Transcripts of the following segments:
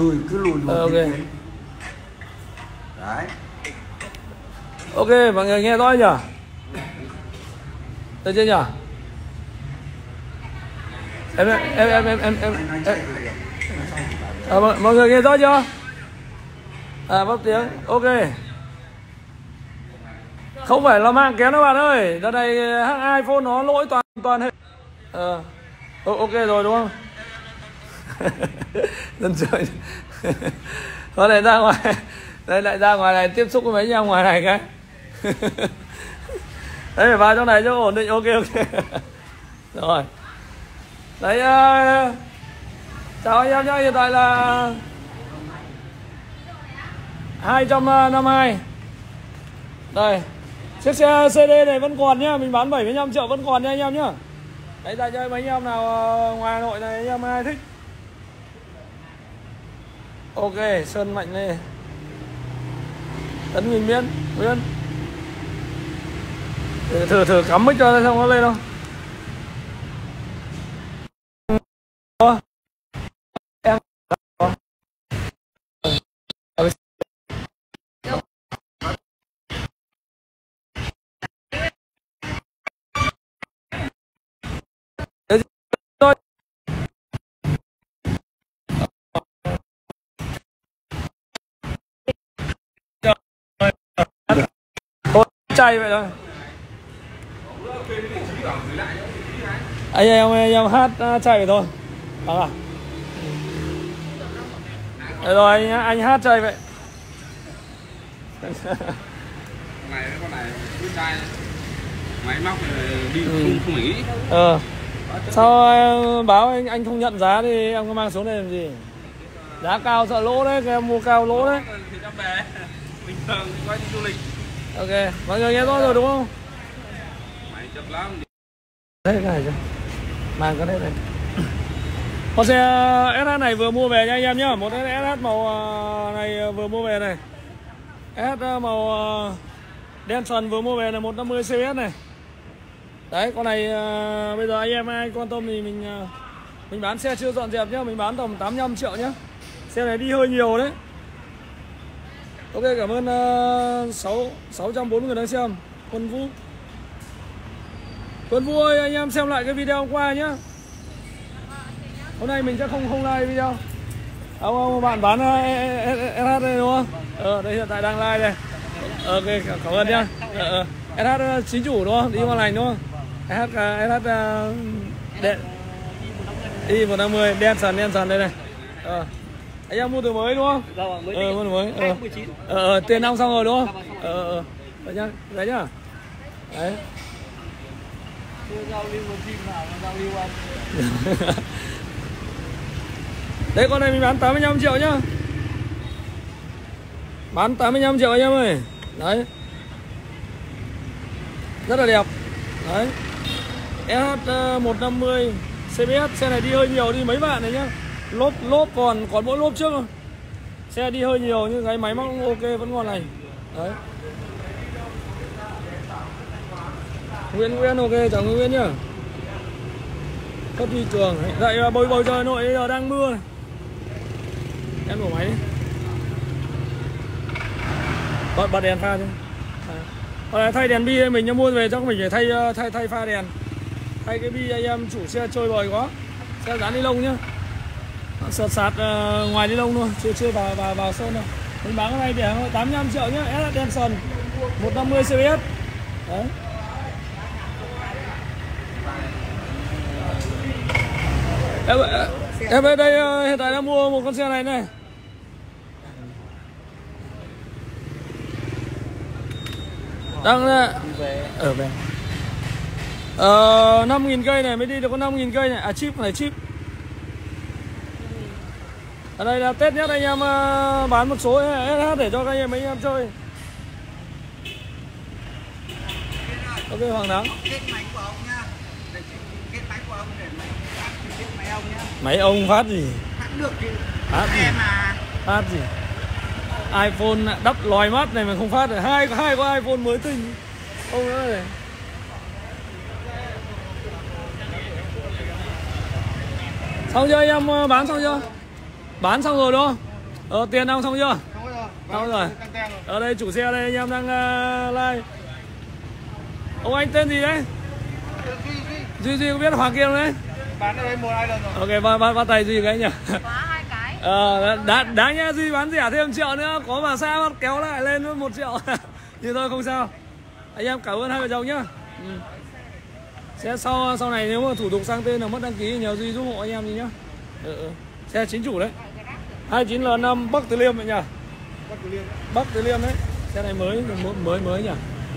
lùi cứ lùi lùi Ờ, ok. tiến tiến. đấy ok mọi người nghe rõ nhỉ được chưa nhỉ em em em em em em. À, mọi, mọi người nghe rõ chưa? À bắp tiếng, ok. Không phải là mạng kém đâu bạn ơi. Đợt này hãng iPhone nó lỗi toàn toàn hệ. Ờ. Ô, ok rồi đúng không? Dân chơi. Thôi lại ra ngoài. Đây lại ra ngoài này tiếp xúc với mấy nhau ngoài này cái. Đấy phải vào trong này cho ổn định. Ok ok. Rồi. Đấy uh, Chào anh em nhé, hiện tại là 252 ờ, Đây Chiếc xe CD này vẫn còn nhá, mình bán 75 triệu vẫn còn nha anh em nhá Đấy ra cho mấy anh em nào ờ, ngoài Hà Nội này anh em ai thích Ok, Sơn Mạnh lên. Tấn nghìn miên Nguyên. Thử, thử, thử cắm mic cho xong nó lên không? Chay vậy thôi. Anh em anh em hát uh, chạy vậy thôi. À, à. Đấy rồi anh anh hát chơi vậy. Này con này cứ chai máy móc đi Ừ. không không phải nghĩ ờ. Sao báo anh anh không nhận giá thì em có mang xuống đây làm gì? Giá cao sợ lỗ đấy em mua cao lỗ đấy. Bình thường đi du lịch ok mọi người nghe rõ rồi đúng không? Máy chậm lắm. Đây cái này chưa? Mang cái đấy đây. Con xe SH này vừa mua về nha anh em nhá. Một cái SH màu ờ, này vừa mua về này. SH màu ờ, đen sần vừa mua về là 150 CS này. Đấy con này bây giờ anh em ai quan tâm thì mình mình bán xe chưa dọn dẹp nhá. Mình bán tầm 85 triệu nhá. Xe này đi hơi nhiều đấy ok cảm ơn uh, 6 640 người đang xem quân vũ quân Vũ ơi, anh em xem lại cái video hôm qua nhá. Hôm nay mình sẽ không không like video. Ông, ông bạn bán ờ, SH đây đúng không? Ờ, đây hiện tại đang like đây. Ờ, ok, cảm ơn nhá. Ờ, ờ. SH chính chủ đúng không? Đi ngon lành đúng không? SH ờ, SH ờ, đi Y 150 đen sần đen sần đây này. Ờ. Anh em mua từ mới đúng không? Dạ vâng, mới Ờ, mua từ mới. Ờ. 2019. Ờ, ờ, tiền năm xong rồi đúng không? Dạ vâng, Ờ, ờ. Đấy nhá. Đấy nhá. Đấy. Chưa giao lưu với phim nào mà giao lưu anh. Đấy con này mình bán 85 triệu nhá Bán 85 triệu anh em ơi Đấy Rất là đẹp Đấy SH 150 CBS Xe này đi hơi nhiều đi mấy vạn này nhá Lốp lốp còn còn mỗi lốp trước thôi. Xe đi hơi nhiều nhưng cái máy móc cũng ok vẫn còn này, Đấy. Nguyễn Nguyễn ok chào Nguyễn nhá. Cấp thị trường. Dậy bồi bồi trời Nội giờ đang mưa này. Em đổ máy đi. Bật bật đèn pha chứ Còn thay đèn bi mình nhá mua về chắc mình phải thay ờ, thay thay pha đèn. Thay cái bi anh em chủ xe chơi bời quá. Xe dán ni lông nhá sợt sạt ờ, ngoài ni lông luôn chưa chưa vào vào vào sơn đâu. Mình bán cái này để 85 triệu nhá S đen 150 CBS đấy. Em em ở đây ờ, hiện tại đang mua một con xe này này. Đang ờ, ở về ờ năm nghìn cây này mới đi được có năm nghìn cây này. À chip này chip ở đây là tết nhất anh em à, bán một số à, SH để cho các anh em mấy anh em chơi. Ok, hoàng nắng máy ông phát gì? Phát gì? Phát gì? iPhone đắp lòi mắt này mà không phát được. Hai hai có iPhone mới tinh. Ông nữa này. Xong chưa anh em à, bán xong chưa? Bán xong rồi đúng không ờ tiền ông xong chưa. Xong rồi. Tăng rồi. ở đây chủ xe đây anh em đang uh, like ông anh tên gì đấy Duy, Duy. có biết hoàng kiên không đấy Bán ở đây một hai lần rồi. ok bắt bắt bắt tay duy cái nhỉ Quá hai cái. ờ đáng đáng nhá duy bán rẻ thêm triệu nữa có mà sao bắt kéo lại lên một triệu nhưng thôi không sao anh em cảm ơn hai vợ chồng nhá ừ. xe sau sau này nếu mà thủ tục sang tên là mất đăng ký thì nhờ duy giúp hộ anh em đi nhá ừ, ừ. xe chính chủ đấy 29 l 5 bắc từ liêm vậy nhỉ? Bắt Cử Liên. bắc từ liêm đấy. Xe này mới mới mới, nhỉ?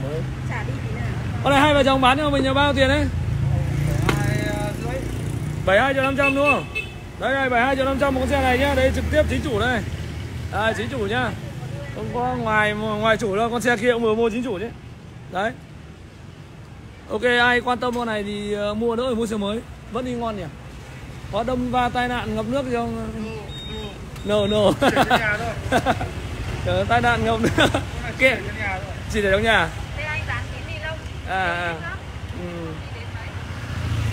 Mới. Trả đi tí nào. con này hai vợ chồng bán cho mình là bao tiền đấy? Hai ờ, rưỡi. 72 triệu 500 đúng không? Đây này 72 triệu 500 một con xe này nhá. Đây trực tiếp chính chủ đây. À, chính chủ nhá. Không có ngoài ngoài chủ đâu con xe kia cũng vừa mua chính chủ chứ. Đấy. Ok ai quan tâm con này thì ờ, mua nữa thì mua xe mới. Vẫn đi ngon nhỉ? Có đâm va tai nạn ngập nước gì không? Nô. No no. Trời, tai nạn này chỉ Kệ. để trong nhà thôi. chỉ để trong nhà Thế anh dán kín ni lông. à, à. Ừ.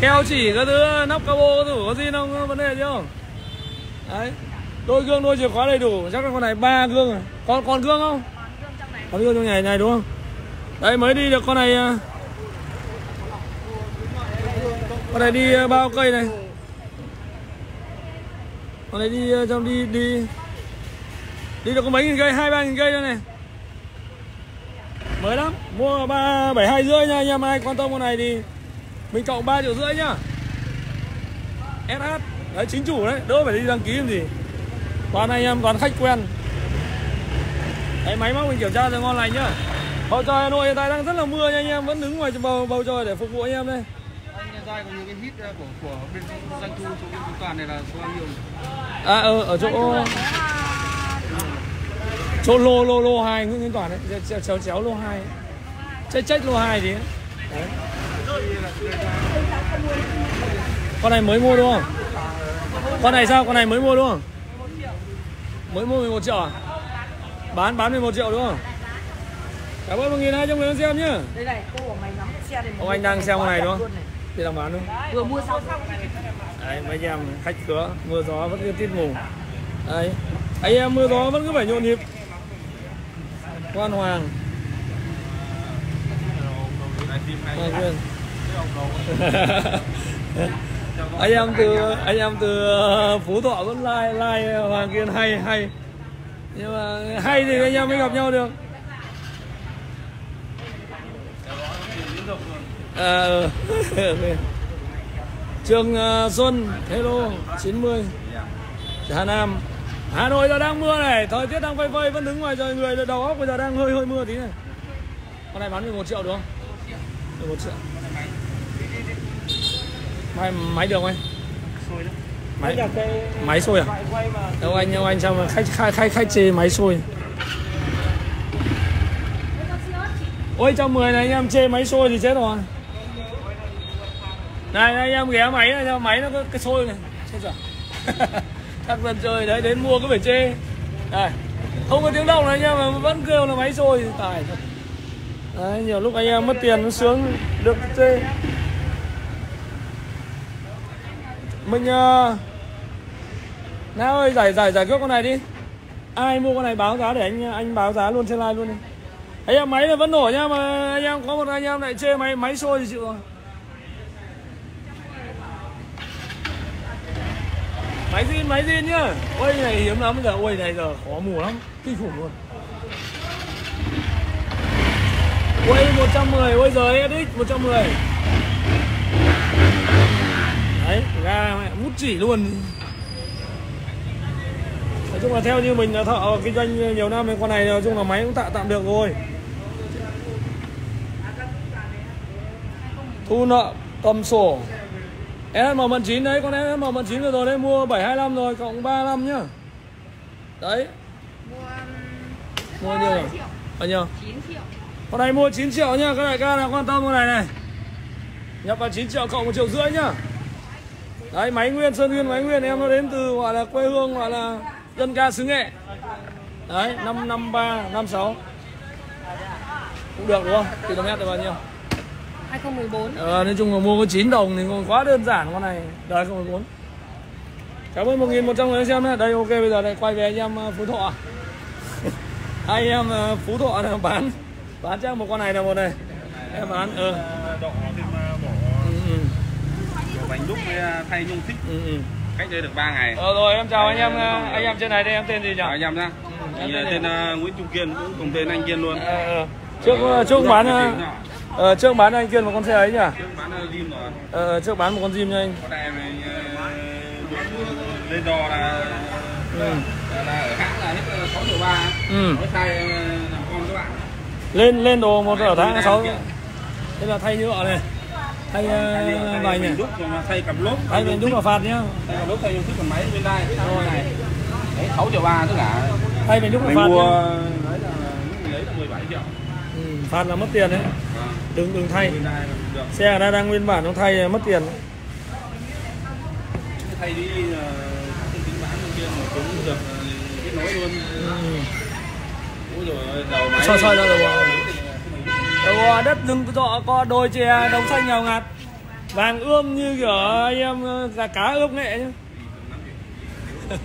Keo chỉ các thứ nắp cabo các thứ có gì không có vấn đề gì không đấy đôi gương đôi chìa khóa đầy đủ chắc là con này ba gương rồi còn còn gương không Còn gương trong này. còn gương trong nhà này đúng không đấy mới đi được con này à. con này đi à, bao cây này con này đi ờ, trong đi đi. Đi được có mấy nghìn cây? Hai, ba nghìn cây thôi này. Mới lắm. Mua ba, bảy, hai rưỡi nha anh em ai quan tâm con này thì mình cộng 3 triệu rưỡi nhá. SH đấy, chính chủ đấy. Đỡ phải đi đăng ký làm gì. Toàn anh em, toàn khách quen. Đấy, máy móc mình kiểm tra rồi ngon lành nhá. Bầu trời Hà Nội hiện tại đang rất là mưa nha anh em. Vẫn đứng ngoài bầu bầu trời để phục vụ anh em đây. Có những cái hit ờ, của của bên doanh thu chỗ bên toàn này là số bao nhiêu? à ờ ở chỗ chỗ lô lô lô hai Nguyễn Nguyễn Toàn đấy chéo chéo, chéo lô hai chết chết lô hai gì ấy. đấy con này mới mua đúng không con này sao con này mới mua đúng không mới mua 11 triệu à bán bán 11 triệu đúng không cảm ơn một nghìn hai trăm người xem nhá Đây này, cô của mày ngắm xe này. Ông anh đang xem con này đúng không? Thì đang bán không Vừa mua xong. đấy mấy anh em khách cửa mưa gió vẫn cứ tít ngủ đấy. Anh em mưa gió vẫn cứ phải nhộn nhịp. Quan hoàng. Hoàng Quyên. anh em từ anh em từ ờ, phú thọ vẫn like like hoàng kiên hay hay. Nhưng mà hay thì anh em mới gặp nhau được à, ừ. Trường ờ, Xuân Hello 90 Hà Nam Hà Nội giờ đang mưa này Thời tiết đang phơi phơi Vẫn đứng ngoài trời người đầu óc bây giờ đang hơi hơi mưa tí này Con này bán 11 triệu đúng không? 11 triệu Máy, máy được không anh? Máy, máy sôi à? Đâu anh, đâu anh sao mà khách, khách, khách, khách chê máy sôi Ôi trong 10 này anh em chê máy sôi thì chết rồi này, này anh em ghé máy này máy nó có cái sôi này. Chết rồi thằng dân chơi đấy đến mua cứ phải chê. Này không có tiếng động này nha mà vẫn kêu là máy sôi tài thật. Đấy nhiều lúc anh em mất tiền nó sướng được chê. Mình ờ, uh... nào ơi giải giải giải quyết con này đi. Ai mua con này báo giá để anh anh báo giá luôn trên live luôn đi. Anh em máy là vẫn nổi nhá mà anh em có một anh em lại chê máy máy sôi thì chịu rồi. Máy zin máy zin nhá. Ôi, này hiếm lắm giờ. Ôi, này giờ khó mù lắm. Kinh khủng luôn. Ôi 110 ôi giờ SX 110 đấy ga mẹ, mút chỉ luôn. Nói chung là theo như mình là thợ kinh doanh nhiều năm thì con này nói chung là máy cũng tạm tạm được rồi. Thu nợ, cầm sổ. SM19 đấy con SM19 vừa rồi đấy mua 725 rồi cộng 35 nhá. Đấy. Mua mua nhiêu rồi bao nhiêu? 9 triệu. con này mua 9 triệu nhá các đại ca nào quan tâm con này này. Nhập vào 9 triệu cộng 1 triệu rưỡi nhá. Đấy máy nguyên sơn nguyên máy nguyên em nó đến từ gọi là quê hương gọi là dân ca xứ nghệ. Đấy năm năm ba năm sáu. Cũng được đúng không? Km là bao nhiêu 2014. ờ, nói chung là mua có 9 đồng thì còn quá đơn giản con này. Đời không bốn. Cảm ơn một nghìn một trăm người xem nhé đây ok bây giờ lại quay về anh em ờ, phú thọ. Hai anh em ờ, phú thọ là bán bán chắc một con này là một này. Em bán ờ. Đỏ thêm bỏ ừ, ừ, bánh đúc thay nhung thích. Ừ, ừ. cách đây được 3 ngày. Ờ, rồi em chào anh em ờ, anh em trên này đây em tên gì nhỉ? Chào anh em Thì, tên ờ, Nguyễn Trung Kiên cũng cùng tên anh Kiên luôn. Ờ, ờ. trước ờ, trước bán ờ, ờ, trước bán anh kiên một con xe ấy nhỉ? Trước bán ờ, lim rồi. Ờ, trước bán một con Jim cho anh. Đây này ờ, lên đò là ừ. là ở hãng là hết 6 triệu ba. Ừ. có sai ờ, làm con các bạn lên lên đồ một ở tháng Đây, sáu kia. đây là thay nhựa này. Thay Thay uh, thay vành này đúc mà thay cặp lốp. Thay mình đúng là phạt nhá. Thay cặp lốp thay nhung thích còn máy bên đây. Rồi này. Đấy 6 triệu ba tất cả. Thay mình đúng là mình phạt mua nhá. đấy là lúc mình lấy là 17 triệu. Ừ, phạt là mất tiền đấy. Đừng đừng thay. Xe đây đang nguyên bản không thay mất tiền. Thay đi ờ, không tính bán bên kia mà cũng được ờ, kết nối luôn. Ừ. Ôi rồi đầu máy Soi- soi ra đầu đất rừng rọ có đồi chè đồng xanh ngào ngạt. Vàng ươm như kiểu anh em ờ, gà cá ướp nghệ nhá. Này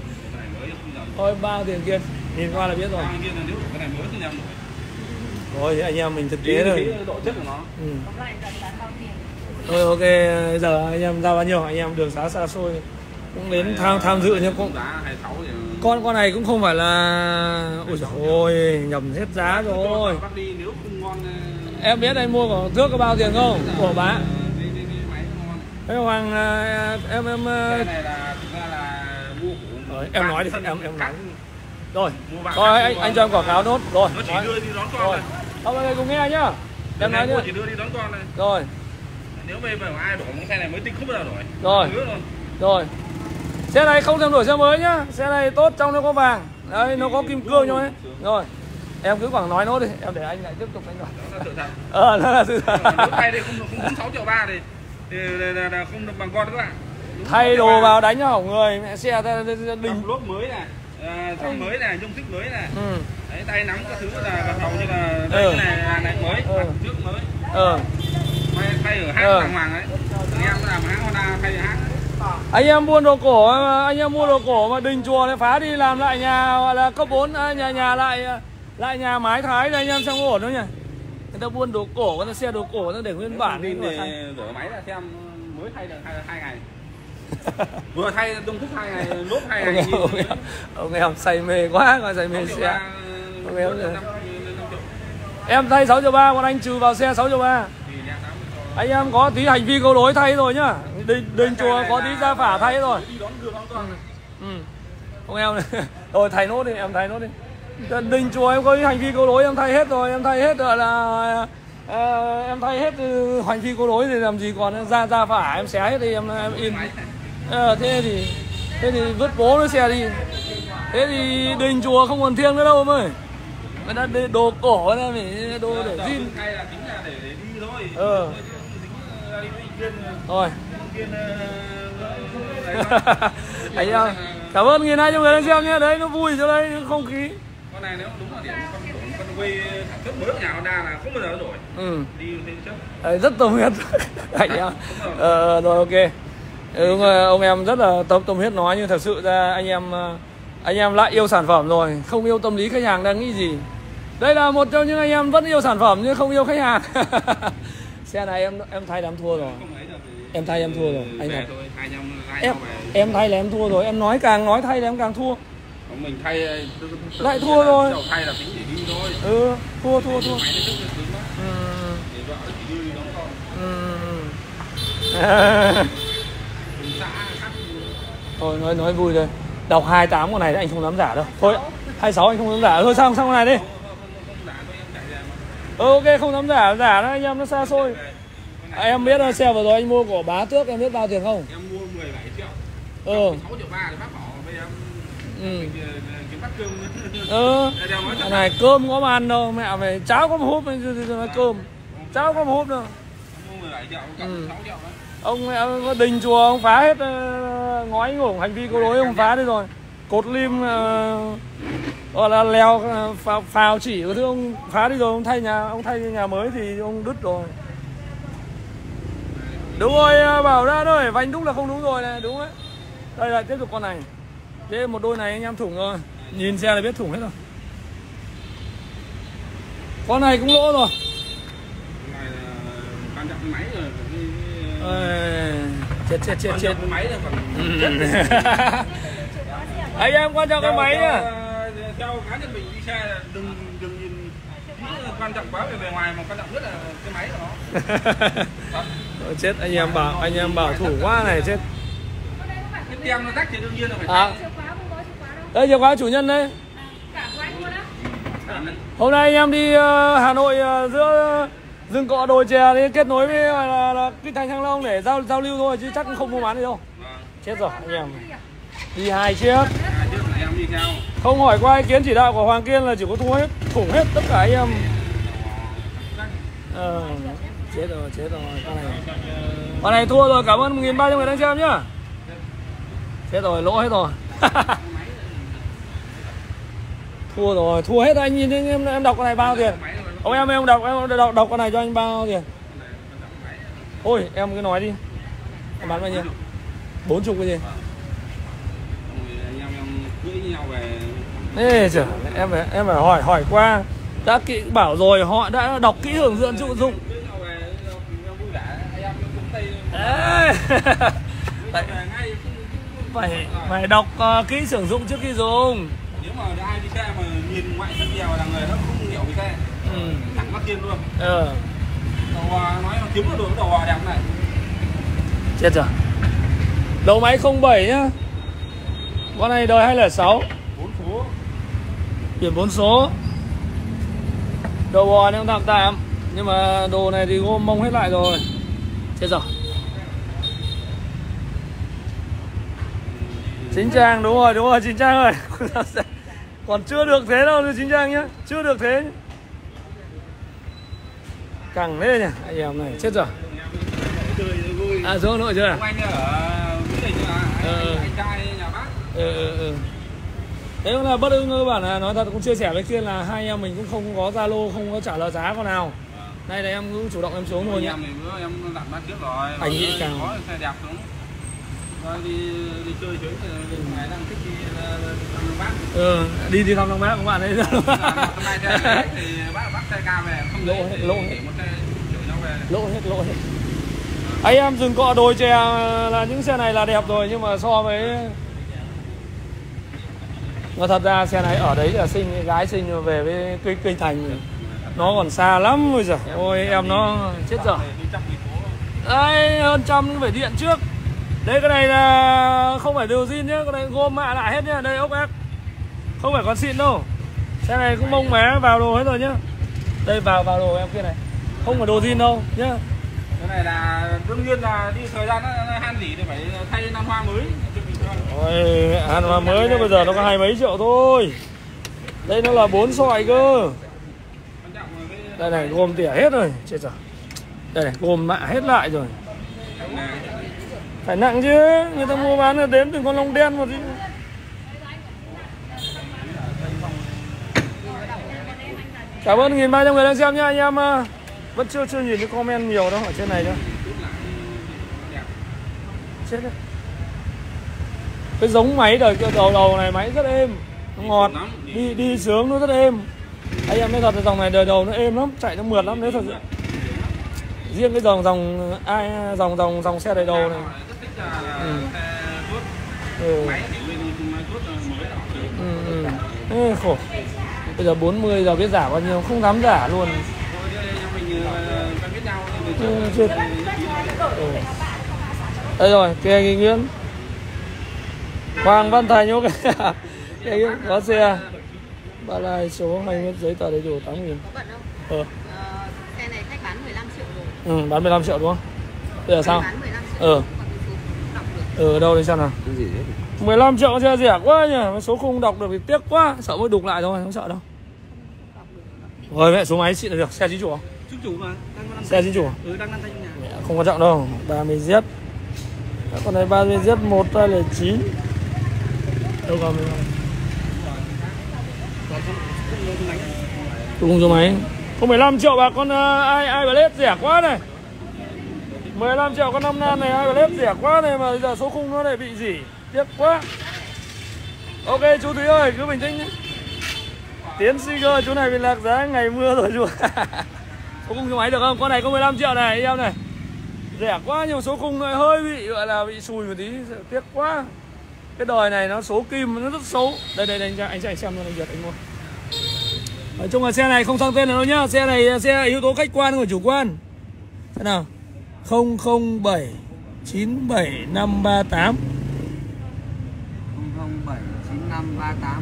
thôi bao tiền kia? Nhìn qua là biết rồi rồi anh em mình thực tế rồi cái độ chất của nó ừ. Thôi ok, giờ anh em ra bao nhiêu? Anh em đường xá xa xôi cũng đến tham tham dự nhưng cũng giá 26 thì con con này cũng không phải là ôi trời ơi nhầm hết giá rồi. Bắt đi nếu không ngon ờ, Em biết anh mua của thước có bao tiền không? Của bá. cái cái cái máy không ngon Thế Hoàng à, em em cái này là thực ra là mua của Rồi, em nói đi, em- em nói. rồi. Rồi anh anh cho em quảng cáo nốt. Rồi. nó chỉ nói. đưa đi đón con Rồi. Này Hôm nay cùng nghe nhá. Em nói nhá. chỉ đưa đi đón con này Rồi, nếu bây giờ ai đổi cái xe này mới tinh không bao giờ đổi Rồi. Rồi. Xe này không thèm đổi xe mới nhá. Xe này tốt trong nó có vàng. Đấy, nó có kim cương cho ấy. Rồi. Em cứ quảng nói nốt đi, em để anh lại tiếp tục anh nói. đó là sự thật Ờ, nó là sự thật. nếu thay đây không không không sáu triệu ba thì thì là, không được bằng con các bạn thay 6 triệu đồ vào đánh hỏng người mẹ xe đình lốp mới này à, xăng mới này dung tích mới này. Ừ. Đấy tay nắm các thứ là bắt đầu như là đây Ừ. cái này là này mới Ừ. mặt trước mới. Ờ thay, thay ở hãng Ừ. đàng hoàng đấy. Anh em làm hãng Honda thay ở hãng. Anh em buôn đồ cổ anh em mua đồ cổ mà đình chùa này phá đi làm lại nhà gọi là cấp 4 à, nhà nhà lại lại nhà mái thái này anh em xem ổn không nhỉ? Người ta buôn đồ cổ người ta xe đồ cổ người ta để nguyên bản đi để rửa máy là xem mới thay được hai, hai ngày vừa thay dung tích hai ngày lốp hai ông ngày ông em, ông em say mê quá coi say mê xe. ông em em thay 6 triệu ba còn anh trừ vào xe 6 triệu ba. Anh em có tí hành vi câu đối thay rồi nhá. Đình, đình chùa có tí ra phả thay rồi con ừ. ông em này rồi thay nốt đi em thay nốt đi. Đình chùa em có hành vi câu đối em thay hết rồi em thay hết rồi là ờ, em thay hết ừ, hành vi câu đối thì làm gì còn ra ra phả em xé hết đi em em in ờ, thế thì thế thì vứt bố nó xe đi. Thế thì đình chùa không còn thiêng nữa đâu ông ơi. Người ta đồ cổ ra phải đồ để zin thay là chính là để, để đi thôi. Ờ. Ờ, đấy thôi. anh em cảm ơn nghìn hai trăm người đang xem nhé. Đấy nó vui cho đây không khí. Con này nếu đúng là điểm con đổi con quay sản xuất mới nhà Honda là không bao giờ đổi. Ừ. Đi lên trước. Đấy, rất tâm huyết. Anh em. Ờ, rồi ok đúng rồi, ông em rất là tâm tâm huyết nói nhưng thật sự ra anh em ờ, anh em lại yêu sản phẩm rồi không yêu tâm lý khách hàng đang nghĩ gì. Đây là một trong những anh em vẫn yêu sản phẩm nhưng không yêu khách hàng. Xe này em em thay là em thua rồi. Em thay em thua rồi anh lai em em thay là em thua rồi em nói càng nói thay là em càng thua. Mình thay tự- Lại thua rồi. thay là tính để đi thôi. Ừ thua thua thua. Ừ. để vợ nó chỉ đưa đi đón con Ừ. Mình xã khác thôi nói nói vui thôi. Đọc 28 con này thì anh không dám giả đâu. Thôi 26 anh không dám giả. Thôi sang sang con này đi. Không không giả thôi em chạy ra mà ừ, ok không dám giả. Giả nó anh em nó xa xôi. À, em biết là xe vừa rồi anh mua của bá tước em biết bao tiền không? Em mua 17 triệu. Ừ 6 triệu ba thì bác bảo bây giờ em ừ. mình ờ, kiếm bát cơm. Ừ cái này cơm có mà ăn đâu mẹ mày cháo có một mới nói cơm. Cháo có một húp đâu. Em mua 17 triệu Ừ ông ông có đình chùa ông phá hết ờ, ngói ngủng hành vi câu đối ông phá đi rồi. Cột lim ờ, gọi là leo ờ, phào, phào chỉ cái thứ ông phá đi rồi. Ông thay nhà ông thay nhà mới thì ông đứt rồi. Đúng rồi bảo ra thôi. Vành đúc là không đúng rồi này đúng đấy. Đây là tiếp tục con này. Thế một đôi này anh em thủng rồi. Nhìn xe là biết thủng hết rồi. Con này cũng lỗ rồi. Con này là quan trọng máy rồi chết chết chết chết. máy là còn anh em quan trọng cái máy nhá. ờ, theo cá nhân mình đi xe là đừng đừng nhìn quan trọng quá về bề ngoài mà quan trọng nhất là cái máy của nó. Ôi, chết anh em bảo anh em bảo thủ quá này chết. Cái tem nó rách thì đương nhiên là phải à. đây chìa khóa chủ nhân đây. Cả của anh luôn á. thay. hôm nay anh em đi ờ, Hà Nội ờ, giữa rừng cọ đồi chè đi kết nối với ờ, là, là Kinh Thành Thăng Long để giao giao lưu thôi chứ chắc cũng không mua bán gì đâu. Vâng. chết rồi anh em. Đi hai chiếc. Là không hỏi qua ý kiến chỉ đạo của Hoàng Kiên là chỉ có thua hết thủng hết tất cả anh em. Ờ, chết rồi chết rồi con này. Con này thua rồi cảm ơn 1.300 người đang xem nhá. Chết rồi lỗ hết rồi. Thua rồi thua hết anh nhìn em em đọc con này bao tiền ông em em đọc em đọc, đọc con này cho anh bao kìa. Ôi em cứ nói đi. Em bán bao nhiêu? Bốn chục cái gì? Ê trời, em phải em phải hỏi hỏi qua. Đã kỹ bảo rồi họ đã đọc kỹ hướng dẫn sử dụng. Phải phải đọc uh, kỹ sử dụng trước khi dùng. Nếu mà ai đi xe mà nhìn ngoại rất nhiều là người nó không hiểu cái xe ừ. thẳng mắt tiên luôn. Ờ. Đầu hòa nói nó kiếm được đường đầu hòa đẹp này. Chết rồi. Đầu máy 07 nhá. Con này đời 206 bốn số. Biển 4 số. Đầu bò đang tạm tạm nhưng mà đồ này thì gom mông hết lại rồi. Chết rồi. Chính trang đúng rồi đúng rồi chính trang ơi. Còn chưa được thế đâu chính trang nhá. Chưa được thế cẳng thế nhỉ? Anh em này chết rồi. À xuống Hà nội chưa? Anh ở Mỹ Đình à anh, trai nhà bác. Ừ, ừ, ừ. thế cũng là bất ưng cơ bản là nói thật cũng chia sẻ với kia là hai em mình cũng không có zalo không có trả lời giá con nào. Nay là em cũng chủ động em xuống thôi nhé em đặt trước rồi. Anh nghĩ Rồi, càng- có xe đẹp xuống đi đi chơi thì ngày đang thích đi ờ, thăm bác. Ừ, đi đi thăm Bác các bạn ấy. Hôm nay thì bác bắt xe ca về không lấy hết, lỗ hết. lỗ hết lỗ hết. Anh em dừng cọ đồi chè là những xe này là đẹp rồi nhưng mà so với mà thật ra xe này ở đấy là sinh gái sinh về với cây cây thành. Nó còn xa lắm bây giờ. Ôi em nó chết rồi Đây, hơn trăm phải điện trước Đây cái này là không phải đều zin nhá Cái này gom mạ lại hết nhá. Đây ốc ác. Không phải con xịn đâu. Xe này cũng mông má vào đồ hết rồi nhá. Đây vào vào đồ em kia này. Không phải đồ zin đâu nhá. Cái này là đương nhiên là đi thời gian nó nó han gì thì phải thay năm hoa mới. Ôi, ăn mà mới nhưng bây giờ nó có hai mấy triệu thôi. Đây nó là bốn sọi cơ. Đây này gom tỉa hết rồi Chết rồi. Đây này gom mạ hết lại rồi phải nặng chứ, Người ta mua bán là đếm từng con lông đen một chứ. Cảm ơn 1.300 người đang xem nhá, anh em à, Vẫn chưa chưa nhìn cái comment nhiều đâu ở trên này đâu Chết đấy Cái giống máy đời đầu đầu này máy rất êm, Nó ngọt, Đi đi sướng nó rất êm. Anh em, nói thật là dòng này đời đầu nó êm lắm, Chạy nó mượt lắm nếu thật sự. Riêng cái dòng dòng, ai, dòng dòng dòng xe đời đầu này. Ừ. ừ. Ừ, ừ. Khổ Bây giờ 40 giờ biết giả bao nhiêu Không dám giả luôn Ừ, ừ. Đây rồi kia anh Nguyễn Hoàng Văn Thành ok Kia Nguyễn có xe Ba lai số 20 giấy tờ đầy đủ 8 nghìn không? Ờ, xe này khách bán 15 triệu rồi. ừ, bán 15 triệu đúng không? Bây giờ sao? Khách ở đâu đi xem nào? 15 triệu xe rẻ quá nhỉ Mà Số không đọc được thì tiếc quá. Sợ mới đục lại thôi, không sợ đâu. Rồi mẹ số máy xịn là được, xe chính chủ không? Chú chủ mà, đang có Xe chính chủ à? Ừ, đang đang tay trong nhà. Mẹ, không quan trọng đâu. 30Z con này 30Z 109 đâu còn mình cùng số máy. Không 15 triệu bà con ờ, ai ai lết rẻ quá này 15 triệu con năm nan này ai clip rẻ quá này mà bây giờ số khung nó lại bị gì? Tiếc quá. Ok chú thúy ơi cứ bình tĩnh nhé. Tiến sĩ cơ chú này bị lạc giá ngày mưa rồi chú. Số khung số máy được không? Con này có 15 triệu này em này. Rẻ quá nhưng số khung lại hơi bị gọi là bị sùi một tí tiếc quá. Cái đời này nó số kim nó rất xấu. Đây đây, đây anh, anh, anh xem luôn anh Việt anh mua. Nói chung là xe này không sang tên nào đâu nhá. Xe này xe yếu tố khách quan của chủ quan. Thế nào? 007 97538 007 9538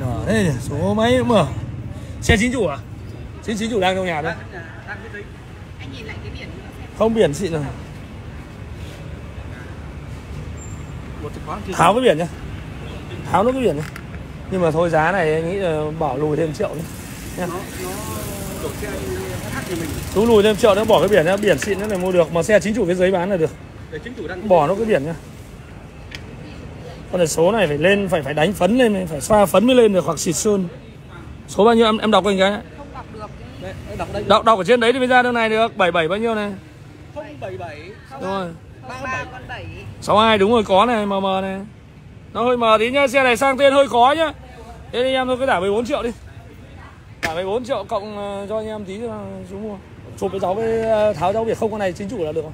Đó, đây này, số máy mở. Xe chính chủ à? Xe chính chủ đang trong nhà giấy Anh nhìn lại cái biển nữa xem. Không biển xịn rồi. Một cái quán kia Tháo cái biển nhá. Tháo nó cái biển nhá. Nhưng mà thôi giá này anh nghĩ là bỏ lùi thêm triệu nhá. Nó nó Chú lùi thêm triệu nữa bỏ cái biển nhá Biển xịn nữa này mua được. Mà xe chính chủ cái giấy bán là được. Để chính chủ đang Bỏ nó cái biển nhá. Con này số này phải lên Phải phải đánh phấn lên Phải xoa phấn mới lên được hoặc xịt sơn. Số bao nhiêu? Em em đọc anh cái Không đọc được. Đấy, anh đọc đây. Đọc đọc ở trên đấy thì mới ra đường này được. 77 bao nhiêu này? 077 Đúng rồi. 03 con 7. 62 đúng rồi có này mờ mờ này. Nó hơi mờ tí nhá Xe này sang tên hơi khó nhá. Thế anh em thôi cứ đả 14 triệu đi Đả 14 triệu cộng ờ, cho anh em tí cho chú mua. Chụp với cháu với ờ, tháo cháu biển không con này chính chủ là được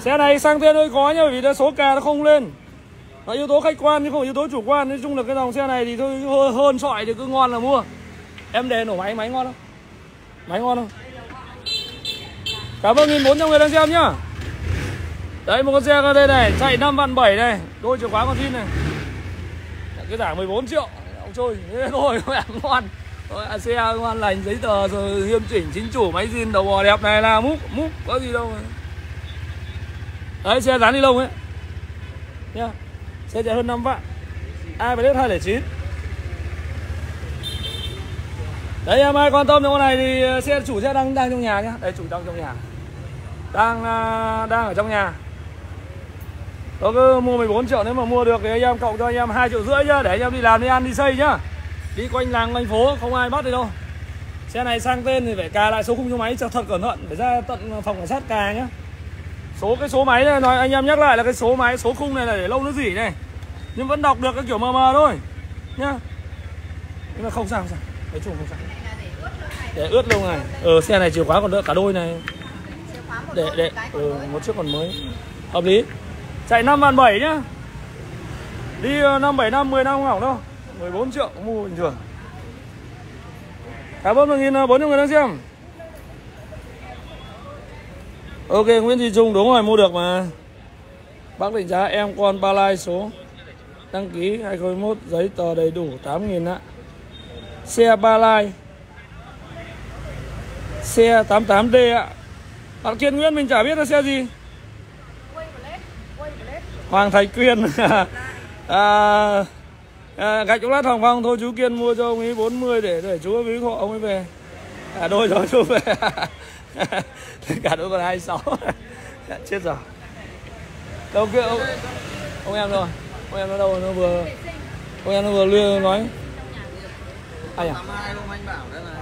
Xe này sang tên hơi khó nhá Bởi vì nó số cà nó không lên. Nó yếu tố khách quan chứ không yếu tố chủ quan. Nói chung là cái dòng xe này thì thôi hơn, hơn sọi thì cứ ngon là mua. Em đề nổ máy máy ngon không? Máy ngon không? Cảm ơn nghìn bốn trăm người đang xem nhá. Đấy một con xe ở đây này Chạy năm vạn bảy này. Đôi chìa khóa con tin này. Cái giảm 14 triệu. Ông chơi Thế thôi mẹ ngon. Rồi, à, Xe ngoan lành giấy tờ rồi nghiêm chỉnh chính chủ máy zin đầu bò đẹp này là múc múc có gì đâu mà. Đấy xe dán đi lông ấy. Nhá Xe chạy hơn 5 vạn. Ai phải hết 209 Đấy em ai quan tâm đến con này thì ờ, xe chủ xe đang đang trong nhà nhá. Đây chủ đang trong nhà. Đang ờ, đang ở trong nhà. Nó cứ mua 14 triệu nếu mà mua được thì anh em cộng cho anh em 2 triệu rưỡi nhá để anh em đi làm đi ăn đi xây nhá đi quanh làng quanh phố không ai bắt đi đâu. Xe này sang tên thì phải cà lại số khung số máy cho thật cẩn thận phải ra tận phòng cảnh sát cà nhá. Số cái số máy này nói anh em nhắc lại là cái số máy số khung này là để lâu nó dỉ này. Nhưng vẫn đọc được cái kiểu mờ mờ thôi nhá. Nhưng mà không sao không sao. Nói chung không sao. Để ướt lâu này ờ xe này chìa khóa còn đỡ cả đôi này. Để để một ừ, một chiếc còn mới. Hợp lý. Chạy năm vạn bảy nhá. Đi ờ, năm bảy năm 10 năm không hỏng đâu. 14 triệu. Mua bình thường. Cảm ơn một nghìn bốn người đang xem. Ok Nguyễn Thị Trung đúng rồi mua được mà. Bác định giá em con ba lai số. Đăng ký 2021 giấy tờ đầy đủ 8.000 ạ. Xe ba lai xe 88D ạ. Bạn Kiên Nguyễn mình chả biết là xe gì. Hoàng Thành Quyên. À, à, Gạch chống lát Hồng Phong Thôi chú Kiên mua cho ông ấy 40 để để chú ví hộ ông ấy về. Cả đôi rồi chú về. Cả đôi còn 26 Chết rồi. Đâu kia ông, ông em rồi Ông em nó đâu nó vừa Ông em nó vừa lưa nói. Ai à? Anh bảo đây này.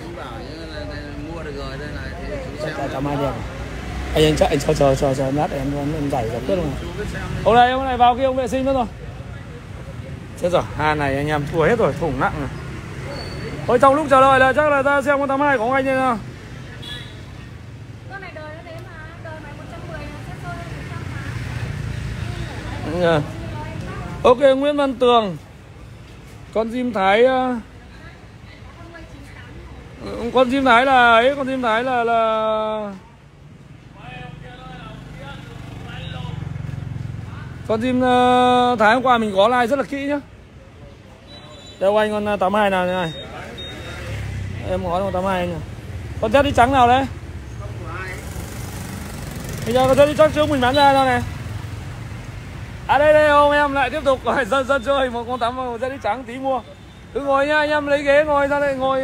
Anh bảo là, là, là mua được rồi đây này Thì xem. Anh anh chắc anh chờ chờ chờ chờ lát em em, giải giải quyết luôn hôm nay hôm nay vào kia ông vệ sinh mất rồi chết rồi ha này anh em thua hết rồi thủng nặng rồi thôi trong lúc chờ đợi là chắc là ta xem con tám hai của ông anh đây nào Con này đời nó thế mà, đời mày 110 là sẽ sôi lên 100 mà. Ừ. ok Nguyễn Văn Tường con diêm thái ờ, con diêm thái là ấy con diêm thái là là con chim ờ, thái hôm qua mình có like rất là kỹ nhá. Đeo anh con ờ, 82 nào này em có con 82 anh à con chết đi trắng nào đấy bây giờ con chết đi trắng trước mình bán ra đâu này? À đây đây ông em lại tiếp tục dân dân chơi, một con tắm một dây đi trắng, tí mua. Cứ ngồi nhá, anh em lấy ghế ngồi ra đây, ngồi,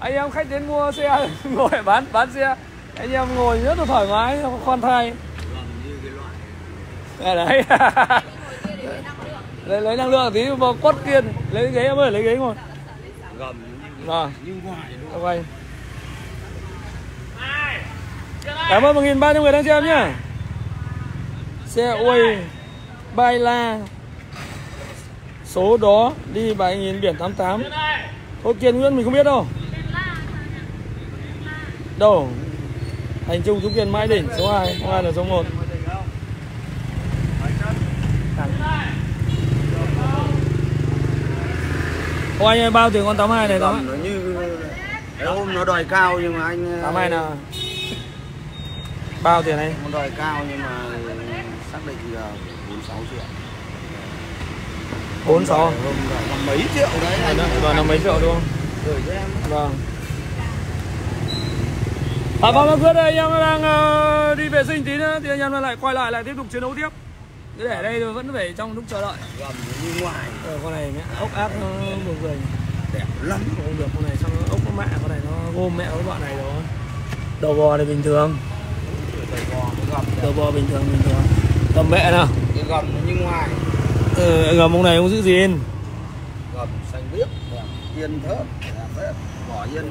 anh em khách đến mua xe ngồi bán bán xe. Anh em ngồi rất là thoải mái, khoan thai đấy. Lấy lấy năng lượng tí vào quất kiên. Lấy ghế em ơi lấy ghế ngồi. Gầm. Ông anh cảm ơn một nghìn ba trăm người đang xem nhá. Xe ui Bay La. Số đó đi bài nghìn biển 88 Ô Kiên Nguyễn mình không biết đâu. Đâu? Hành trung Trúc Kiên Mãi Đỉnh số 2 Số 2 là số 1 Ô anh ơi bao tiền con 82 này đó nó như cái hôm nó đòi cao nhưng mà anh 82 nào? Bao tiền này nó đòi cao nhưng mà xác định là 46 triệu. 46 hôm đòi là mấy triệu đấy anh Rồi là mấy triệu đúng không? Gửi cho em. Vâng. À vâng, Quyết đây, anh em đang ờ, đi vệ sinh tí nữa Thì anh em lại quay lại lại tiếp tục chiến đấu tiếp Cứ để đây rồi vẫn phải trong lúc chờ đợi. Gầm nó như ngoài. Ờ, con này mẹ ốc ác nó buồn cười. Đẹp lắm. Không được, con này xong ốc nó mẹ Con này nó gôm mẹ với bọn này rồi. Đầu bò thì bình thường. Đầu bò gầm bình thường, bình thường. Cầm mẹ nào. Cái gầm nó như ngoài. Ừ, Gầm ông này không giữ gìn. Gầm xanh biếc yên thớt bỏ yên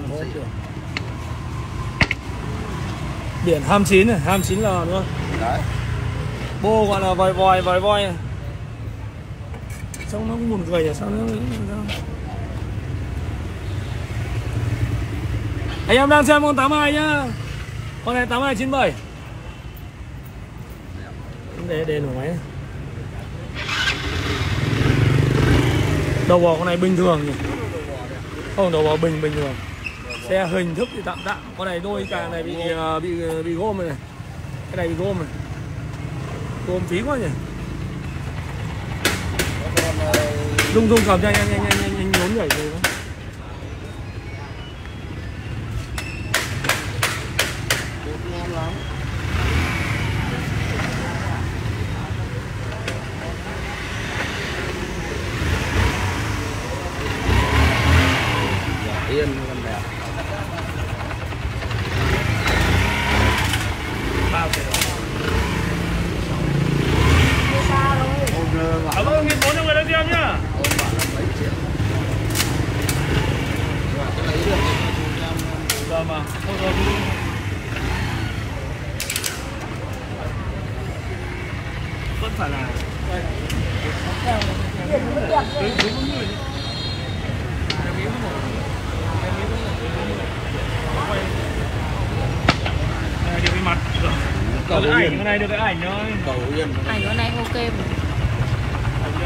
Biển 29 này, 29 là đúng không? đấy Bô gọi là vòi vòi vòi vòi. Này. Trông nó cũng buồn cười nhỉ, sao nó? Anh em đang xem con 82 nhá. Con này 8297 Để để nổ máy. Đầu bò con này bình thường nhỉ. Không, đầu bò bình bình thường. Xe hình thức thì tạm tạm Con này đôi càng này bị à, bị à, bị gôm rồi này. Cái này bị gôm này ôm phí quá nhỉ rung rung cầm cho anh anh anh anh anh, nhốn nhảy rồi đó. lắm Dạ, yên con đẹp Bao tiền hôm ờ, bảo Cảm ơn nghìn bốn cho người đang xem nhá hôm bảo là mấy triệu Dạ, cái lấy được thì cho em Giờ mà Thôi rồi Vẫn phải là Đây, điều cái mặt được cầu cái ảnh, yên cái này được cái ảnh thôi cầu yên Ảnh con này ok mà.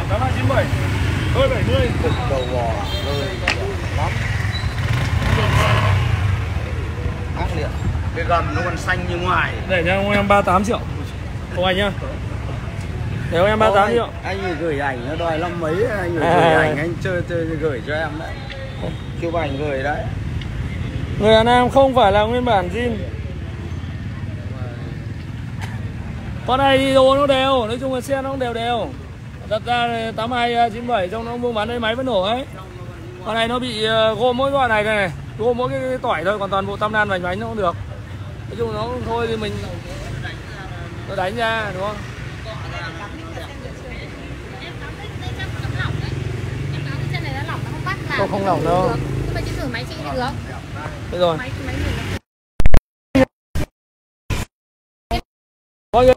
Tám hai chín bảy Thôi bảy mươi cực đầu bò rơi lắm ác liệt cái gầm nó còn xanh như ngoài Để cho ông em 38 triệu. Không anh nhá. Ông em 38 triệu? anh gửi ảnh nó đòi năm mấy anh ấy À. gửi ảnh anh chơi chơi gửi cho em đấy. Chụp ảnh gửi đấy. Người Hà Nam không phải là nguyên bản zin Con này thì đồ nó đều, nói chung là xe nó cũng đều đều. Thật ra là 8297 trong nó buôn bán đây máy vẫn nổ ấy. Con này nó bị ờ, gôm mỗi đoạn này này Gôm mỗi cái, cái tỏi thôi, còn toàn bộ tam nan vành bánh nó cũng được. Nói chung nó thôi thì mình Nó đánh ra đúng không? Nó không lỏng đâu. Được. Nhưng mà chị thử máy chị được. Thế rồi được. Mọi người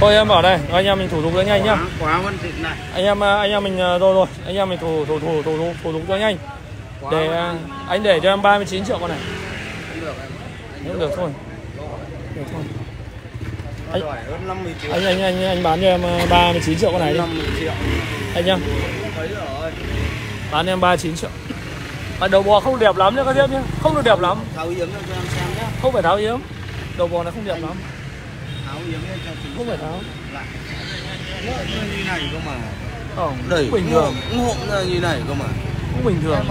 Thôi em bảo đây, anh em mình thủ tục cho nhanh nhá. quá, văn thịt này Anh em anh em mình rồi rồi, anh em mình thủ thủ thủ thủ thủ, thủ tục cho nhanh. quá Để thịt. anh để cho em 39 triệu con này. không được em anh Không được thôi. Được thôi. nó Anh- đòi hơn 50 triệu Anh anh anh anh bán cho em ờ, 39 triệu con này đi. 50 triệu Anh nhá. Bán em 39 triệu. À, đầu bò không đẹp lắm nhá các em nhá. Không được đẹp lắm, tháo yếm cho em xem nhé không phải tháo yếm. Đầu bò này không đẹp lắm, tháo yếm lên cho chị không phải tháo. như này cơ mà Không, đẩy bình thường, ngộm ra như này cơ mà cũng bình thường.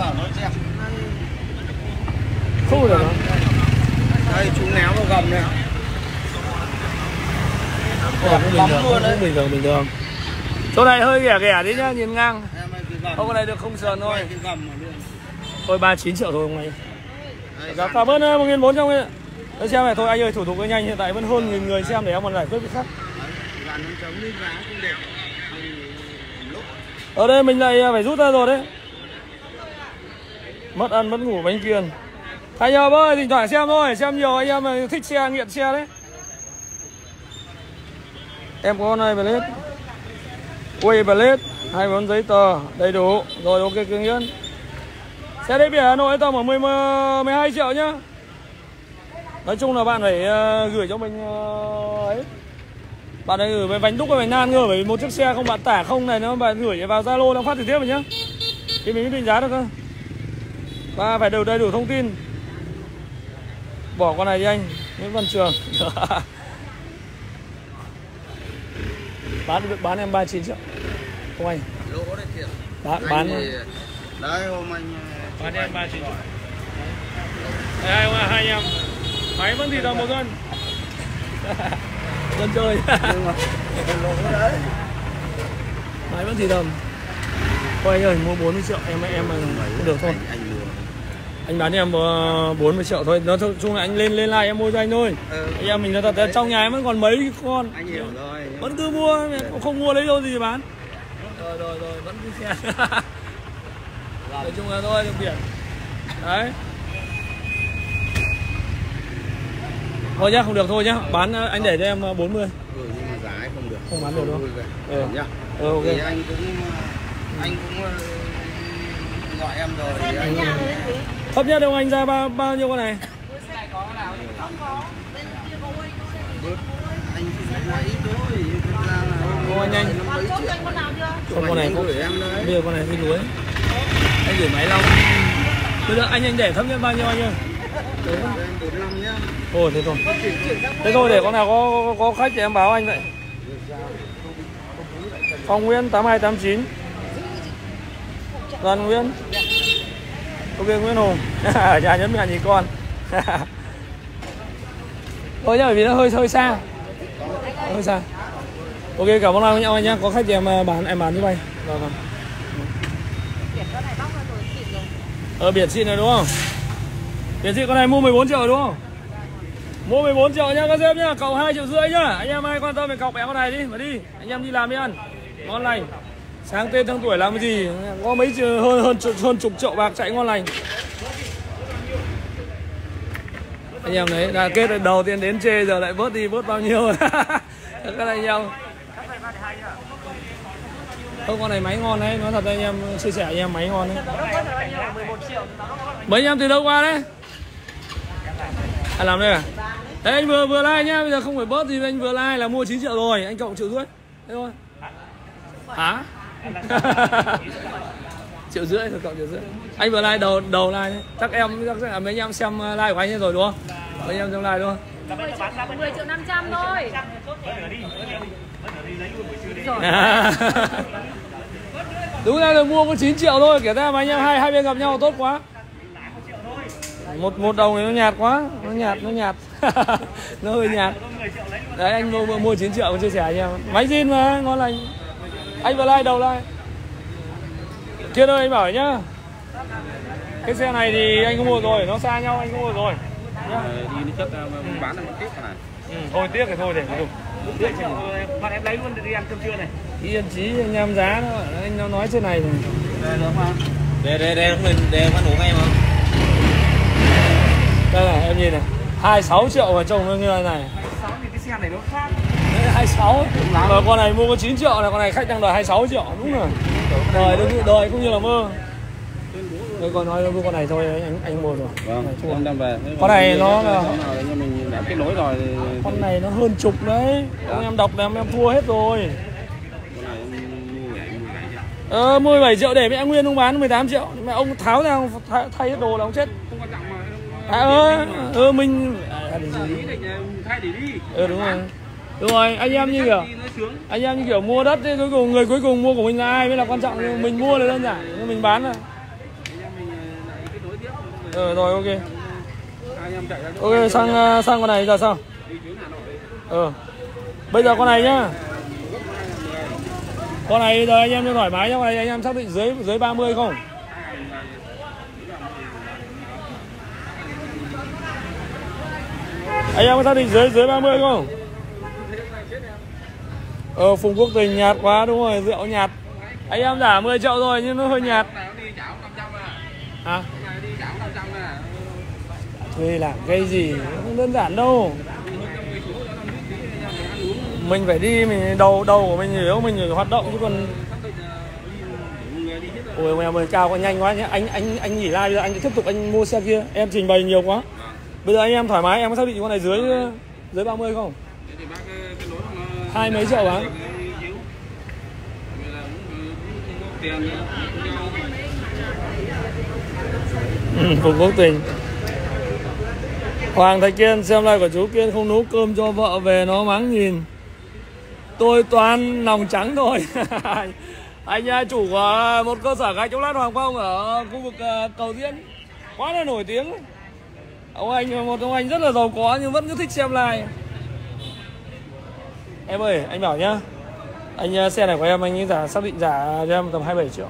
Không được lắm. đây chú néo vào gầm này Ờ, cũng bình thường, đấy. cũng bình thường bình thường. Chỗ này hơi ghẻ ghẻ đi nhá, nhìn ngang. Không cái này được không sờn thôi. Thôi 39 triệu thôi hôm nay. Đây, Dạ, cảm ơn uh, 1.400 em. Đấy xem này thôi anh ơi thủ tục nhanh hiện tại vẫn hơn nghìn người xem để em còn giải quyết cái khác. Ở đây mình lại à, phải rút ra rồi đấy. Mất ăn mất ngủ bánh kiền anh em ơi thỉnh thoảng xem thôi xem nhiều anh em mà thích xe nghiện xe đấy. Em có này blade. Quay blade hai món giấy tờ đầy đủ. Rồi ok cương yên xe đây biển hà nội tầm ở 10, 12 triệu nhá nói chung là bạn phải ờ, gửi cho mình ờ, ấy. Bạn ấy gửi về bánh đúc và bánh nan cơ bởi vì một chiếc xe không bạn tả không này nó bạn gửi vào zalo nó phát trực tiếp rồi nhá. Thì mình mới định giá được cơ. Và phải đều đầy đủ thông tin. Bỏ con này đi anh Nguyễn Văn Trường. Bán được bán em 39 triệu. Không anh. Lỗ đấy kìa. Bán Anh bán thì- đấy hôm anh ờ, bán em 39 triệu. ạ, hai anh em máy vẫn thì đồng một cân dân chơi. Máy vẫn thì đồng thôi anh ơi mua 40 triệu em em cũng được thôi. anh, bán em ờ, 40 triệu thôi. Nó chung là anh lên lên like em mua cho anh thôi. Ừ, anh em mình nói thật trong nhà em vẫn còn mấy con. Anh hiểu rồi. Vẫn cứ mua không mua lấy đâu gì bán. Rồi rồi rồi vẫn cứ xe nói chung là thôi được biển. Đấy thôi nhá không được thôi nhá. Bán ờ, anh để cho em ờ, 40 ừ, nhưng mà giá ấy không được. Không bán được đâu. Ừ. nhá. Ừ, ok. Thì anh cũng anh cũng ờ, gọi em rồi thì anh thấp nhất đâu anh ra bao bao nhiêu con này? Anh chỉ nói ít thôi thực ra là Ô, anh anh. năm mấy triệu. Không, con này không. đấy. bây giờ con này đi đuối anh gửi máy long. Bây giờ anh anh để thấp nhất bao nhiêu anh ơi Gửi em 45 nhá Ồ thế thôi. Thế thôi để con nào có, có, có khách thì em báo anh vậy. Phòng Nguyễn 8289 Đoàn Nguyễn. Ok Nguyễn Hùng. Ở nhà nhấn nhà nhìn con. Thôi nhá bởi vì nó hơi hơi xa. Hơi xa. Ok cảm ơn anh nhau anh nhá. Có khách thì em ờ, bán em bán như vậy Vâng vâng. Ờ biển xịn rồi đúng không Tiền chị con này mua 14 triệu đúng không Mua 14 triệu nhá các em nhá, cậu 2 triệu rưỡi nhá. Anh em ai quan tâm thì cọc bé con này đi, mà đi. Anh em đi làm đi ăn. Ngon lành. Sáng tên tháng tuổi làm cái gì? Có mấy triệu- hơn hơn chục- hơn chục triệu bạc chạy ngon lành. Anh em đấy, là kết đầu tiên đến chê giờ lại vớt đi vớt bao nhiêu. các anh em. Không con này máy ngon đấy, nói thật anh em chia sẻ anh em máy ngon đấy. Mấy anh em từ đâu qua đấy? À làm đây à? Đấy anh vừa vừa like nhá, bây giờ không phải bớt gì anh vừa like là mua 9 triệu rồi, anh cộng triệu rưỡi. Thế thôi. Hả? triệu rưỡi rồi cộng triệu rưỡi. Anh vừa like đầu đầu like đấy. Chắc em chắc là mấy anh em xem uh, like của anh rồi đúng không? Mấy anh em xem like đúng không? 10 triệu, 10 triệu 500 thôi Đúng ra là mua có 9 triệu thôi, kể ra mà anh em hai hai bên gặp nhau tốt quá. Một một đồng này nó nhạt quá, nó nhạt nó nhạt. nó hơi nhạt. Đấy anh mua mua, 9 triệu chia sẻ anh em. Máy zin mà, ngon lành. Anh vào like đầu like. Kia ơi anh bảo nhá. Cái xe này thì anh có mua rồi, nó xa nhau anh có mua rồi. Nhá. đi nó chất bán là một tiếp này Ừ, thôi tiếc thì thôi để dùng. Bạn em lấy luôn đi ăn cơm trưa này. Yên chí anh em giá nó anh nó nói trên này thì đây được không để để để mình để con ngủ ngay mà đây này em nhìn này. 26 triệu mà trông nó như thế này. Sáu thì cái xe này nó khác. Đấy, 26 mà con này mua có 9 triệu là con này khách đang đòi 26 triệu đúng rồi. Đời đúng đời cũng như là mơ. Đây còn nói con này thôi anh anh mua rồi. Vâng Này, em đem về. Con này nó là- mình đã kết nối rồi con này nó hơn chục đấy. Ông em đọc làm em thua hết rồi. Con này em ờ 17 triệu để mẹ nguyên ông bán 18 triệu. Mẹ ông tháo ra thay hết đồ là ông chết à ơ ơ mình để thay để đi ờ đúng rồi. Đúng rồi, anh em như kiểu anh em như kiểu mua đất thì cuối cùng người cuối cùng mua của mình là ai? Mới là quan trọng, mình mua là đơn giản, nhưng mình bán là ờ rồi, ok. Ok, sang ờ, sang con này giờ sao ờ bây giờ con này nhá. Con này giờ anh em cho thoải mái nhá, con này anh em xác định dưới dưới 30 không? Anh em có xác định dưới dưới 30 không? Ờ phùng quốc tình nhạt quá đúng rồi, rượu nhạt. Anh em giả 10 triệu rồi nhưng nó hơi nhạt. À. thuê làm cái gì? Không đơn giản đâu. Mình phải đi, mình đầu đầu của mình hiểu mình phải hoạt động chứ còn ôi em ơi cao quá, nhanh quá nhé anh anh anh nghỉ like anh tiếp tục anh mua xe kia. Em trình bày nhiều quá bây giờ anh em thoải mái em có xác định con này dưới dưới 30 không? Hai mấy triệu. Ừ, Phùng Quốc Tình Hoàng Thạch Kiên xem like của chú Kiên không nấu cơm cho vợ về nó mắng nhìn. Tôi toàn lòng trắng thôi. Anh à, chủ của một cơ sở gạch chống lát Hoàng Phong ở khu vực à, cầu Diễn. Quá là nổi tiếng Ông anh, một ông anh rất là giàu có nhưng vẫn cứ thích xem like Em ơi, anh bảo nhá. Anh à, xe này của em, anh giả, xác định giả cho em tầm 27 triệu.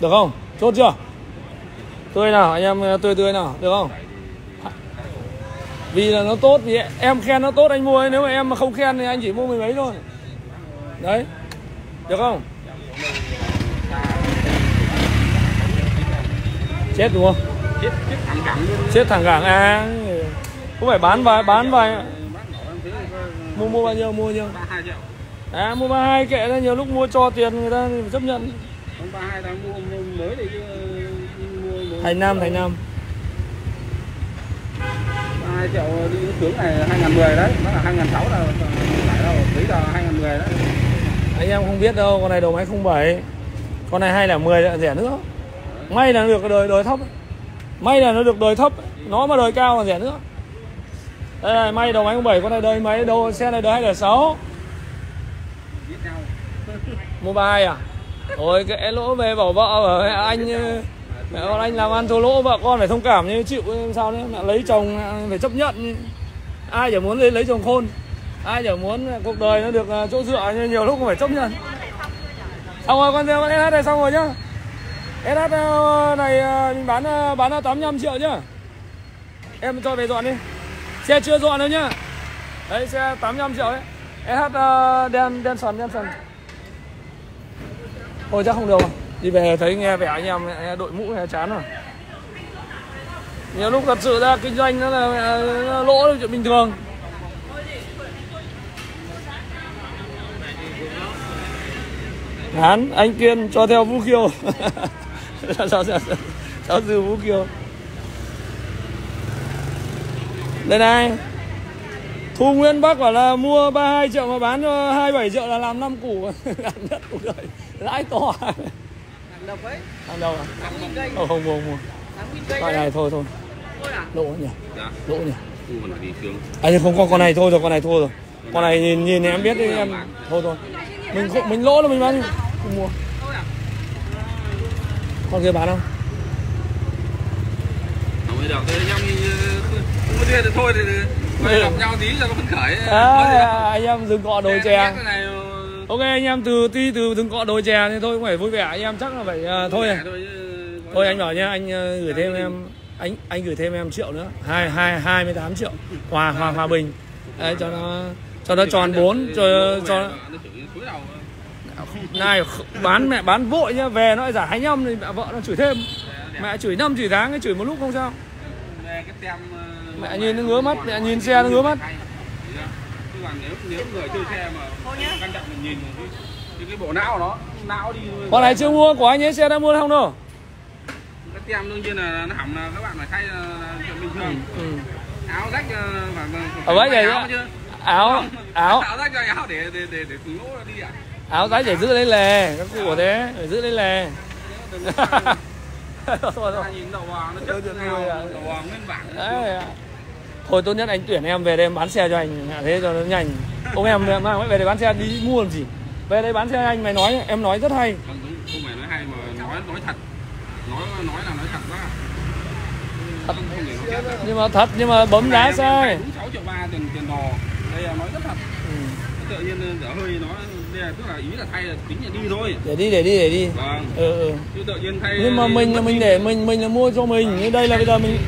Được không? Chốt chưa? tươi nào, anh em à, tươi tươi nào, được không? Vì là nó tốt, vì em khen nó tốt anh mua ấy. nếu mà em mà không khen thì anh chỉ mua mười mấy thôi. Đấy. Được không? Chết đúng không? Chết chết thẳng cẳng à cũng phải bán vài bán vài. Mua mua bao nhiêu mua bao nhiêu? 32 triệu. à mua ba hai kệ đó nhiều lúc mua cho tiền người ta chấp nhận. Ông 32 đang mua mua mới thì thành nam thành nam 32 triệu đi tướng này 2010 đấy. Nó là 2006 là phải đâu, giấy tờ 2010 đấy. anh em không biết đâu con này đầu máy 07 con này hay là 10 lại rẻ nữa. May là được đời đời thấp may là nó được đời thấp, nó mà đời cao còn rẻ nữa. Đây này, may đầu máy 07 con này đời máy đâu, xe này đời 206 Biết Mobile à? Ôi, cái lỗ về bảo vợ bảo anh, mẹ con anh làm ăn thua lỗ, vợ con phải thông cảm như chịu sao đấy mẹ lấy chồng phải chấp nhận. Ai chẳng muốn lấy lấy chồng khôn. Ai chẳng muốn cuộc đời nó được à, chỗ dựa nhưng nhiều lúc cũng phải chấp nhận. Xong rồi, con xem, con hát này xong rồi nhá. SH này ờ, mình bán ờ, bán là 85 triệu nhá. Em cho về dọn đi. Xe chưa dọn đâu nhá. Đấy xe 85 triệu ấy, SH ờ, đen đen sần đen sần thôi chắc không được rồi. Đi về thấy nghe vẻ anh em đội mũ nghe chán rồi. Nhiều lúc thật sự ra kinh doanh nó là nó lỗ là chuyện bình thường. Hán, anh Kiên cho theo Vũ Kiều Sao, sao, sao, sao dư Vũ Kiều Đây này. Thu Nguyên Bắc bảo là mua 32 triệu mà bán cho 27 triệu là làm năm củ. Làm nhất cuộc đời Lãi to. Hàng độc ấy, Hàng đầu à? hàng Không, không mua, Con đấy. này thôi thôi. Thôi à? Lỗ nhỉ? Dạ. Lỗ nhỉ? Thu còn phải đi tướng. À nhưng không có con này thôi rồi con này thua rồi. Con này nhìn nhìn em biết đi em. Thôi thôi. Mình không, mình lỗ là mình bán Không mua? Con kia bán không? Mới được, thế như không có tiền thì thôi thì quay gặp nhau tí cho nó phấn khởi. À, anh em dừng cọ đồi Xe chè này, Ok anh em từ ti từ dừng cọ đồi chè thì thôi cũng phải vui vẻ anh em chắc là phải à, thôi này thôi Thôi anh bảo nhá, anh ờ, gửi thêm em anh anh gửi thêm em triệu nữa. Hai hai hai mươi tám triệu. Hòa hòa hòa bình. Đấy cho nó cho nó tròn 4 cho cho Nó chửi cuối đầu. Này bán mẹ bán vội nhá, về nó lại giả 25 thì mẹ vợ nó chửi thêm. Mẹ chửi năm chửi tháng cái chửi một lúc không sao. Ờ, Mẹ nhìn nó ngứa mắt, mẹ nhìn xe nó ngứa mắt. Chứ còn nếu nếu người chơi xe mà căn trọng mình nhìn cái, cái, bộ não của nó não đi Con này chưa mua của anh ấy xe đã mua không đâu. cái tem đương nhiên là nó hỏng là các bạn phải thay chuyện bình thường Ừ. áo rách ờ, phải phải vậy vậy áo Áo áo áo rách cho áo để để để để lỗ đi ạ áo giấy để giữ lấy lề, các cụ của thế, phải giữ lấy lề. thôi thôi. à. Thôi tốt nhất anh tuyển em về đây em bán xe cho anh thế cho nó nhanh. Ông em mang về đây bán xe đi mua làm gì? Về đây bán xe anh mày nói em nói rất hay. không phải nói hay mà nói nói thật nói nói là nói thật quá Thật. để. Nhưng mà thật nhưng mà bấm Em sai. đúng 6 triệu ba tiền tiền đò đây là nói rất thật Ừ. tự nhiên dở hơi nói tức là ý là thay là tính là đi thôi. Để đi để đi để đi. vâng. Ừ, ừ. chứ tự nhiên thay Nhưng mà mình là mình để mình mình là mua cho mình. Như đây là bây giờ mình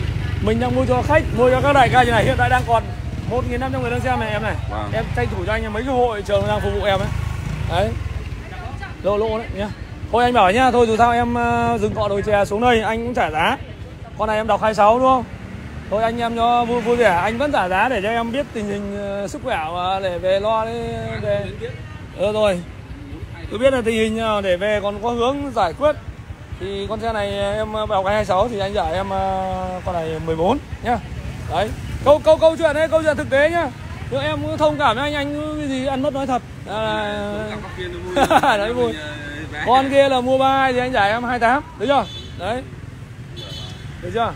mình đang mua cho khách mua cho các đại ca như này. Hiện tại đang còn 1.500 người đang xem này em này. Vâng. em tranh thủ cho anh mấy cái hội trường đang phục vụ em ấy. Đấy. Lô lô đấy nhá. Thôi anh bảo nhá thôi dù sao em ờ, dừng cọ đồi chè xuống đây anh cũng trả giá. Con này em đọc 26 đúng không? Thôi anh em cho vui vui vẻ. Anh vẫn trả giá để cho em biết tình hình ờ, sức khỏe mà để về lo đấy về được rồi. Tôi biết là tình hình ờ, để về còn có hướng giải quyết. Thì con xe này em ờ, bảo cái 26 thì anh trả em con này 14 nhá. Đấy. Câu câu câu chuyện đấy câu chuyện thực tế nhá. Nhưng em cũng thông cảm với anh anh cái gì ăn mất nói thật. À, vui. Đấy, vui. Con kia là mua ba thì anh giải em 28 được chưa? Đấy. Được chưa?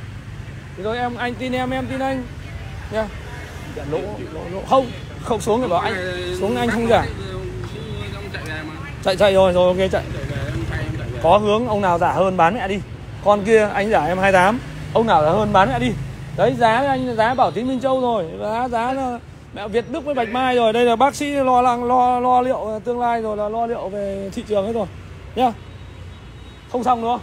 Thì thôi em anh tin em em tin anh. Nha. Dạ, lỗ lỗ lỗ. Không không xuống thì bảo anh. Xuống anh không giảm chạy chạy rồi rồi ok chạy. Có hướng ông nào giả hơn bán mẹ đi. Con kia anh giả em 28 ông nào giả hơn bán mẹ đi. Đấy giá anh giá bảo tín minh châu rồi giá giá là mẹ việt đức với bạch mai rồi. Đây là bác sĩ lo lắng lo lo liệu tương lai rồi là lo liệu về thị trường hết rồi. Nhá. Không xong đúng không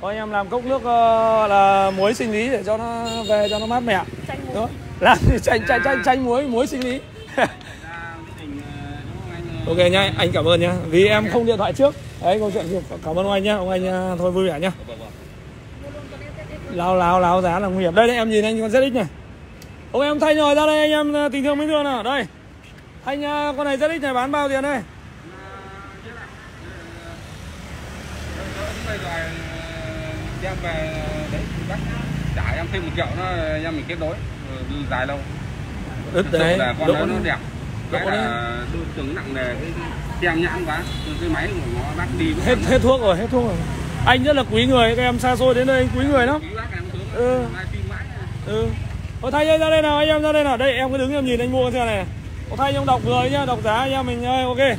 Thôi anh em làm cốc nước ờ, là muối sinh lý để cho nó về cho nó mát mẻ. Chanh muối. đó. Làm chanh chanh chanh chanh muối muối sinh lý ok nha anh cảm ơn nhá. Vì em không điện thoại trước. Đấy câu chuyện cảm ơn ông anh nhá. Ông anh ờ, thôi vui vẻ nhá. Lao lao lao giá là nguy hiểm. Đây đây em nhìn anh con ZX này. Ông em thay nhồi ra đây anh em ờ, tình thương mấy thương nào? Đây. Anh ờ, con này ZX này bán bao tiền đây? Đem về đấy bác trả em thêm một triệu nó em mình kết nối. Đi dài lâu. Sự đấy. là con nó đẹp cái là đôi tưởng nặng nề cái tem nhãn quá cái máy của nó bác đi hết hết thuốc rồi hết thuốc rồi. Anh rất là quý người các em xa xôi đến đây anh quý người lắm. Em Ừ. ừ. Ô thay ra đây nào anh em ra đây nào. Đây em cứ đứng em nhìn anh mua con xe này. Ô thay ông đọc người nhá đọc giá anh em mình ơi ok.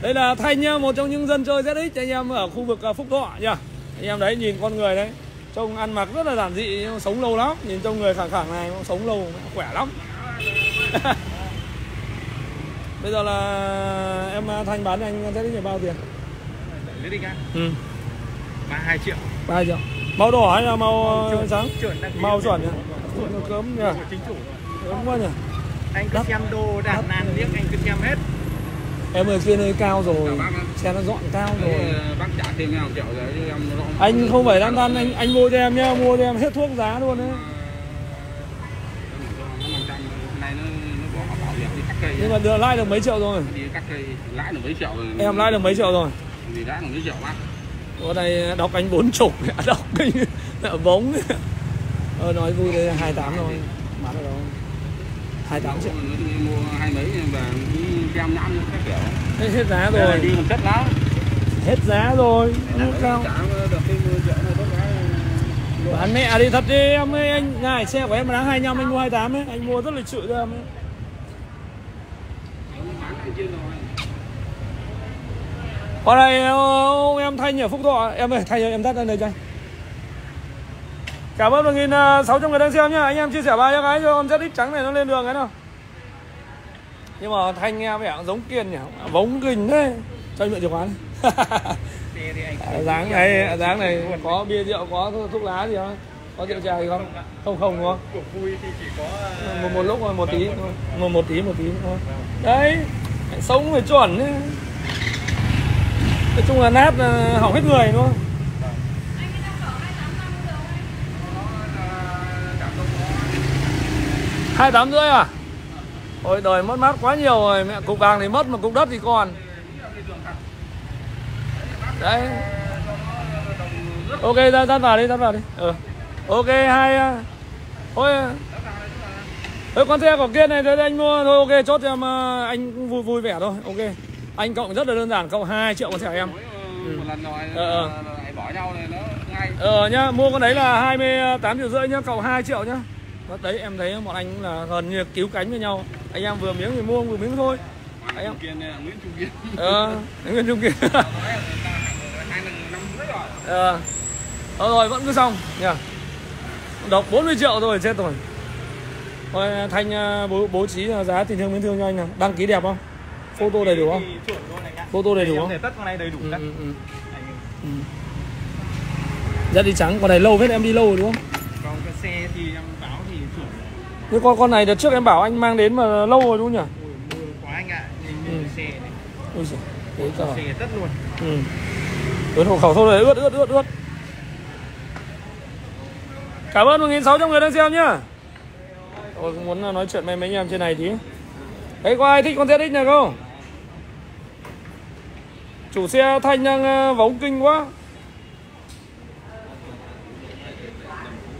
Đây là thanh nhá một trong những dân chơi ZX anh em ở khu vực à, Phúc Thọ nhá. Anh em đấy nhìn con người đấy. Trông ăn mặc rất là giản dị nhưng sống lâu lắm. Nhìn trông người khẳng khẳng này sống lâu khỏe lắm bây giờ là em à, thanh bán anh ZX này bao tiền? Lý Đình An, ừ. 32 triệu. ba triệu. Màu đỏ hay là màu à, trắng Chuẩn đăng ký. màu chuẩn nhỉ? Cấm nhỉ? Cấm quá nhỉ? Anh cứ Đắt. xem đồ đàn nan liếc anh cứ xem hết. em ở kia nơi cao rồi. Xe nó dọn cao rồi. bác trả em một triệu rồi em nó anh không phải lăn tăn anh anh mua cho em nhá mua cho em hết thuốc giá luôn đấy nó năm trăm này nó nó bỏ bảo hiểm đi cắt cây nhưng mà được lãi được mấy triệu rồi? Cây lãi được mấy triệu rồi. Em lãi được mấy triệu rồi? Vì lãi được mấy triệu bác ở đây đọc anh bốn chục đọc anh bóng ờ, nói vui đây hai tám thôi. Bán được đâu hai tám triệu. Mua hai mấy và kem nhãn các kiểu. Hết, hết giá là rồi. Đi một chất lắm. Hết giá rồi. Mua cao. trả được thêm 10 triệu này tốt cái bán mẹ đi thật đi em ơi anh này xe của em đáng 25 anh mua 28 ấy. Anh mua rất lịch sự cho em ấy bán này ông em Thanh ở Phúc Thọ. Em ơi Thanh em tắt lên đây cho anh. Cảm ơn 1.600 người đang xem nhá. Anh em chia sẻ ba cho cái cho con ZX trắng này nó lên đường cái nào. Nhưng mà Thanh nghe vẻ giống kiên nhỉ? Vống kinh thế. Cho anh mượn chìa khóa À, dáng này dáng này có bia rượu có thuốc, lá gì không? Có rượu chè gì không? Không không đúng không? Cuộc vui thì chỉ có ờ, một, một lúc thôi một tí thôi. Một, một tí một tí thôi. Đấy sống phải chuẩn chứ. Nói chung là nát là hỏng hết người đúng không? Hai tám rưỡi à? Ôi đời, mất mát quá nhiều rồi. Mẹ cục vàng thì mất mà cục đất thì còn. Đấy. Ok, ra ra vào đi, ra vào đi. Ừ. ok, hai ờ, ôi Ê, con xe của kia này thế anh mua thôi ok chốt cho em à, anh cũng vui vui vẻ thôi ok anh cộng rất là đơn giản cộng 2 triệu con xe em một lần rồi Ờ, ờ. lại bỏ nhau này nó ngay Ờ nhá, mua con đấy là 28 triệu rưỡi nhá, cộng 2 triệu nhá. Đó, đấy em thấy bọn anh là gần như cứu cánh với nhau. Anh em vừa miếng thì mua vừa miếng thôi. Anh em. là Nguyễn Trung Kiên Ờ, anh Nguyên Trung rồi Ờ. Ờ rồi vẫn cứ xong nhá. Đọc 40 triệu rồi chết rồi. Thôi Thanh à, bố, bố trí là giá tình thương mến thương cho anh nào. Đăng ký đẹp không? Photo đầy đủ không? Thì chuẩn. Photo đầy đủ không? để tất con này đầy đủ Ừ, ừ, ừ. Anh Rất đi trắng, con này lâu hết em đi lâu rồi đúng không? còn cái xe thì em Thế con con này đợt trước em bảo anh mang đến mà lâu rồi đúng không nhỉ? Mưa quá anh ạ Nhìn Ừ. xe này Ui giời, cả. Xe tất luôn Ừ. Ướt hộ khẩu thôi đấy, ướt ướt ướt ướt. Cảm ơn 1.600 người đang xem nhá. Tôi cũng muốn nói chuyện với mấy anh em trên này tí. Đấy có ai thích con ZX này không? Chủ xe Thanh đang ờ, vóng kinh quá.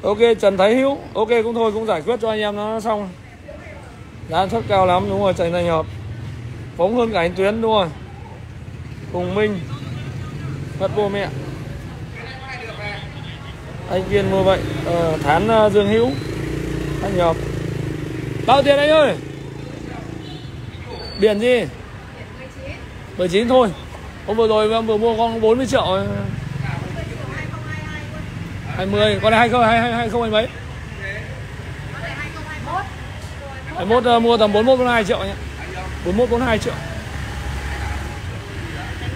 Ok Trần Thái Hữu. Ok cũng thôi cũng giải quyết cho anh em nó xong. Giá suất cao lắm đúng rồi Trần Thành Hợp. Phóng hơn cả anh Tuyến đúng rồi. Cùng Minh. Mất bố mẹ. Anh Kiên mua vậy. Ờ, Thán ờ, Dương Hữu. Anh Hợp Bao tiền anh ơi? Biển gì? 19 thôi. Hôm vừa rồi em vừa mua con 40 triệu 20 Con này 20 20 20 mấy? 21 uh, ờ, mua tầm 41 42 triệu nhé 41 42 triệu.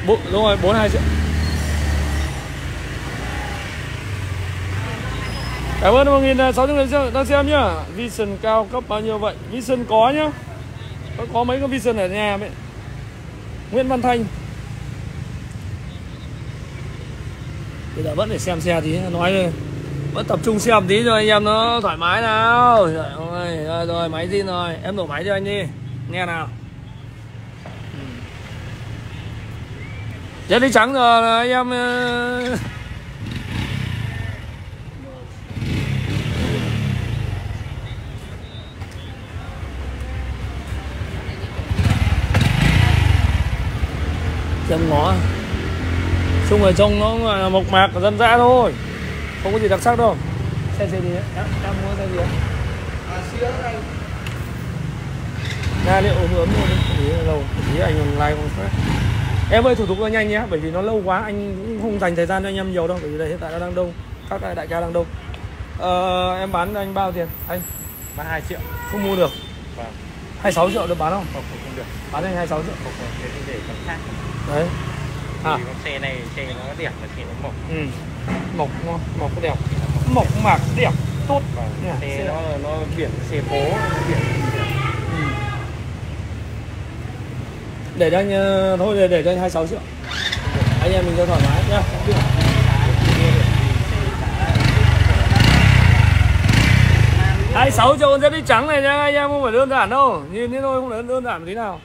Bộ, đúng rồi 42 triệu. Cảm ơn 1.600 người à, đang xem nhá. Vision cao cấp bao nhiêu vậy? Vision có nhá. Có, có mấy cái Vision ở nhà vậy? Nguyễn Văn Thanh. Bây giờ vẫn để xem xe tí Nói rồi vẫn tập trung xem tí cho anh em nó thoải mái nào. Trời ơi, rồi, rồi máy gì rồi. Em đổ máy cho anh đi. Nghe nào. Ừ. Chết đi trắng rồi anh em ờ, ờ, Xem ngó Chung ở trong nó là mộc mạc dân dã thôi. Không có gì đặc sắc đâu. Xe xe gì đấy? Em, em mua xe gì đấy? Nga liệu ốm ốm luôn Ý lâu? Ý anh còn like không phát Em ơi thủ tục nó nhanh nhé Bởi vì nó lâu quá Anh cũng không dành thời gian cho anh em nhiều đâu Bởi vì đây hiện tại nó đang đông. Các đại, đại ca đang đông. Ờ, Em bán anh bao tiền? Anh? Bán 2 triệu. Không mua được. Vâng. 26 triệu được bán không? Không, không, không được. Bán anh 26 triệu. Không, không, thế thì để con khác Đấy. À. Con xe này, xe nó đẹp là xe nó mộc. Ừ. Mộc ngon Mộc đẹp. Mộc mạc đẹp Tốt. Vâng, Nha, xe xe- nó, nó biển xe phố biển. Ừ. Để cho anh ờ, thôi để, để cho anh 26 triệu. Anh em mình cho thoải mái nhá. hai sáu triệu con đi trắng này nhá anh em không phải đơn giản đâu. Nhìn thế thôi không phải đơn giản một tí nào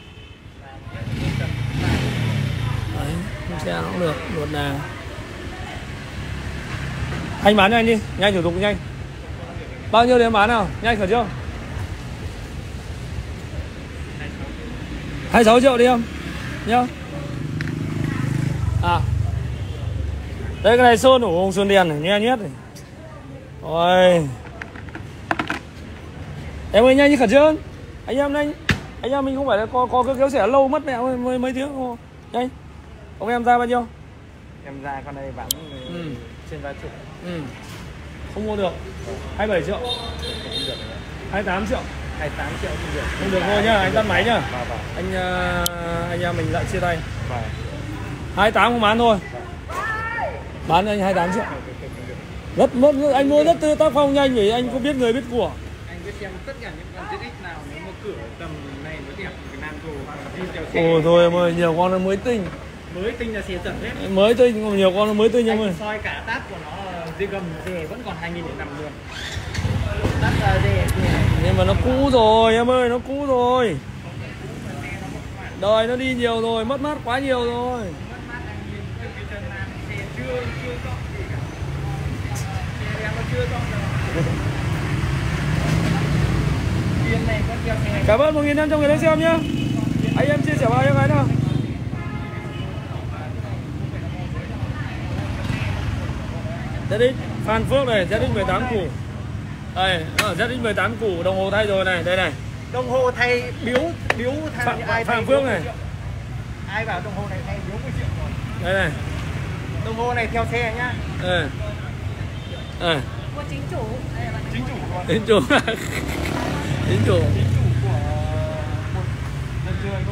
đấy xe nó cũng được luôn là anh bán cho anh đi nhanh thủ tục nhanh. Bao nhiêu để bán nào? Nhanh khẩn trương. 26 triệu đi em nhá. À. Đây cái này sơn của ông sơn đèn này nghe nhất này. Ôi. Em ơi nhanh như khẩn trương. Anh em nhanh. Anh em mình không phải là có có cái kéo xẻ lâu mất mẹ mấy, mấy tiếng không nhanh ông em ra bao nhiêu? Em ra con này bán Ừ. trên ba chục ừ. không mua được. 27 triệu. 28 triệu. 28 triệu không được. Không được thôi nhá anh tắt máy nhá. Vâng, vâng, anh ờ, anh em mình lại chia tay. Vâng. 28 không bán thôi. Bán anh 28 triệu. Rất mất anh mua rất tư tác phong nhanh vì anh có biết người biết của. Anh cứ xem tất cả những con ZX nào nếu mà cửa tầm này nó đẹp Việt Nam xe ôi thôi em ơi nhiều con nó mới tinh mới tinh là xe chuẩn hết. Mới tinh nhiều con nó mới tinh ơi anh soi cả tát của nó dây gầm dề vẫn còn 2000 để nằm luôn. Tát là dề dề nhưng mà nó cũ rồi em ơi nó cũ rồi. Đời nó đi nhiều rồi mất mát quá nhiều rồi. Yên này có treo xe cảm ơn 1.500 người đang xem nhá. Anh em chia sẻ vào cho cái nào ZX Phan Phước này ZX 18 củ. Đây ờ, ZX 18 củ đồng hồ thay rồi này đây này. Đồng hồ thay biếu biếu thay Phạm, ai Phạm thay Phước này. 10 triệu. ai bảo đồng hồ này thay biếu 10 triệu rồi? Đây này. Đồng hồ này theo xe nhá. Đây. Đây. Của chính chủ. Đây là bạn chính chủ. Luôn đến chủ. Chính chủ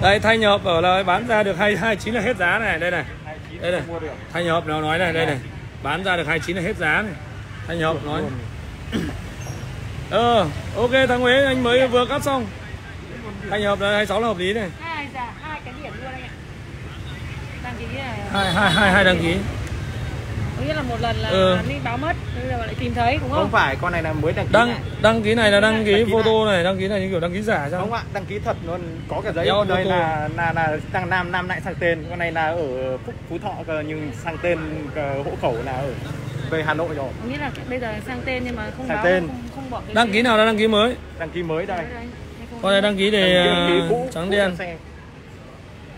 đây thanh hợp bảo là bán ra được hai hai chín là hết giá này. Đây này. 29 đây này. mua được. Thanh hợp nó nói này đây này bán ra được hai chín là hết giá này. Thanh hợp nói. Ờ ok thằng Huế anh mới vừa cắt xong. Anh hợp là 26 là hợp lý này. Hai giả hai cái điểm luôn anh ạ. Đăng ký là hai hai hai hai đăng ký có nghĩa là một lần là Ừ. đi báo mất bây giờ lại tìm thấy đúng không, không? phải con này là mới đăng ký đăng này. đăng ký này là đăng ký Đăng ký photo này đăng ký này như kiểu đăng ký giả sao không ạ đăng ký thật luôn có cả giấy Đeo đây là là là đang nam nam lại sang tên. Con này là ở phúc phú thọ cơ, nhưng sang tên cơ, hộ khẩu là ở về hà nội rồi. Nghĩa là bây giờ sang tên nhưng mà không Sang báo tên. không, không bỏ cái đăng ký nào là đăng ký mới? Đăng ký mới đây. Con này đăng ký để đăng ký ờ, cũ trắng cũ đen. xe.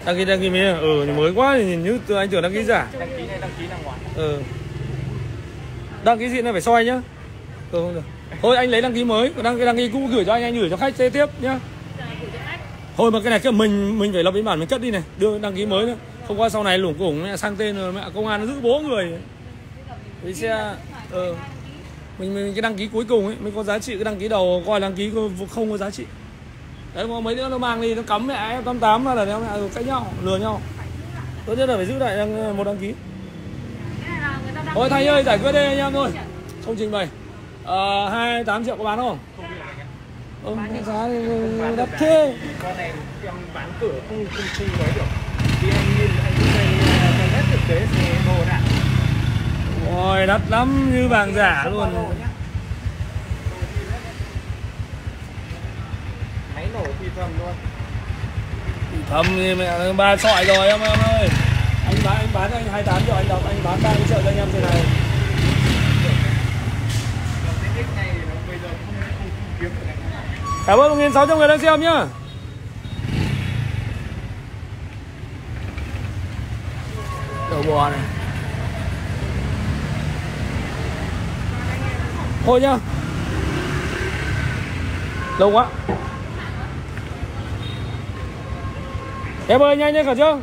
Đăng ký đăng ký mới à? ừ mới quá thì nhìn như anh tưởng đăng ký giả. Đăng ký này đăng ký là ngoài ừ. Đăng ký gì này phải soi nhá. Ừ, không được. Thôi anh lấy đăng ký mới còn đăng ký đăng ký cũ gửi cho anh anh gửi cho khách xe tiếp nhá. Thôi mà cái này cái mình mình phải lập biên bản mình cất đi này. Đưa đăng ký mới nữa. Không qua sau này lủng củng mẹ sang tên rồi mẹ công an nó giữ bố người. Vì xe. Ờ mình, mình cái đăng ký cuối cùng ấy mới có giá trị cái đăng ký đầu coi đăng ký không có giá trị đấy có mấy đứa nó mang đi nó cắm mẹ em tám tám là nó mẹ cãi nhau lừa nhau. Tốt nhất là phải giữ lại một đăng ký. Thôi thầy ơi giải quyết đi anh em thôi. Không trình bày. Ờ 28 triệu có bán không? Ừ, cái giá thì đắt thế. Con này em bán cửa không không không nói được. Thì em nhìn anh cái này cái hết thực tế xe đồ đã Ôi đắt lắm như vàng giả luôn nổ thì thầm luôn. Thầm thì mẹ ba sọi rồi em em ơi. Anh bán anh bán anh 28 triệu anh đọc anh bán 30 triệu cho anh em thế này. Cái này nó bây giờ không không, không kiếm được này Cảm ơn 1.600 người đang xem nhá. Đầu bò này. Thôi nhá. Lâu quá Em ơi nhanh lên cả chưa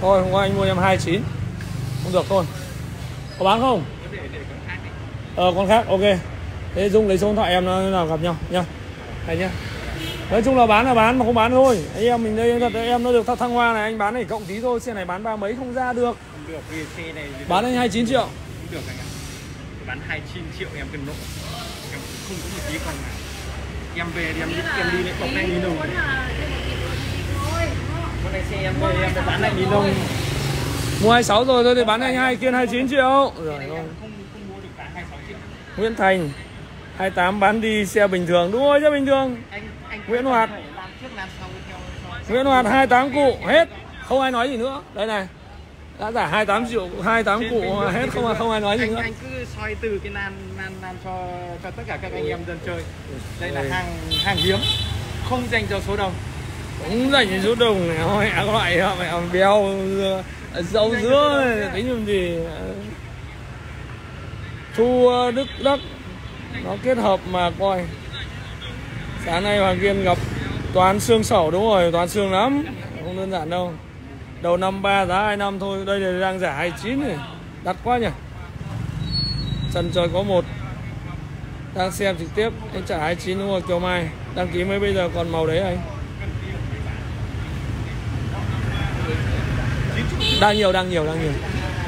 Thôi hôm qua anh mua em 29 Không được thôi. Có bán không? Ờ con khác ok. Thế Dung lấy số điện thoại em nào gặp nhau nha. Này nhá. Nói chung là bán là bán mà không bán thôi. Anh em mình đây thật em nó được thăng hoa này Anh bán này cộng tí thôi Xe này bán ba mấy không ra được. Không được vì xe này Bán anh 29 triệu. Không được anh ạ. Bán 29 triệu em cần nộ em không có một tí còn nào em về thì em đi em đi lại bọc này đi không? con này xe em về em phải bán lại đi nồng Mua 26 rồi thôi thì bán anh hai kiên 29 triệu. Rồi thôi em không không mua được bán 26 triệu. Nguyễn Thành 28 bán đi xe bình thường. Đúng rồi xe bình thường. Anh anh Nguyễn Hoạt. Nguyễn Hoạt 28 cụ hết. Không ai nói gì nữa. Đây này đã giả 28 triệu 28 Trên cụ bình hết không bây không ai nói gì nữa. anh cứ soi từ cái nan nan nan cho cho tất cả các anh em dân chơi. Đây là Ôi. hàng hàng hiếm không dành cho số đông cũng dành cho số đồng này thôi mẹ gọi mẹ béo dầu dứa tính làm gì. Thu ờ, đức đắc nó kết hợp mà coi. Sáng nay hoàng kiên gặp toán xương sẩu đúng rồi toán xương lắm. Không đơn giản đâu đầu năm ba giá hai năm thôi, đây là đang giả 29 này. Đắt quá nhỉ? Trần trời có một. Đang xem trực tiếp, anh trả 29 đúng rồi kiều mai, đăng ký mới bây giờ còn màu đấy anh. Đang nhiều đang nhiều đang nhiều.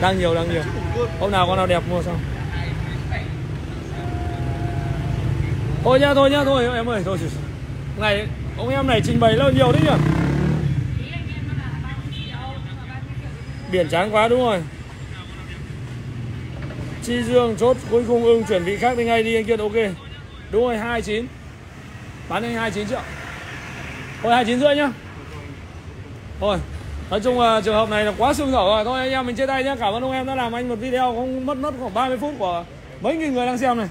Đang nhiều đang nhiều. Hôm nào con nào đẹp mua xong? Thôi nha thôi nha thôi em ơi, thôi. Ngày, ông em này trình bày lâu nhiều đấy nhỉ Ý anh em nó là 30 triệu nhưng mà 30 triệu thì biển trắng quá đúng rồi. Chi dương chốt cuối cùng ưng chuẩn bị khác đi ngay đi anh kiên ok. Đúng rồi 29 bán anh 29 triệu. Thôi 29 rưỡi nhá. Thôi nói chung là trường hợp này là quá xương sổ rồi. Thôi anh em mình chia tay nhá. Cảm ơn ông em đã làm anh một video không mất mất khoảng 30 phút của mấy nghìn người đang xem này.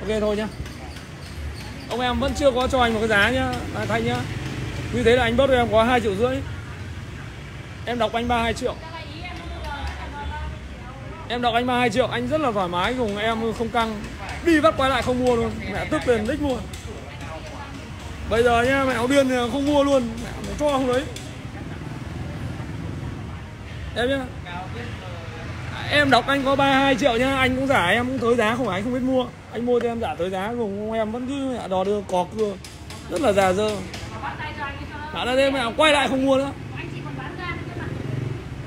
Ok thôi nhá. Ông em vẫn chưa có cho anh một cái giá nhá. À, thanh nhá. Như thế là anh bớt cho em có 2 triệu rưỡi. Em đọc anh 32 triệu ra là ý em không bao giờ em nói 30 triệu Em đọc anh 32 triệu, anh rất là thoải mái cùng em không căng. Đi bắt quay lại không mua luôn. Mẹ tức lên đích mua. Bây giờ nhá, mẹ nó điên thì không mua luôn. Mẹ cho không đấy Em nhá. Em đọc anh có 32 triệu nhá Anh cũng giả em cũng tới giá không phải anh không biết mua. Anh mua cho em giả tới giá cùng em vẫn cứ mẹ đò đưa cò cưa Rất là già dơ. Bạn tay cho mẹ quay lại không mua nữa.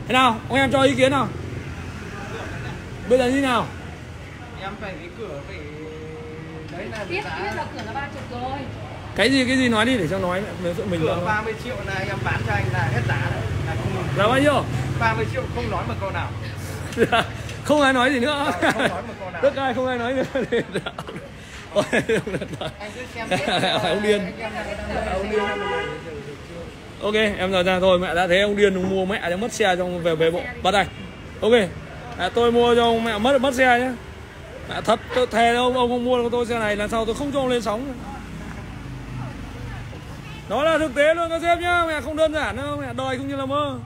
Thế nào, ông em cho ý kiến nào? Bây giờ như nào? Em phải cái cửa phải đấy là Biết giá. biết là cửa là ba chục rồi. Cái gì cái gì nói đi để cho nói mình mình cửa mình 30 triệu là em bán cho anh là hết giá đấy là không là bao nhiêu? 30 triệu không nói một câu nào. Không ai nói gì nữa. Không nói một câu nào. tất ai không ai nói nữa. Ôi, anh cứ xem tiếp. Ông điên. Ông điên. Ok em giờ ra thôi mẹ đã thấy ông điên ông mua mẹ cho mất xe trong về về bộ. Bắt đây ok à, tôi mua cho ông mẹ mất mất xe nhé mẹ à, thật tôi thề ông ông không mua cho tôi xe này là sau tôi không cho ông lên sóng đó là thực tế luôn các sếp nhá. Mẹ không đơn giản đâu mẹ đời không như là mơ.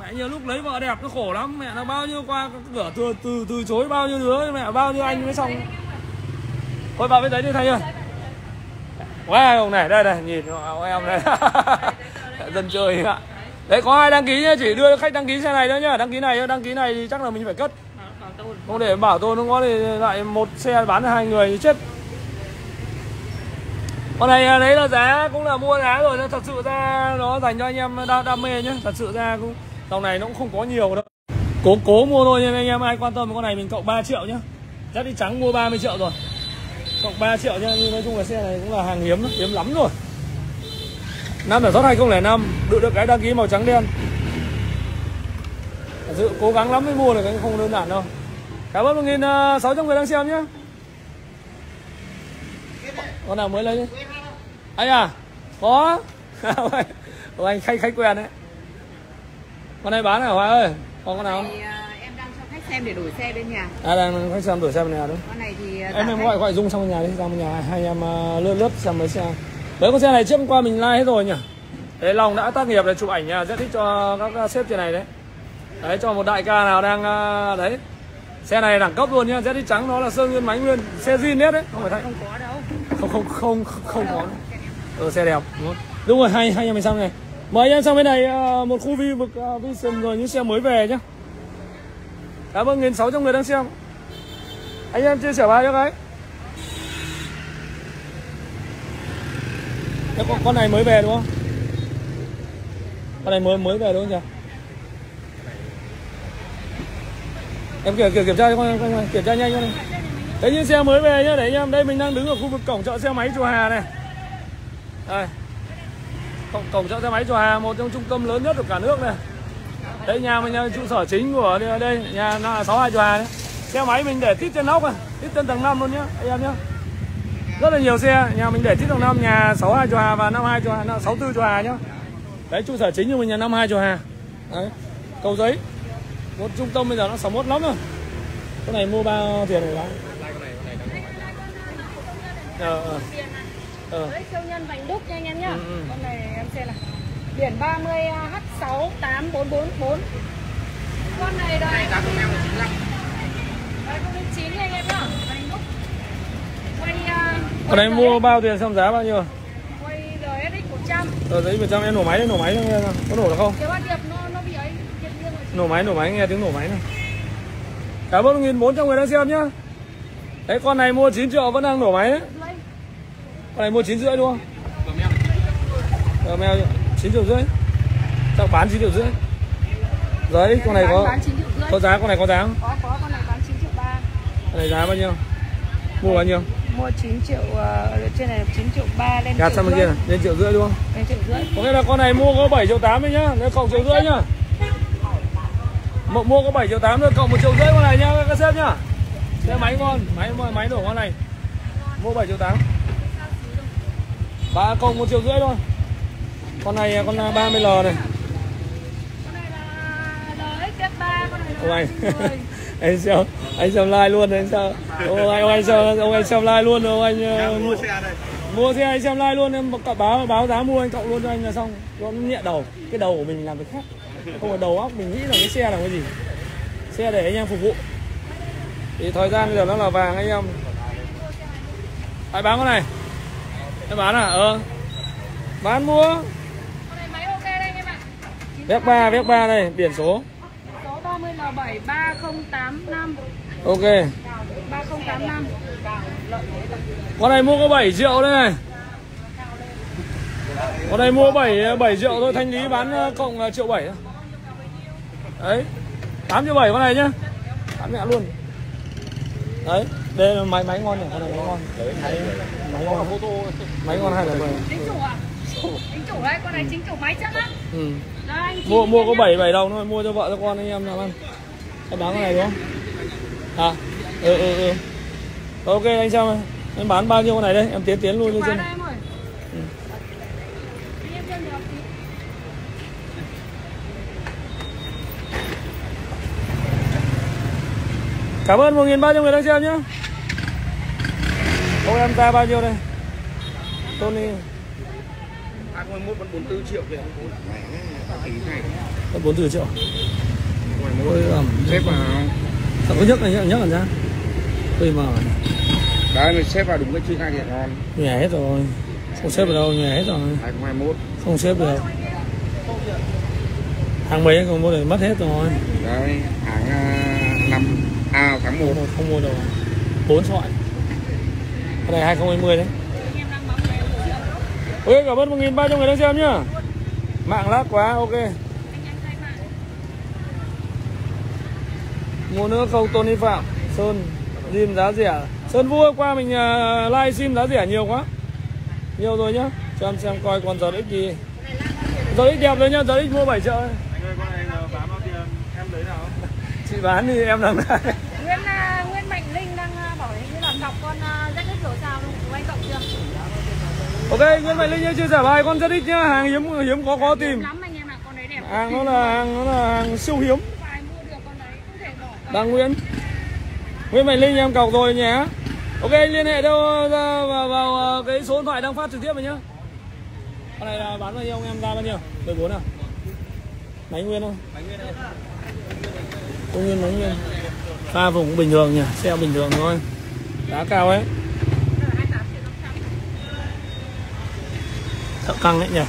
Mẹ nhiều lúc lấy vợ đẹp nó khổ lắm. Mẹ nó bao nhiêu qua cửa từ từ từ chối bao nhiêu đứa mẹ bao nhiêu anh mới xong. Thôi vào bên đấy đi thầy ơi. Wow, ông này đây đây nhìn ông em này dân chơi ạ đấy có ai đăng ký nhá chỉ đưa khách đăng ký xe này thôi nhá. Đăng ký này đăng ký này thì chắc là mình phải cất. Không để bảo tôi nó có thì lại một xe bán hai người thì chết. Con này à, đấy là giá cũng là mua giá rồi thật sự ra nó dành cho anh em đam, đam mê nhá. Thật sự ra cũng dòng này nó cũng không có nhiều đâu. Cố cố mua thôi nhưng anh em ai quan tâm con này mình cộng 3 triệu nhá. Chắc đi trắng mua 30 triệu rồi. Cộng 3 triệu nhá nhưng nói chung là xe này cũng là hàng hiếm hiếm lắm rồi năm sản xuất 2005 được được cái đăng ký màu trắng đen. Thật sự cố gắng lắm mới mua được cái không đơn giản đâu. Cảm ơn một nghìn à, sáu trăm người đang xem nhá con nào mới lấy? Đi anh à có. Ôi, anh khách khách quen đấy. Con này bán à Hòa ơi còn con nào không? Thì, em đang cho khách xem để đổi xe bên nhà. À đang khách xem đổi xe bên nhà đúng. Con này thì à, em giá em gọi gọi dung sang bên nhà đi sang bên nhà hai em uh, lướt lướt xem mấy xe mấy con xe này trước hôm qua mình like hết rồi nhỉ? Đấy lòng đã tác nghiệp là chụp ảnh nhà rất thích cho các sếp trên này đấy. Đấy cho một đại ca nào đang uh, đấy. Xe này đẳng cấp luôn nhá ZX trắng. Nó là sơn nguyên máy nguyên xe zin hết đấy. Không phải thay. Không có đâu. Không không không không, không có. Ờ xe đẹp đúng không? Đúng rồi hai hai em mình sang này. Mời anh em sang bên này uh, một khu vi vực uh, vision rồi những xe mới về nhá. Cảm ơn nghìn sáu trăm người đang xem. Anh em chia sẻ bài cho cái Thế con, con này mới về đúng không con này mới mới về đúng không nhỉ em kiểm, kiểm, kiểm tra cho con, con, con kiểm tra nhanh con này Đấy những xe mới về nhá, để nhá. em đây mình đang đứng ở khu vực cổng chợ xe máy chùa Hà này. Đây. Cổng, cổng chợ xe máy chùa Hà, một trong trung tâm lớn nhất của cả nước này. Đấy nhà mình là trụ sở chính của đây, đây nhà 62 chùa Hà đấy. Xe máy mình để tít trên nóc à, tít trên tầng 5 luôn nhá, anh em nhá. Rất là nhiều xe, nhà mình để tít tầng 5, nhà 62 chùa Hà và 52 chùa Hà, 64 chùa Hà nhá. Đấy trụ sở chính của mình là 52 chùa Hà. Đấy. Cầu giấy. Một trung tâm bây giờ nó 61 lắm rồi. Cái này mua bao tiền này bán? ờ ờ ờ Đấy, siêu nhân vành đúc nha anh em nhá Ừ, ừ. Con này em xem này Biển 30 H6 8444 Con này đây này giá của em là 95 Đấy, con đến 9 anh em nhá Vành đúc Quay à, ở đây quay mua bao tiền xong giá bao nhiêu? Quay RSX 100 tờ giấy một trăm em nổ máy đấy nổ máy xem xem. có nổ được không? Cái bát điệp nó, nó bị ấy nổ máy nổ máy nghe tiếng nổ máy này. Cảm ơn nghìn bốn trăm người đang xem nhá. Đấy con này mua 9 triệu vẫn đang nổ máy đấy. Con này mua chín rưỡi đúng không? Ờ, mèo. Chín triệu rưỡi. Chắc bán 9 triệu rưỡi. Đấy con này bán, có bán 9 triệu rưỡi. có giá con này có giá không? Có, có con này bán 9 triệu 3 con này giá bao nhiêu? Mua bao nhiêu mua 9 triệu ờ, trên này là 9 triệu 3 lên gạt sang bên kia này lên triệu rưỡi đúng không? Lên triệu rưỡi. Có nghĩa là con này mua có 7 triệu 8 đấy nhá nếu cộng triệu rưỡi nhá. Mua- mua có 7 triệu 8 nữa cộng 1 triệu rưỡi con này nhá các sếp nhá. Xe máy ngon máy máy đổ con này. Mua 7 triệu 8 và cộng 1 triệu rưỡi thôi. Con này con 30L này. Con này là RX3 Con này ông là anh 10 anh xem anh xem like luôn anh sao ông anh ông anh xem ông anh xem like luôn rồi ông anh ờ, mua, xe đây. mua xe anh xem like luôn em cậu báo báo giá mua anh cộng luôn cho anh là xong. Nó nhẹ đầu cái đầu của mình làm việc khác. Không có đầu óc mình nghĩ là cái xe là cái gì? Xe để anh em phục vụ. Thì thời gian bây giờ nó là vàng anh em. Ai bán con này? Ai bán à? Ờ. Bán mua. Con này máy ok đây anh em ạ. Vét ba vét ba đây biển số Số 30L7 3085 ok. 3085 con này mua có 7 triệu đây này. Con này mua 7 7 triệu thôi thanh lý bán ờ, cộng là triệu 7 thôi. đấy. 8 triệu 7 con này nhá. Bán mẹ luôn. Đấy đây là máy máy ngon này con này máy ngon. Máy máy ngon. Máy ngon hay là mười. Chính chủ à? Chính chủ đấy con này chính chủ máy chất á. Ừ. mua mua có nhá. bảy bảy đồng thôi mua cho vợ cho con anh em làm ăn. Anh bán cái này đúng không? À ừ ừ ừ. Ok anh xem này. em bán bao nhiêu con này đây? Em tiến tiến em Anh em xem tí. cảm ơn một nghìn bao nhiêu người đang xem nhé ông em ra bao nhiêu đây? Tony. 2021 vẫn 44 triệu kìa. Bốn mươi triệu. Ôi ẩm Xếp vào. Thật có nhấc này nhấc nhấc làm ra. Tùy mà. Đấy, mình xếp vào đúng cái chữ hai kìa ngon. nhè hết rồi. Không xếp được đâu, nhè hết rồi. 2021. Không xếp được. Hàng mấy còn mua được mất hết rồi. Đấy, tháng à, năm à tháng 1 Không, không mua được bốn sọi Cái này 2020 đấy. Lúc. Ok, cảm ơn 1.300 người đang xem nhá Mạng lag quá, ok. Mua nữa không Tony Phạm Sơn Sim giá rẻ Sơn vua qua mình uh, live sim giá rẻ nhiều quá Nhiều rồi nhá Cho em xem coi còn giờ ích gì Giờ ích đẹp rồi nhá, giờ ích mua 7 triệu. Anh ơi, con này là bán bao tiền? Em lấy nào? Chị bán thì em làm lại Nguyên à, Nguyên Mạnh Linh đang à, bảo hình như là đọc con à, rất ít rồi sao đúng không? Anh cộng chưa? Ok, Nguyễn Mạnh Linh nhá, chia sẻ bài con rất ít nhá Hàng hiếm hiếm có khó tìm. Lắm anh em ạ, con đấy đẹp. Hàng nó là hàng nó là hàng siêu hiếm. Đăng Nguyễn. Nguyễn Mạnh Linh em cọc rồi nhé. Ok liên hệ đâu ra vào, vào ờ, cái số điện thoại đang phát trực tiếp này nhá. Con này là bán bao nhiêu ông em ra bao nhiêu? 14 à? Máy Nguyên không? Công nguyên máy Nguyên. Pha vùng cũng bình thường nhỉ Xe bình thường thôi. Giá cao ấy Thợ căng đấy nhỉ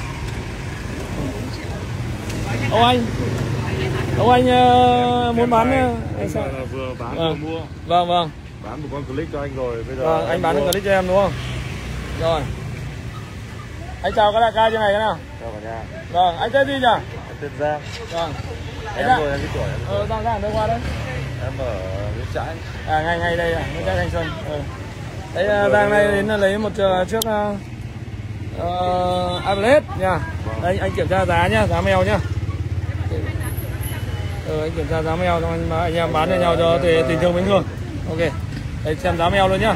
Ông anh Ông anh ờ, muốn bán ờ, anh sao? là vừa bán Vâng. vừa mua. Vâng vâng Bán một con click cho anh rồi. Bây giờ Vâng, anh bán mua. cái clip cho em đúng không? Rồi. Anh chào các đại ca trên này thế nào? Chào cả nhà. Vâng, anh tên gì nhỉ? Em tên Giang. Vâng. Anh Em rồi em cái tuổi em. Ờ, Giang Giang đâu qua đấy? Em ở Nguyễn Trãi. À, ngay ngay đây à, ngay đây Thanh Xuân. Ừ. Đấy, à, Giang này đến lấy một uh, chiếc uh, Ờ, uh, Ablet nha. Đây, anh kiểm tra giá nhá, giá mèo nhá. Ừ, anh kiểm tra giá mèo xong anh, anh em bán cho nhau cho thì tình thương bình thường. Ok. Đây xem giá mèo luôn nhá.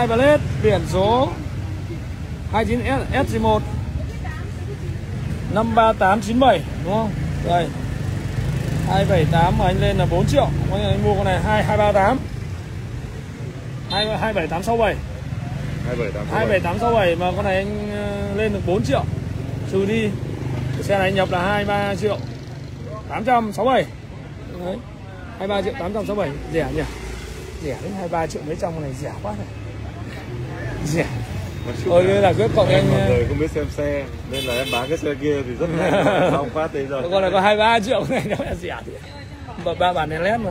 iBlade biển số 29S SG1 53897 đúng không? Đây. 278 mà anh lên là 4 triệu. Anh, anh mua con này 2238. 27867. 2787. 27867 mà con này anh ờ, lên được 4 triệu. Trừ đi. Xe này anh nhập là 23 triệu 867. Đấy. 23 triệu 867 rẻ nhỉ? Rẻ đến 23 triệu mấy trăm con này rẻ quá này. Rẻ. Thôi là cứ là quyết cộng em anh ờ, người không biết xem xe nên là em bán cái xe kia thì rất nhanh xong phát thế rồi con này có 23 triệu này nó là rẻ thì. Ba, bản đèn led mà.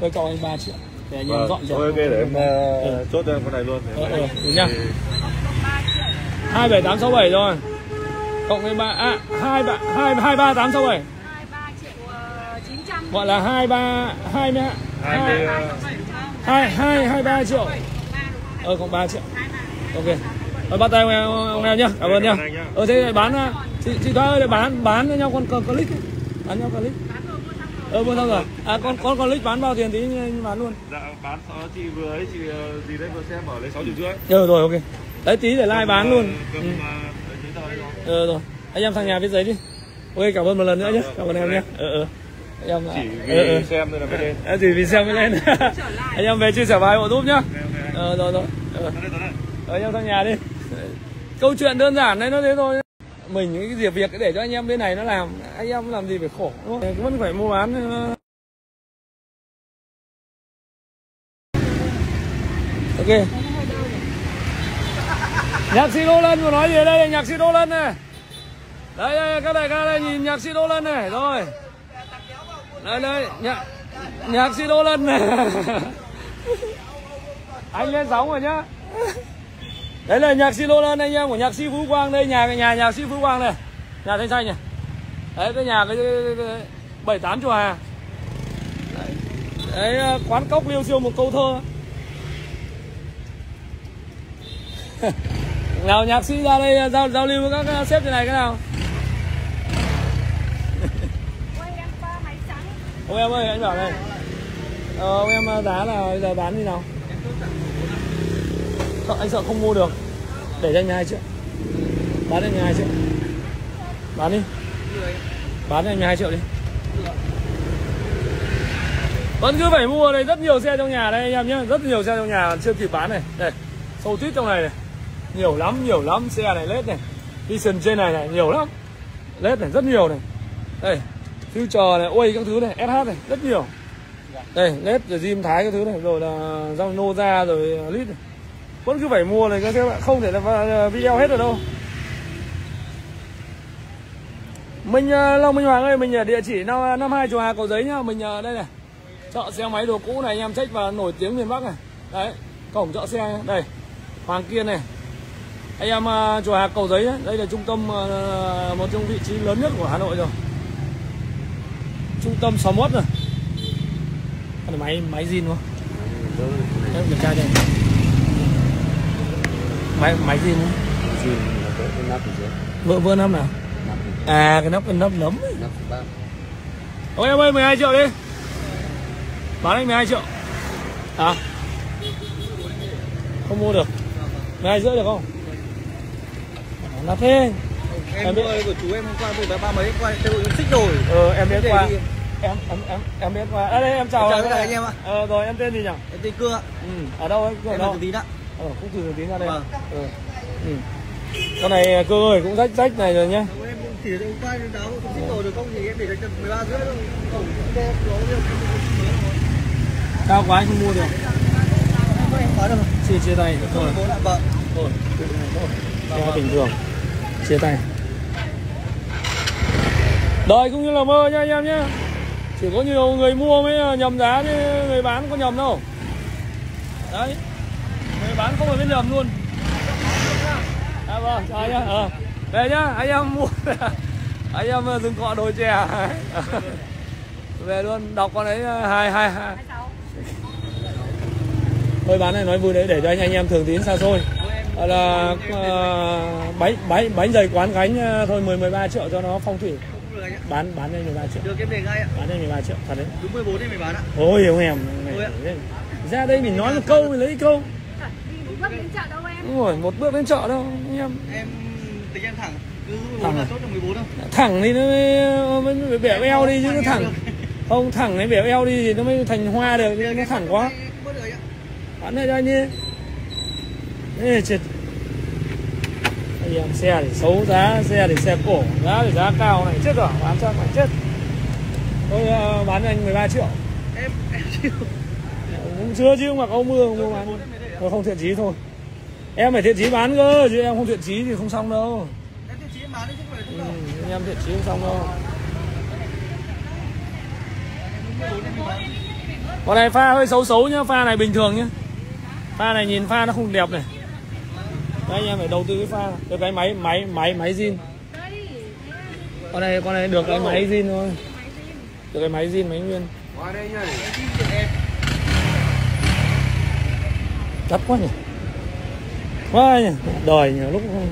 Tôi cộng anh 3 triệu. Để anh em vâng, dọn cho. thôi ok để em ờ, Ừ. chốt cho em con này luôn Ờ, ờ, đúng nhá. 27867 rồi. Cộng với 3 à 23 2 23867. 23 triệu ờ, 900. Gọi là 23 20 hai mươi 2 2 23 triệu. Ờ cộng 3 triệu. Ok. Rồi bắt tay ông em, ông em nhá. Cảm ơn nhá. Ờ thế bán à, chị chị Thoa ơi bán bán cho nhau con con click. ấy. Bán nhau click. Ờ mua xong rồi. À con con click bán bao tiền tí anh bán luôn. dạ bán chị vừa ấy chị ờ, gì đấy vừa xem bảo lấy sáu triệu rưỡi Ờ rồi ok. Đấy tí để like bán luôn. cầm Ừ. ờ, Ờ rồi. Anh em sang nhà viết giấy đi. Ok cảm ơn một lần nữa nhé. Cảm ơn em nhé. Ờ ờ. Anh em chỉ ờ, ờ. vì xem thôi là mới lên À, thì vì xem mới lên anh em về chia sẻ bài hộ giúp nhá ờ rồi rồi ờ. Ờ, anh em sang nhà đi câu chuyện đơn giản đấy nó thế thôi mình những cái việc việc để cho anh em bên này nó làm anh em làm gì phải khổ đúng không? Vẫn phải mua bán ờ. ok. Nhạc sĩ đô lân vừa nói gì ở đây? Nhạc sĩ đô lân này. Đây đây các đại ca đây nhìn nhạc sĩ đô lân này rồi. Đây đây nhạc nhạc sĩ đô lân này. Anh lên sóng rồi nhá đấy là nhạc sĩ đô lân anh em của nhạc sĩ phú quang đây nhà nhà nhạc sĩ phú quang này nhà thanh xanh này. Đấy cái nhà cái, bảy tám chùa hà đấy. đấy ờ, quán cốc liêu siêu một câu thơ. Nào nhạc sĩ ra đây ờ, giao giao lưu với các sếp như này cái nào? Em ông em ơi anh bảo này. Ờ, ông em ờ, giá là bây giờ bán như nào sợ, anh sợ không mua được. Để cho anh hai triệu bán cho anh hai triệu. Bán đi. Bán cho anh hai triệu đi. Vẫn cứ phải mua đây, rất nhiều xe trong nhà đây anh em nhé rất nhiều xe trong nhà, chưa kịp bán này. Đây, sâu tít trong này này. Nhiều lắm nhiều lắm, xe này lết này. Vision trên này này, nhiều lắm. Lết này, rất nhiều này. Đây, future này ôi các thứ này sh này, rất nhiều. Đây led rồi diêm thái các thứ này, rồi là rau nô ra rồi lít này vẫn cứ phải mua này các bạn. Không thể là ờ, video hết được đâu. Mình ờ, Long Minh Hoàng ơi mình ở địa chỉ năm ờ, năm hai chùa Hà Cầu Giấy nhá. Mình ở đây này. Chợ xe máy đồ cũ này anh em check và nổi tiếng miền Bắc này. Đấy cổng chợ xe này. đây Hoàng Kiên này. Anh em chùa Hà Cầu Giấy ấy. đây là trung tâm một trong vị trí lớn nhất của Hà Nội rồi. Trung tâm 61 rồi. Máy máy zin đúng không? Đấy, kiểm tra cho Máy máy zin đúng không? Vỡ vỡ nắp nào? À cái nắp cái nắp nấm ấy. Ôi em ơi 12 triệu đi Bán anh 12 triệu À Không mua được 12 rưỡi được không? Là thế Em Em biết- của chú em hôm qua từ ba mấy qua tôi xích rồi. Ờ em biết qua đi. Em em em em biết qua À đây em chào Em chào anh em ạ. Ờ rồi em tên gì nhỉ? Em tên Cưa. Ừ, ở đâu ấy? Ở Em là đâu? tí đó. Ờ, cũng từ tiếng ra đây. Vâng. Ừ. Ừ. Con này cơ ơi cũng rách rách này rồi nhá. Em cũng chỉ hôm qua em đáo cũng xích rồi được không thì em để đến tận 13 rưỡi thôi. Cổng xe nó đều Cao quá anh không mua được. Được. Chia chia tay bố lại vợ. Thôi. Bình thường. Chia tay. Đời cũng như là mơ nha anh em nhé. Chỉ có nhiều người mua mới nhầm giá chứ người bán có nhầm đâu. Đấy. Người bán không phải biết nhầm luôn. À vâng, chào anh nhá. Ờ. Về nhá, anh em mua. anh em dừng cọ đồi chè. Về luôn, đọc con đấy hai hai hai. Thôi bán này nói vui đấy để cho anh anh em thường tín xa xôi. Ờ, là uh, bánh bánh bánh dày quán gánh ờ, thôi 10 13 triệu cho nó phong thủy. Bán bán lên 13 triệu. Được em để ngay ạ. Bán lên 13 triệu thật đấy. Đúng 14 em mới bán ạ. Ôi ông em. Ra đây mình nói một câu mình lấy câu. Bước đến chợ đâu em Đúng rồi, một bước đến chợ đâu anh em. Em tính em thẳng. Cứ Thẳng 14 là à? chốt được 14 đâu. Thẳng thì nó mới, mới, mới bẻ eo đi chứ nó thẳng. Không thẳng này bẻ eo đi thì nó mới thành hoa được chứ nó thẳng quá. Bán này cho anh đi. Ê chết. Anh em xe thì xấu giá, xe thì xe cổ, giá thì giá cao này chết rồi, bán cho mày chết. Tôi ờ, bán anh 13 triệu. Em em chịu. Cũng chưa chứ mà có mưa không mua bán. Thôi không thiện chí thôi. Em phải thiện chí bán cơ, chứ em không thiện chí thì không xong đâu. Em tiêu chí em bán chứ không phải Ừ, đúng đâu. anh em thiện chí không xong đâu. Con này pha hơi xấu xấu nhá, pha này bình thường nhá. Pha này nhìn pha nó không đẹp này. Đấy anh em phải đầu tư cái pha, được cái máy máy máy máy zin. Con này con này được cái máy zin thôi. Được cái máy zin máy nguyên. Qua đây nhá. Em tin chuyện em. Đắt quá nhỉ. Quá nhỉ, đời nhỉ lúc không.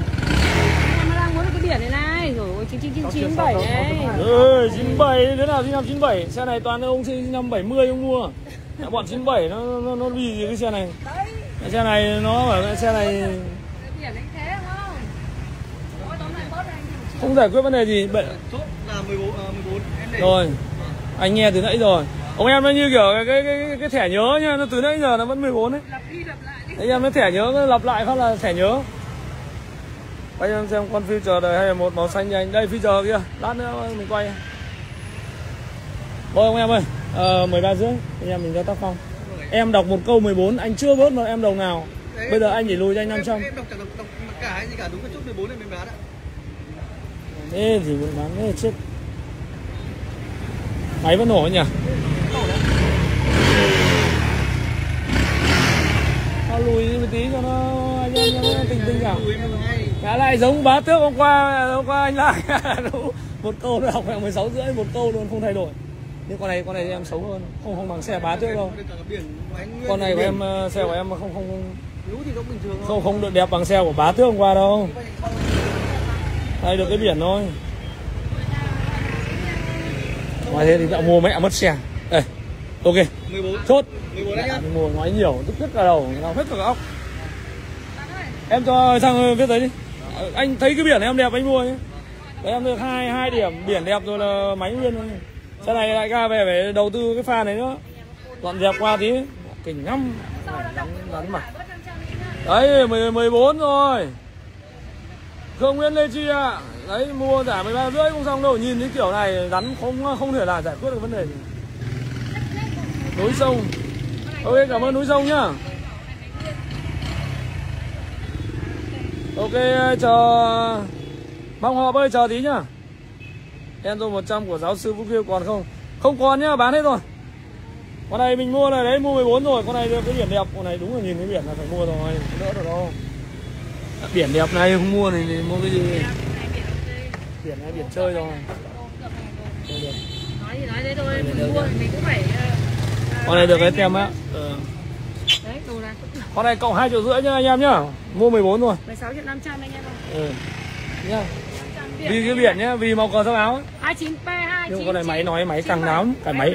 Em đang muốn cái biển này này. Rồi ôi, 9997 này Ừ, 97 thế nào? Sinh năm 97 Xe này toàn ông sinh năm 70 ông mua. Đã Bọn 97 nó nó, nó bị gì cái xe này. Đấy Cái xe này nó bảo cái xe này Cái biển anh thế không giải quyết vấn đề gì Bệ... Chốt là 14 à, 14 em để. Rồi Anh nghe từ nãy rồi Ông em nó như kiểu cái, cái, cái, cái thẻ nhớ nha Nó từ nãy giờ nó vẫn 14 đấy lặp đi lặp lại đi. Anh em nó thẻ nhớ nó lặp lại phát là thẻ nhớ. Anh em xem con future đời hay là một màu xanh nhanh Đây future kia. Lát nữa mình quay. Thôi ông em ơi ờ, 13 rưỡi Anh em mình cho tác phong. Em đọc một câu 14 Anh chưa bớt một em đồng nào. Đấy, Bây giờ anh chỉ lùi cho anh em- 500 Em đọc chẳng đọc, đọc cả hay gì cả đúng cái chốt 14 em mới bán ạ. Thế thì buồn bán thế chết Máy vẫn nổ nhỉ? Tao lùi một tí cho nó anh em tình tình cả. Cá lại giống bá tước hôm qua hôm qua anh lại một câu nó học 16 rưỡi, một câu luôn, không thay đổi. Nhưng con này con này em xấu hơn. Không không bằng xe bá tước đâu. Con này của em ờ, xe của em không không không không không được đẹp bằng xe của bá tước hôm qua đâu. Đây, được cái biển thôi ngoài thế thì đã mua mẹ mất xe. Đây ok. 14 chốt. 14 đấy nhá mua nói nhiều tức tất cả đầu. Nào hết cả óc em cho sang viết đấy đi. Anh thấy cái biển này em đẹp anh mua nhé Đấy, em được hai hai điểm. Biển đẹp rồi là máy nguyên thôi. Xe này đại ca về phải đầu tư cái pha này nữa. Dọn dẹp qua tí. Kinh lắm. Rắn mà. đấy mười mười bốn rồi. Khương Nguyễn Lê Chi ạ Đấy, mua giả 13 rưỡi cũng xong đâu, Nhìn cái kiểu này rắn không không thể là giải quyết được vấn đề gì. Núi sông. Ok, cảm ơn núi sông nhá. Ok, chờ Mong họ ơi, chờ tí nhá. Enzo 100 của giáo sư Vũ Kiêu còn không? Không còn nhá, bán hết rồi. Con này mình mua này, đấy, mua 14 rồi. Con này được cái biển đẹp, Con này đúng là nhìn cái biển là phải mua rồi, đỡ được đâu. Biển đẹp này không mua này thì mua cái gì? Biển này biển chơi rồi. Nói thì nói thế thôi mình mua thì mình cũng phải ờ, ờ, Con này được cái tem á. Ờ. Con này cộng 2 triệu rưỡi nhá anh em nhá. Mua 14 rồi 16 triệu 500 anh em ơi ừ. Nhá. 500 Vì cái biển nhá Vì màu cờ sắc áo ấy. 29 P 2 Nhưng con này máy nói máy càng lắm Cái máy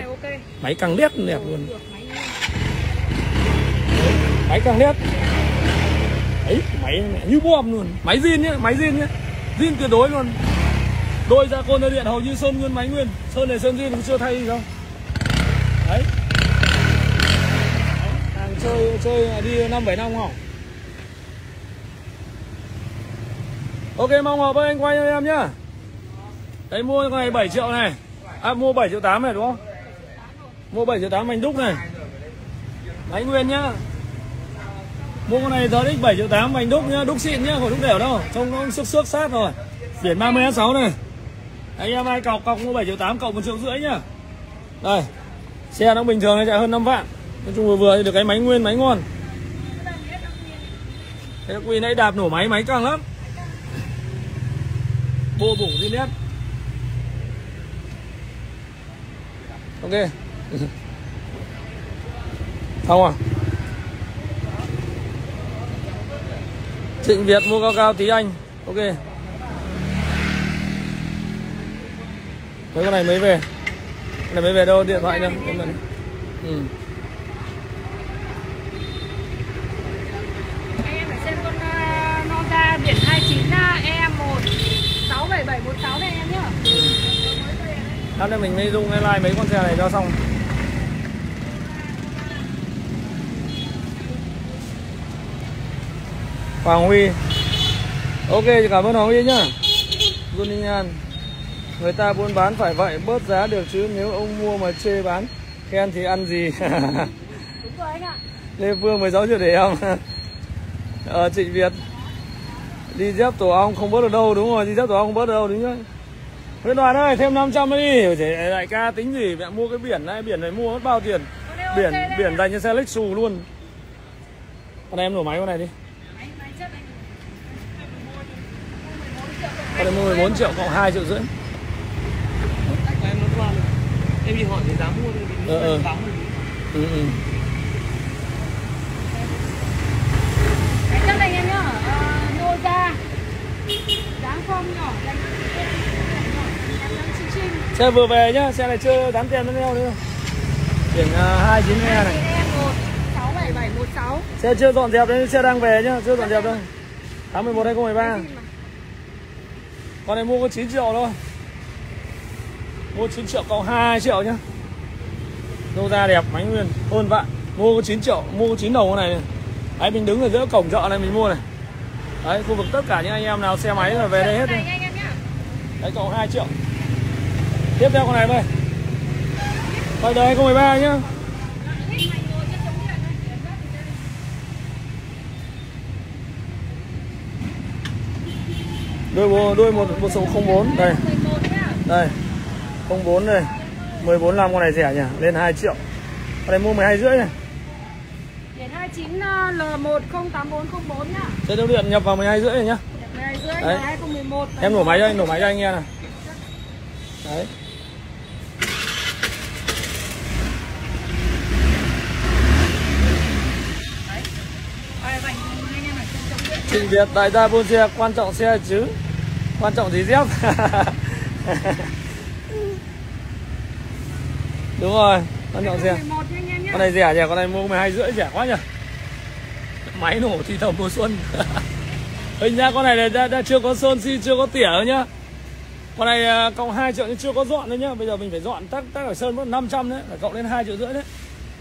máy. càng đét đẹp luôn. Máy càng đét Đấy máy như bom luôn. Máy zin nhá Máy zin nhá. Zin tuyệt đối luôn Đôi ra côn ra điện hầu như sơn nguyên máy nguyên. Sơn này sơn riêng cũng chưa thay gì đâu. Đấy. Hàng chơi chơi đi năm bảy năm hỏng Ok, mong hợp ơi anh quay cho em nhá. Đấy, mua ngày 7 triệu này. À mua 7 triệu 8 này, đúng không? Mua 7 triệu 8 anh đúc này. Máy nguyên nhá. Mua con này giờ x 7 triệu 8 anh đúc nhá. Đúc xịn nhá, không đúc đẻo đâu. Trông nó xước xước sát rồi. Biển 30 S6 này. Anh em ai cọc cọc mua 7 triệu 8 cộng 1 triệu rưỡi nhá. Đây, Xe nó bình thường, nó chạy hơn 5 vạn. Nói chung vừa vừa thì được cái máy nguyên, máy ngon. Thế Quy nãy đạp nổ máy máy căng lắm. Bô bổ đi nét Ok. Không à Trịnh Việt mua cao cao tí anh. Ok. Mấy con này mới về. Con này mới về đâu? Điện thoại nha Em này. Ừ. em phải xem con uh, Noza biển 29 uh, E1 67716 này em nhá. Lát nữa mình mới dùng cái like mấy con xe này cho xong. Hoàng Huy. Ok cảm ơn Hoàng Huy nhá. Junin An Người ta buôn bán phải vậy Bớt giá được chứ nếu ông mua mà chê bán Khen thì ăn gì? Đúng rồi anh ạ. Lê Phương 16 triệu để em ờ, Trịnh Việt Đi dép tổ ong không bớt được đâu Đúng rồi đi dép tổ ong không bớt được đâu đúng nhá Nguyễn Đoàn ơi thêm 500 đi. Để đại ca tính gì? Mẹ mua cái biển này Biển này mua mất bao tiền? Biển đấy biển dành cho xe Lexus luôn. Con này em nổ máy con này đi. Con này mua 14 triệu cộng 2 triệu rưỡi em đi hỏi thì dám mua thì mình Ờ, ờ. vắng ừ, ừ. Em nhá Ờ, Noza. Dáng form nhỏ Xe vừa về nhá Xe này chưa dán tem nó đeo nữa. Biển uh, 292 này. E1 67716 Xe chưa dọn dẹp đấy Xe đang về nhá Chưa dọn dẹp đâu. Tháng 11 2013 Con này mua có 9 triệu thôi Mua 9 triệu cộng 2 triệu nhá. Đô ra đẹp máy nguyên. Hơn vạn. Mua có 9 triệu Mua có 9 đầu con này. Này. Đấy mình đứng ở giữa cổng chợ này mình mua này. Đấy khu vực tất cả những anh em nào xe máy là về đây hết nhá. Đấy cộng 2 triệu. Tiếp theo con này đây Bây giờ 2013 nhá. Đuôi bộ- đuôi một một số 04 đây. 11 nhá đây 04 đây. 14 năm con này rẻ nhỉ? Lên 2 triệu. Con này mua 12 rưỡi này. Biển 29 L10844 nhá. Thế đâu điện nhập vào 12 rưỡi này nhá. 12 rưỡi Em nổ máy cho anh, nổ máy cho anh nghe này Đấy. Trình Việt đại gia buôn xe quan trọng xe chứ. Quan trọng gì dép? đúng rồi quan trọng xe 11 nha anh em nhá. con này rẻ nhỉ con này mua 12 rưỡi rẻ quá nhỉ. Máy nổ thì tầm mùa xuân. Hình ra con này là đã, đã chưa có sơn si chưa có tỉa đâu nhá. Con này à, cộng 2 triệu nhưng chưa có dọn nữa nhá. Bây giờ mình phải dọn tắc tắc ở sơn mất 500 đấy phải cộng lên 2 triệu rưỡi đấy.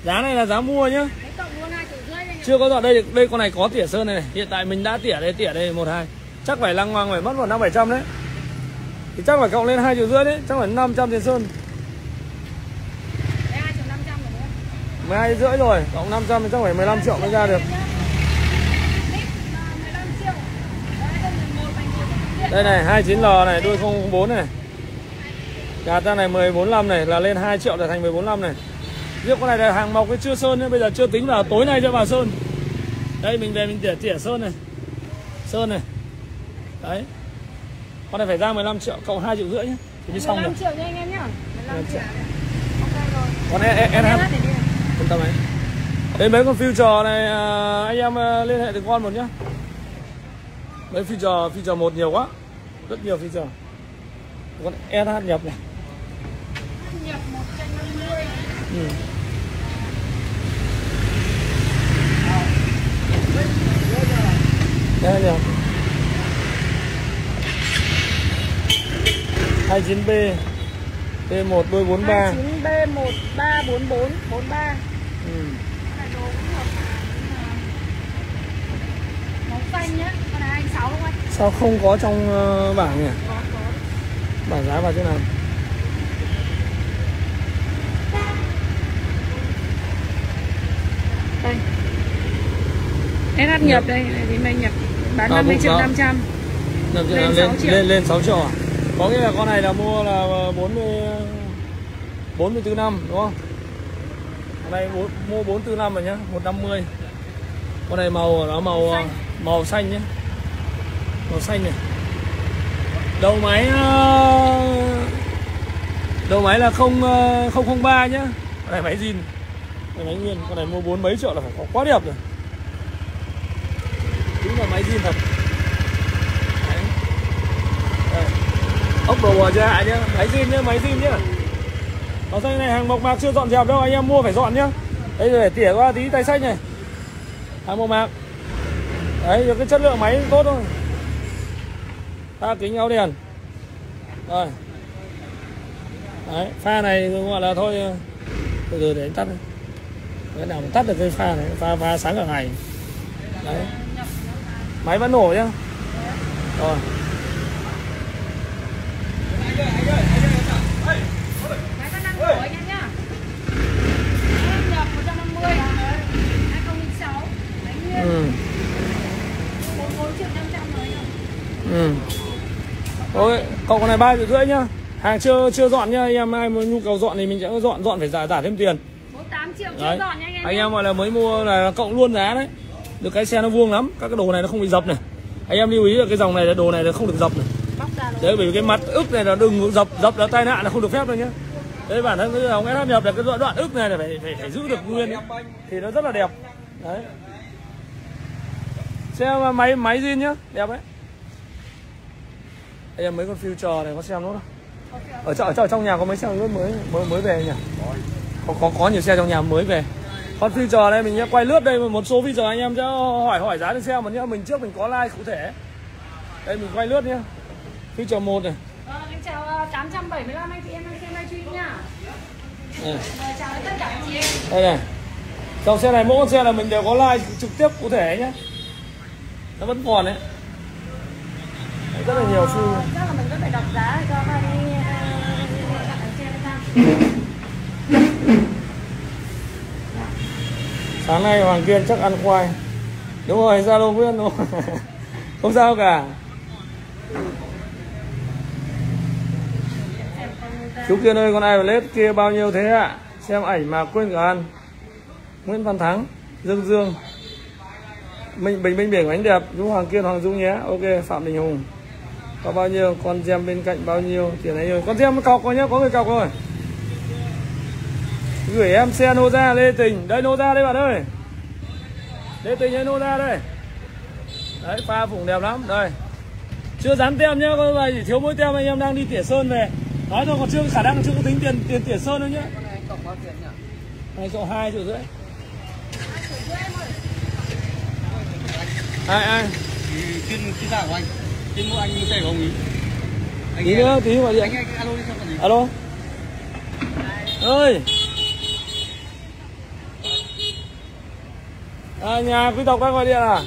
Giá này là giá mua nhá. Đấy cộng luôn 2 triệu rưỡi anh em. chưa có dọn đây đây con này có tỉa sơn này, này. Hiện tại mình đã tỉa đây tỉa đây một hai. Chắc phải lăng ngoang phải mất một năm bảy trăm đấy. Thì chắc phải cộng lên hai triệu rưỡi đấy chắc phải 500 tiền sơn 12 rưỡi rồi, cộng 500 thì chắc phải 15 triệu mới ra được. Đây này, 29L này, đuôi 004 này. Gà ta này 145 này là lên 2 triệu là thành 145 này. Riêng con này là hàng mộc cái chưa sơn nữa, bây giờ chưa tính là tối nay cho vào sơn. Đây mình về mình tỉa tỉa sơn này. Sơn này. Đấy. Con này phải ra 15 triệu cộng 2 triệu rưỡi nhé. Thì mới xong triệu nha anh em nhá. 15 triệu. Con S2 tâm ấy đến mấy con future này à, anh em à, liên hệ được con một nhá. Mấy future future một nhiều quá. Rất nhiều future. Con SH nhập này. Nhập 150. ừ. đây nhập. 29B T1 đôi 43 29B134443. ừ. Này đồ cũng hợp Màu xanh nhá. Con này 26 đúng không anh? Sao không có trong ờ, bảng nhỉ? Có có. Bảng giá vào chỗ nào? Đây. SH nhập đây, này thì mình nhập bán À, 50 bụng triệu đó. 500. Lên, Lên lên, 6 triệu. lên, lên 6 triệu à? Có nghĩa là con này là mua là 40 44 năm đúng không? Con này bốn- mua 44 năm rồi nhá, 150. Con này màu nó màu Xanh màu xanh nhé. Màu xanh này. Đầu máy ờ, đầu máy là 0 ờ, 003 nhá. Con này máy zin. Con này máy nguyên, con này mua bốn mấy triệu là phải có quá đẹp rồi. Đúng là máy zin thật. Đấy. Đây. ốc đồ bò ra nhá máy zin nhá máy zin nhá màu xanh này hàng mộc mạc chưa dọn dẹp đâu anh em mua phải dọn nhá đây để tỉa qua tí tay xanh này hàng mộc mạc đấy rồi cái chất lượng máy tốt thôi. Pha kính áo đèn. Rồi. Đấy, pha này gọi là thôi, từ từ để anh tắt đi. cái nào mà tắt được cái pha này, pha pha sáng cả ngày. Đấy. Máy vẫn nổ nhá. Rồi. Máy có năng nổi anh em nhá. Em nhập 150. 2006. Máy nguyên. ừ 44 triệu 500 rồi anh em ừ. Ôi, cậu con này ba triệu rưỡi nhá. Hàng chưa chưa dọn nhá. Anh em ai muốn nhu cầu dọn thì mình sẽ dọn dọn phải giả giả thêm tiền. 48 triệu chưa đấy. dọn nha anh em. anh em gọi là mới mua là cộng luôn giá đấy. Được cái xe nó vuông lắm. Các cái đồ này nó không bị dập này. Anh em lưu ý là cái dòng này là đồ này là không được dập này. Đấy bởi vì cái mặt ức này là đừng dập dập là tai nạn là không được phép đâu nhá. Đấy bản thân cái dòng SH nhập là cái đoạn, đoạn ức này là phải phải, phải giữ được nguyên ấy. thì nó rất là đẹp. Đấy. Xe máy máy zin nhá. Đẹp đấy anh em mấy con future này có xem nó đâu ở, trong- ở, trong- ở trong nhà có mấy xe mới mới mới, mới về nhỉ? Có, có có nhiều xe trong nhà mới về. Con future đây mình sẽ quay lướt đây một số future anh em sẽ hỏi hỏi giá trên xe mà nhá mình trước mình có like cụ thể. Đây mình quay lướt nhá. Future một này. Ờ, anh chào ờ, 875 anh chị em đang xem livestream nhá. đây, Ờ, chào tất cả anh chị em. đây này. Dòng xe này mỗi con xe là mình đều có like trực tiếp cụ thể nhá. Nó vẫn còn Đấy, rất là nhiều Ờ, phu chắc là mình vẫn phải đọc giá cho ờ, bạn ta. sáng nay hoàng kiên chắc ăn khoai. Đúng rồi zalo nguyên đúng. Không? không sao cả. Chú kiên ơi con ai lết kia bao nhiêu thế ạ? Xem ảnh mà quên cả ăn. Nguyễn văn thắng dương dương. Mình bình minh biển ánh đẹp. Chú hoàng kiên hoàng dung nhé. Ok phạm đình hùng có bao nhiêu con gem bên cạnh bao nhiêu? Tiền ấy rồi. Con gem cọc rồi nhá có người cọc rồi. Gửi em xe Noza Lê Tình. Đây Noza đây bạn ơi. Lê Tình hay Noza đây? Đấy pha phủng đẹp lắm. Đây. Chưa dán tem nhá con này chỉ thiếu mỗi tem anh em đang đi tỉa sơn về. Nói thôi còn chưa khả năng chưa có tính tiền tiền tỉa sơn đâu nhá. Này cộng hai triệu rưỡi. Ai ai? Chuyên chuyên gia của anh mua anh mua xe của ông ý? Anh tí nữa tí gọi điện. Anh alo đi xem còn gì? Alo? Ơi! À, nhà quý tộc các gọi điện à?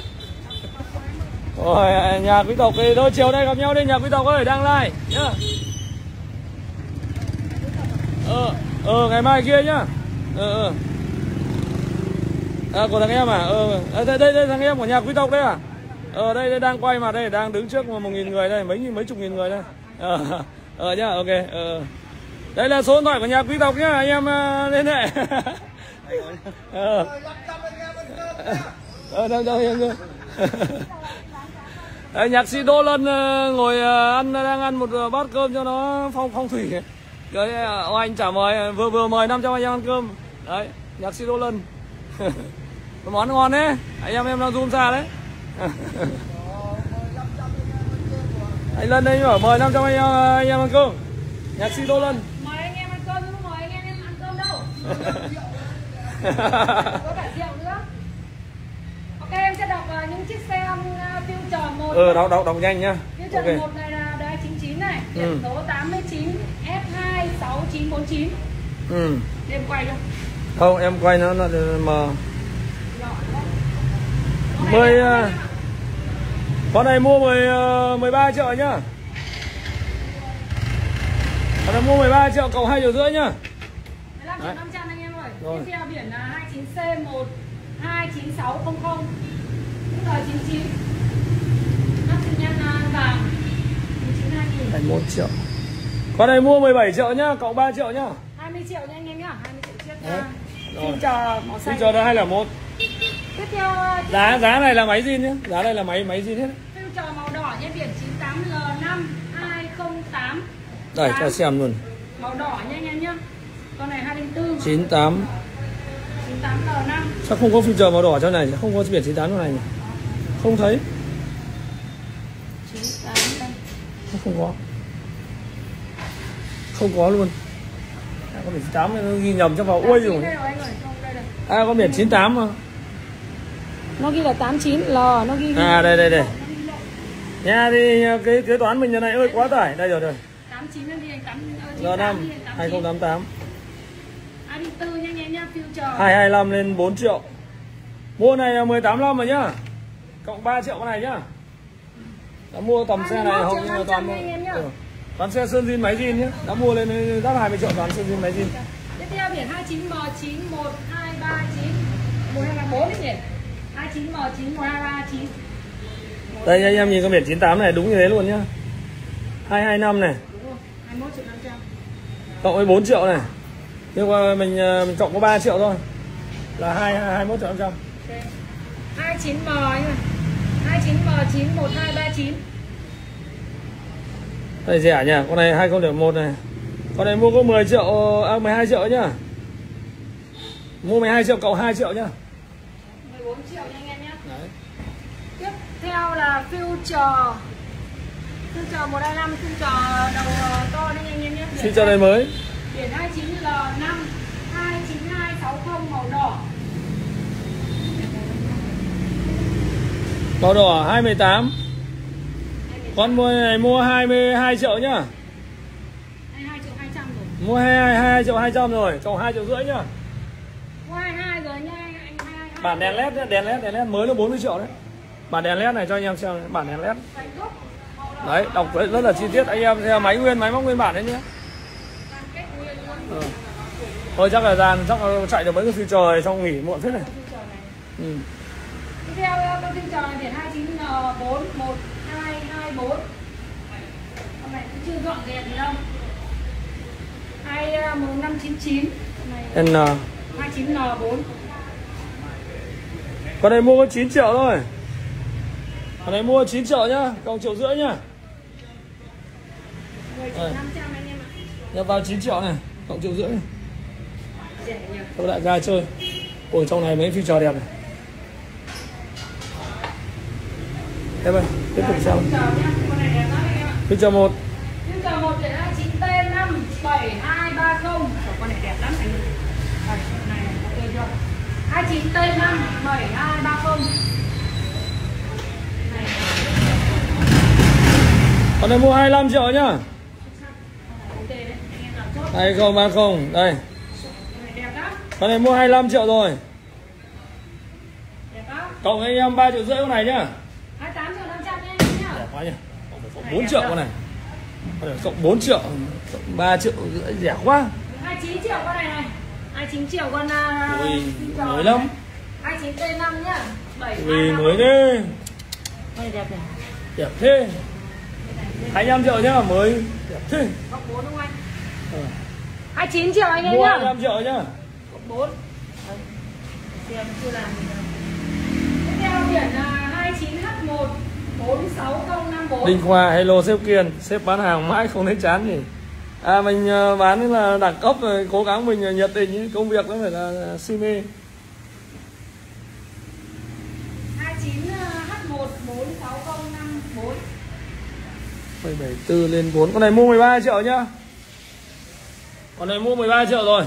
Rồi à, nhà quý tộc thì thôi chiều nay gặp nhau đi nhà quý tộc ơi đang like nhá. Ờ ờ ngày mai kia nhá. Ờ ờ. À, của thằng em à? Ờ à, đây, đây đây thằng em của nhà quý tộc đấy à ờ đây, đây đang quay mà đây đang đứng trước một nghìn người đây mấy nghìn mấy chục nghìn người đây. Ờ ờ nhá ok ờ. Đây là số điện thoại của nhà quý tộc nhá anh em ờ, liên hệ. Ờ. Ờ đâu đâu em ơi Đấy, nhạc sĩ Đô Lân ờ, ngồi ờ, ăn đang ăn một bát cơm cho nó phong phong thủy. Đấy ông anh trả mời vừa vừa mời 500 anh em ăn cơm. Đấy nhạc sĩ Đô Lân. Món ngon đấy anh em em đang zoom ra đấy anh Lân đây bảo mời 500 anh em anh em ăn cơm. Nhạc sĩ Đô Lân. Mời anh em ăn cơm chứ không mời anh em ăn cơm đâu. Có cả rượu nữa. Ok em sẽ đọc ờ, những chiếc xe tiêu tròn một ừ đọc đọc đọc nhanh nhá. Tiêu tròn một này là đời 99 này. Biển Ừ. số 89 F2 6949 ừ. Đêm quay đâu không em quay nó nó mờ Nhỏ nữa. Con này mười ờ, con này mua 10 ờ, 13 triệu nhá con này mua 13 triệu cộng 2 triệu rưỡi nhá 15 triệu Đấy. 500 anh em ơi. Rồi. Tiếp theo biển là 29C1 29600. Tức là 99. Nắp xi nhan là vàng 99 thành 1 triệu con này mua 17 triệu nhá cộng 3 triệu nhá 20 triệu nha anh em nhá. 20 triệu chiếc. Xin chờ màu xin xanh. chờ hay là một Tiếp theo uh, giá giá này là máy zin nhá? Giá này là máy máy zin hết phiêu trò màu đỏ nha biển 98L5 208. đây Tám. cho xem luôn. Màu đỏ nha anh em nhá. Con này 204 98 98L5. sao không có feature màu đỏ trong này không có biển 98 trong này nhỉ? Không thấy. 98 đây. không có. Không có luôn. À, có biển 98 nó ghi nhầm cho vào. Ui rồi à có biển 98 mà Nó ghi là 89L, nó ghi à đây đây đây. Nhà thì cái kế toán mình giờ này ơi quá tải. Đây rồi rồi. 89 là gì anh 8 giờ năm 2088 24 nha anh em nhá, future. 225 lên 4 triệu. Mua này là 18 năm rồi nhá. Cộng 3 triệu con này nhá. Đã mua tầm xe này 21 hầu như là toàn 500 anh em nhá. ừ. toàn xe sơn zin máy zin nhá. Đã mua lên đắt 20 triệu toàn sơn zin máy zin. Tiếp theo biển 29M91239 1234 đấy nhỉ? 29M91239. đây anh em nhìn cái biển 98 này đúng như thế luôn nhá 225 này Đúng rồi, 21 triệu 500. cộng với 4 triệu này nhưng mà mình ờ, mình cộng có 3 triệu thôi là 2 21 triệu 500 Ok. 29M nhá. 29M91239. đây rẻ nhỉ con này 2001 này con này mua có 10 triệu à, 12 triệu nhá mua 12 triệu cộng 2 triệu nhá 14 triệu nha anh em nhé. Đấy. Tiếp theo là future. Future 125 future đầu ờ, to đấy anh em nhé. Xin cho này mới Biển 29L5 29260 màu đỏ. màu đỏ 218 con mua này mua 22 triệu nhá 22 triệu 200 rồi. mua 22, 22 triệu 200 rồi cộng 2 triệu rưỡi nhá Mua 22 bản đèn led nhá, đèn led đèn led mới là 40 triệu đấy bản đèn led này cho anh em xem này, bản đèn led đấy đọc rất là chi tiết anh em xem máy nguyên máy móc nguyên bản đấy nhé ừ. thôi chắc là dàn chắc là chạy được mấy cái feature này xong nghỉ muộn thế này Future ừ. Tiếp theo ờ, con future này biển 29L4 1224. Con này cũng chưa dọn dẹp gì đâu. 21599. Con này N 29L4. Con này mua có 9 triệu thôi con này mua 9 triệu nhá cộng triệu rưỡi nhá 10 triệu. 500 anh em ạ. nhập vào 9 triệu này cộng triệu rưỡi này. Các đại gia chơi ôi trong này mấy feature đẹp này em ơi tiếp tục xem phi chờ một Phim chờ một biển 29 T 5 7230. Trời, con này đẹp lắm anh. Này ok chưa? 29 T 5 7230. Này. con này mua 25 triệu nhá đây không ba không đây Con này mua 25 triệu rồi cộng với anh em 3 triệu rưỡi con này nhá 28 triệu 500 nha anh em nhá. rẻ quá nhỉ cộng phải cộng 4 triệu con này con này cộng 4 triệu cộng 3 triệu rưỡi rẻ quá 29 triệu con này này. 29 triệu con Ui, chờ mới này. lắm. 29 T 5 nhá. 7 vì mới thế này đẹp nhỉ? đẹp thế 25 triệu nhá mới đẹp thế Góc 4 đúng không anh? Ừ. 29 triệu anh em nhá. 25 triệu nhá Góc 4. Đấy. Xem chưa làm gì đâu. Tiếp theo biển là 29H1 46054. Đinh Khoa hello sếp Kiên sếp bán hàng mãi không thấy chán gì à mình ờ, bán là đẳng cấp rồi cố gắng mình nhiệt tình công việc nó phải là si mê. 29H1 46054. 174 lên 4 con này mua 13 triệu nhá. Con này mua 13 triệu rồi.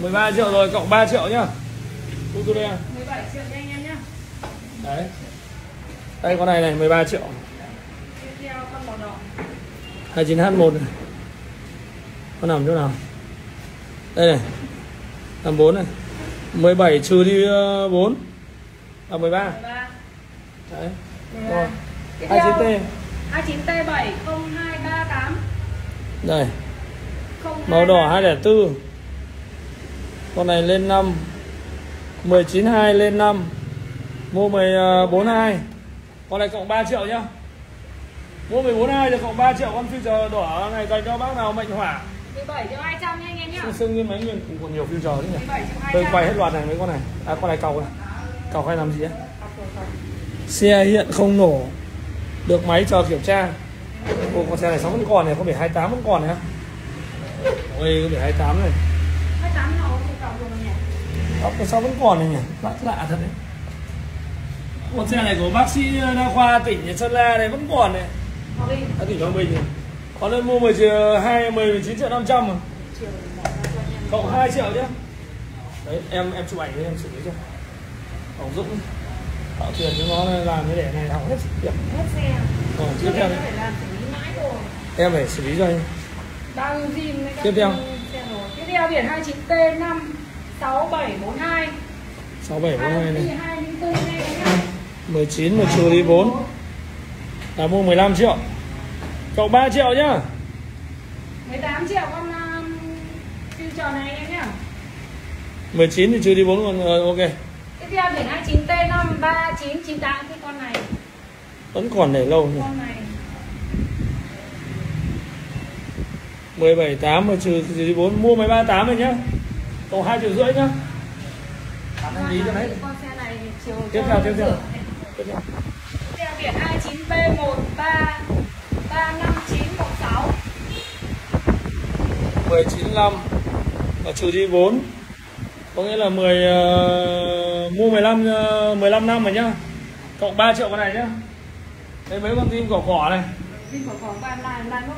13 triệu rồi cộng 3 triệu nhá. Tu đen. 17 triệu nha anh em nhá. đấy. Đây con này này 13 triệu Tiếp theo con màu đỏ. 29H1 này. Con nằm chỗ nào? Đây này. 54 này. 17 trừ đi ờ, 4 là 13 13. đấy. 13. rồi. Tiếp theo. 29T 29T7 0238 đây. 02. màu đỏ 204 con này lên 5 192 lên 5 mua 142 con này cộng 3 triệu nhá mua 142 rồi cộng 3 triệu con future đỏ này dành cho bác nào mệnh hỏa? 17 triệu 200 nha anh em nhá. sưng như mấy nguyên cũng còn nhiều future đấy nhỉ? 17 triệu tôi 200. quay hết loạt này mấy con này. À con này cầu này. Cầu hay làm gì ấy xe hiện không nổ. Được máy chờ kiểm tra. Ô, con xe này 6 vẫn còn này không phải 28 vẫn còn này á? Ôi có phải 28 này. 28 nó không cầu rồi nhỉ. Cái sao vẫn còn này nhỉ? Lạ lạ thật đấy. Con xe này của bác sĩ đa khoa tỉnh Sơn La này vẫn còn này Ở tỉnh Quảng Bình có lên mua 10 triệu 2 19 triệu 500 mà Chiều bỏ ra cho anh em. cộng 2 triệu chứ đấy em em chụp ảnh đấy em xử lý cho Ông Dũng tạo tiền cho nó làm cái để này hỏng hết điểm Hết xe. rồi tiếp theo phải làm xử lý mãi rồi. em phải xử lý cho anh Bao nhiêu các Tiếp theo. Tiếp theo biển 29T5 6742. 6742 này 204 nha anh em. 19 mà trừ đi 4 là mua 15 triệu. Cộng 3 triệu nhá. 18 triệu con um, future này em nhá. 19 thì trừ đi 4 còn ờ, ok. Tiếp theo biển 29T5 3998 cái con này. vẫn còn để lâu nhỉ? Con này. 17 8 mà trừ trừ đi 4 mua 13 8 rồi nhá. Cộng 2 triệu rưỡi nhá. Bán hành lý cho đấy. con Tiếp theo, tiếp theo. Tiếp theo. Biển 29B13 35916 195 và trừ đi 4 có nghĩa là 10 ờ, mua 15 ờ, 15 năm rồi nhá. Cộng 3 triệu con này nhá. Đây mấy con tim cỏ cỏ này?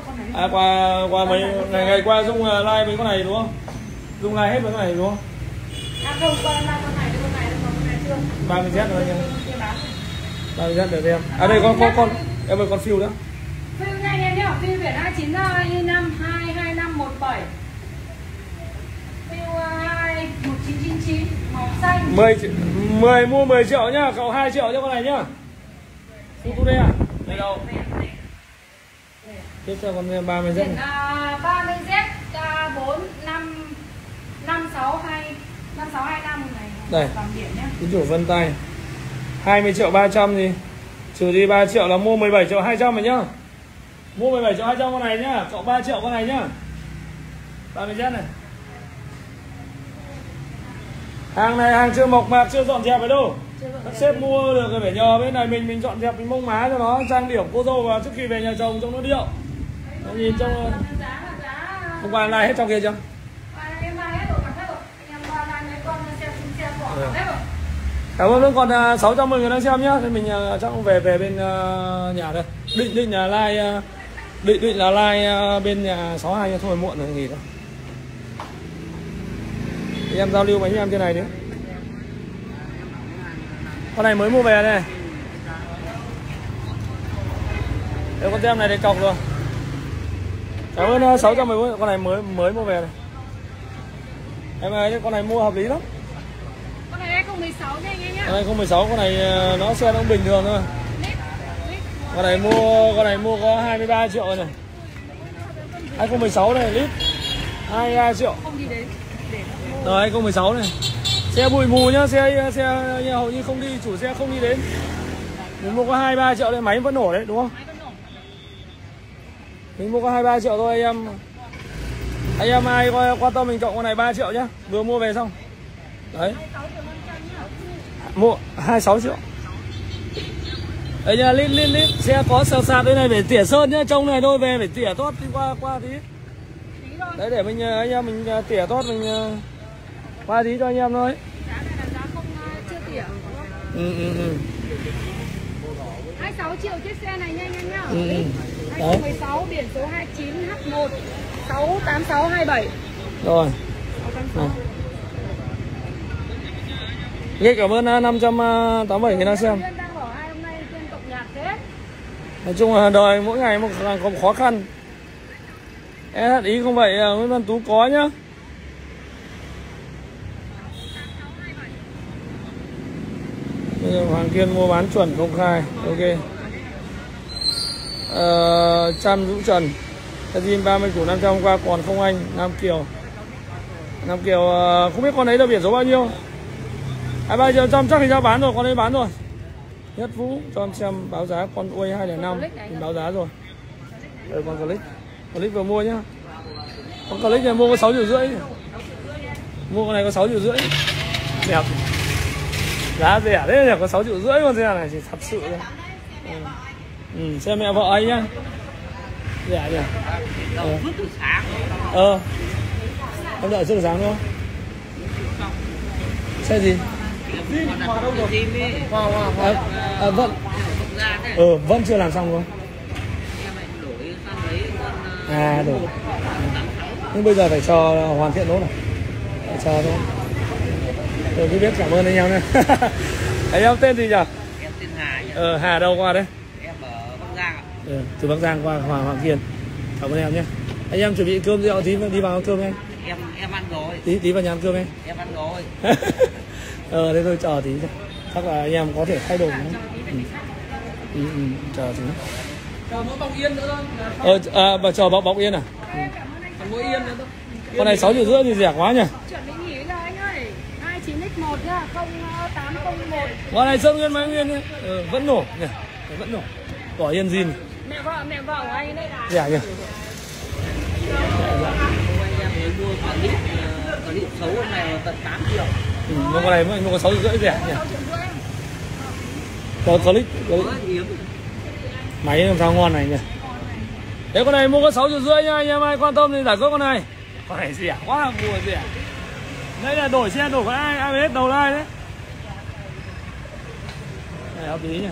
Con này. à qua qua mấy ngày ngày qua dung ờ, like mấy con này đúng không? Dung like hết mấy con này đúng không? À không, con lai con này con này còn con này chưa. 30 z rồi nhá 30 z để em à đây có có con em ơi con phiêu nữa Phim nhanh em nhá, phim biển 2925 22517. Phim 2 1999 màu xanh. 10 triệu- 10 mua 10 triệu nhá cộng 2 triệu cho con này nhá Thu tu đây à đây đâu tiếp theo con 30 z Biển này. à, 30Z K4 5 562 5625 này. Đây. Vàng biển nhá. Tín chủ vân tay 20 triệu 300 gì Trừ đi 3 triệu là mua 17 triệu 200 rồi nhá. Mua 17 triệu 200 con này nhá Cộng 3 triệu con này nhá. 30 z này. Hàng này hàng chưa mộc mạc chưa dọn dẹp ở đâu. Các sếp mua được thì phải nhờ bên này mình mình dọn dẹp mình mông má cho nó trang điểm cô dâu vào trước khi về nhà chồng trông nó điệu. Nó nhìn trông giá hôm qua like hết trong kia chưa? À, em ba hết rồi, cả hết rồi. Anh em ba lai mấy con xe xe của Ừ cảm ơn vẫn còn à, 610 người đang xem nhá. Thì mình à, chắc cũng về về bên à, nhà đây định định là like định định là like bên nhà 62 nhưng thôi, muộn rồi, nghỉ thôi thì em giao lưu mấy em trên này đi. Con này mới mua về đây. Đây con tem này để cọc rồi Cảm ơn 614 con này mới mới mua về này Em ơi, con này mua hợp lý lắm. 2016 nha anh em nhá. Con này 016 con này uh, nó xe nó cũng bình thường thôi. Lít, lít. Con này mua con này mua có 23 triệu này. 2016 này lít. 23 triệu. Không đi đến. Rồi 2016 này. Xe bụi mù nhá, xe xe hầu như không đi, chủ xe không đi đến. Mình mua có 23 triệu đấy, máy vẫn nổ đấy đúng không? Mình mua có 23 triệu thôi anh em. Anh em ai quan tâm mình cộng con này 3 triệu nhá. Vừa mua về xong. Đấy Mua 26 triệu Đấy nha, lít lít lít Xe có sờ sạt đây này phải tỉa sơn nhá Trông này thôi về phải tỉa tốt đi qua qua tí. Đấy để mình ờ, anh em mình ờ, tỉa tốt mình ờ, qua tí cho anh em thôi? Ừ ừ ừ 26 triệu chiếc xe này nha anh em nhá. Ừ, ừ. Lít. Đấy. 2016 biển số 29H1 68627. Rồi 686. Nghe cảm ơn ờ, 587 người đang xem. Nói chung là đời mỗi ngày một có khó khăn. SHI không vậy ờ, Nguyễn Văn Tú có nhá. Bây giờ Hoàng Kiên mua bán chuẩn công khai Ok. Ờ, Trăn Dũng Trần. Zin 30 củ 500 hôm qua còn không anh Nam Kiều. Nam Kiều ờ, không biết con ấy là biển số bao nhiêu hai ba triệu trăm chắc thì ra bán rồi con ấy bán rồi. Nhất Vũ cho em xem báo giá con Uây 205 mình báo giá rồi. Đây con click. Click vừa mua nhá. Con click này mua có 6 triệu rưỡi. Mua con này có 6 triệu rưỡi. Đẹp. Giá rẻ đấy là có 6 triệu rưỡi con xe này thì thật sự luôn ừ. ừ. Xem mẹ vợ anh nhá. Rẻ nhỉ. Ờ Ờ. Em đợi trước sáng đúng không? Xe gì? À, à, vẫn ờ vẫn chưa làm xong luôn à đổi nhưng bây giờ phải cho hoàn thiện nốt này. Phải cho thôi. Tôi cứ biết cảm ơn anh em nha anh em tên gì nhỉ? Em tên Hà nhỉ ờ hà đâu qua đấy? Em ở Bắc Giang ạ ừ, từ bắc giang qua hoàng hoàng kiên. Cảm ơn em nhé. Anh em chuẩn bị cơm rượu tí đi vào ăn cơm em em em ăn rồi. Tí tí vào nhà ăn cơm em em ăn rồi ờ thế tôi chờ tí chắc là anh em có thể thay đổi nữa ừ. Ừ, ừ, chờ tí. Chờ mỗi bọc yên nữa thôi. ờ à, bà chờ bọc bọc yên à? Mỗi yên nữa thôi. con này sáu triệu rưỡi thì rẻ quá nhỉ? Chuẩn bị nghỉ rồi anh ơi. 29X1 nhá, 0801. con này sơn nguyên máy nguyên nhé. Ừ, vẫn nổ nhỉ? Vẫn nổ. Bỏ yên zin Mẹ vợ mẹ vợ của anh đây là rẻ nhỉ mua ờ, clip xấu hôm nay là tận 8 triệu. Ừ, nhưng con này mới mua có sáu rưỡi rẻ nhỉ? 6 triệu rưỡi. có click quá hiếm máy làm sao ngon này nhỉ? Đấy con này mua có 6 triệu rưỡi nha anh em ai quan tâm thì giải quyết con này. Con này rẻ quá mua rẻ. Đây là đổi xe đổi con ai ai biết đầu lai đấy. Này hợp lý nhỉ?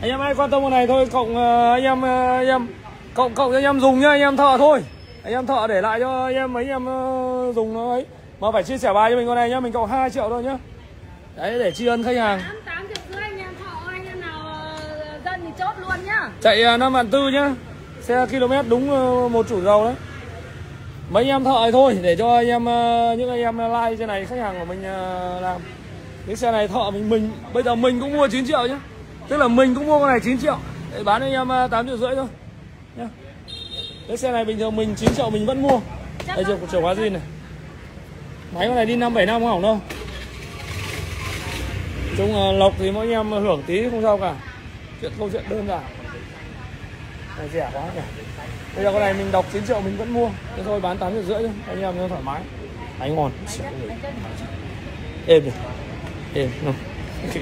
Anh em ai quan tâm con này thôi cộng ờ, anh em ờ, anh em cộng cộng cho anh em dùng nhá anh em thợ thôi Anh em thợ để lại cho anh em mấy em ờ, dùng nó ấy. Mà phải chia sẻ bài cho mình con này nhá mình cộng 2 triệu thôi nhá. Đấy để tri ân khách hàng. 8 8 triệu rưỡi anh em thọ anh em nào dân thì chốt luôn nhá. Chạy 5 vạn tư nhá. Xe km đúng ờ, một chủ dầu đấy. Mấy anh em thợ thôi Để cho anh em ờ, những anh em like trên này Khách hàng của mình làm. Cái xe này thợ mình mình Bây giờ mình cũng mua 9 triệu nhá. Tức là mình cũng mua con này 9 triệu. Để bán anh em ờ, 8 triệu rưỡi thôi. Nhá Cái xe này bình thường mình 9 triệu mình vẫn mua. Đây chìa, chìa khóa zin này. Máy con này đi 5 7 năm không hỏng đâu. Chung ờ, lộc thì mỗi anh em hưởng tí không sao cả. Chuyện câu chuyện đơn giản. Này rẻ quá nhỉ. Bây giờ con này mình đọc 9 triệu mình vẫn mua. Thế thôi bán 8 triệu rưỡi thôi anh em cho thoải mái. Bánh ngon. Êm nhỉ. Êm không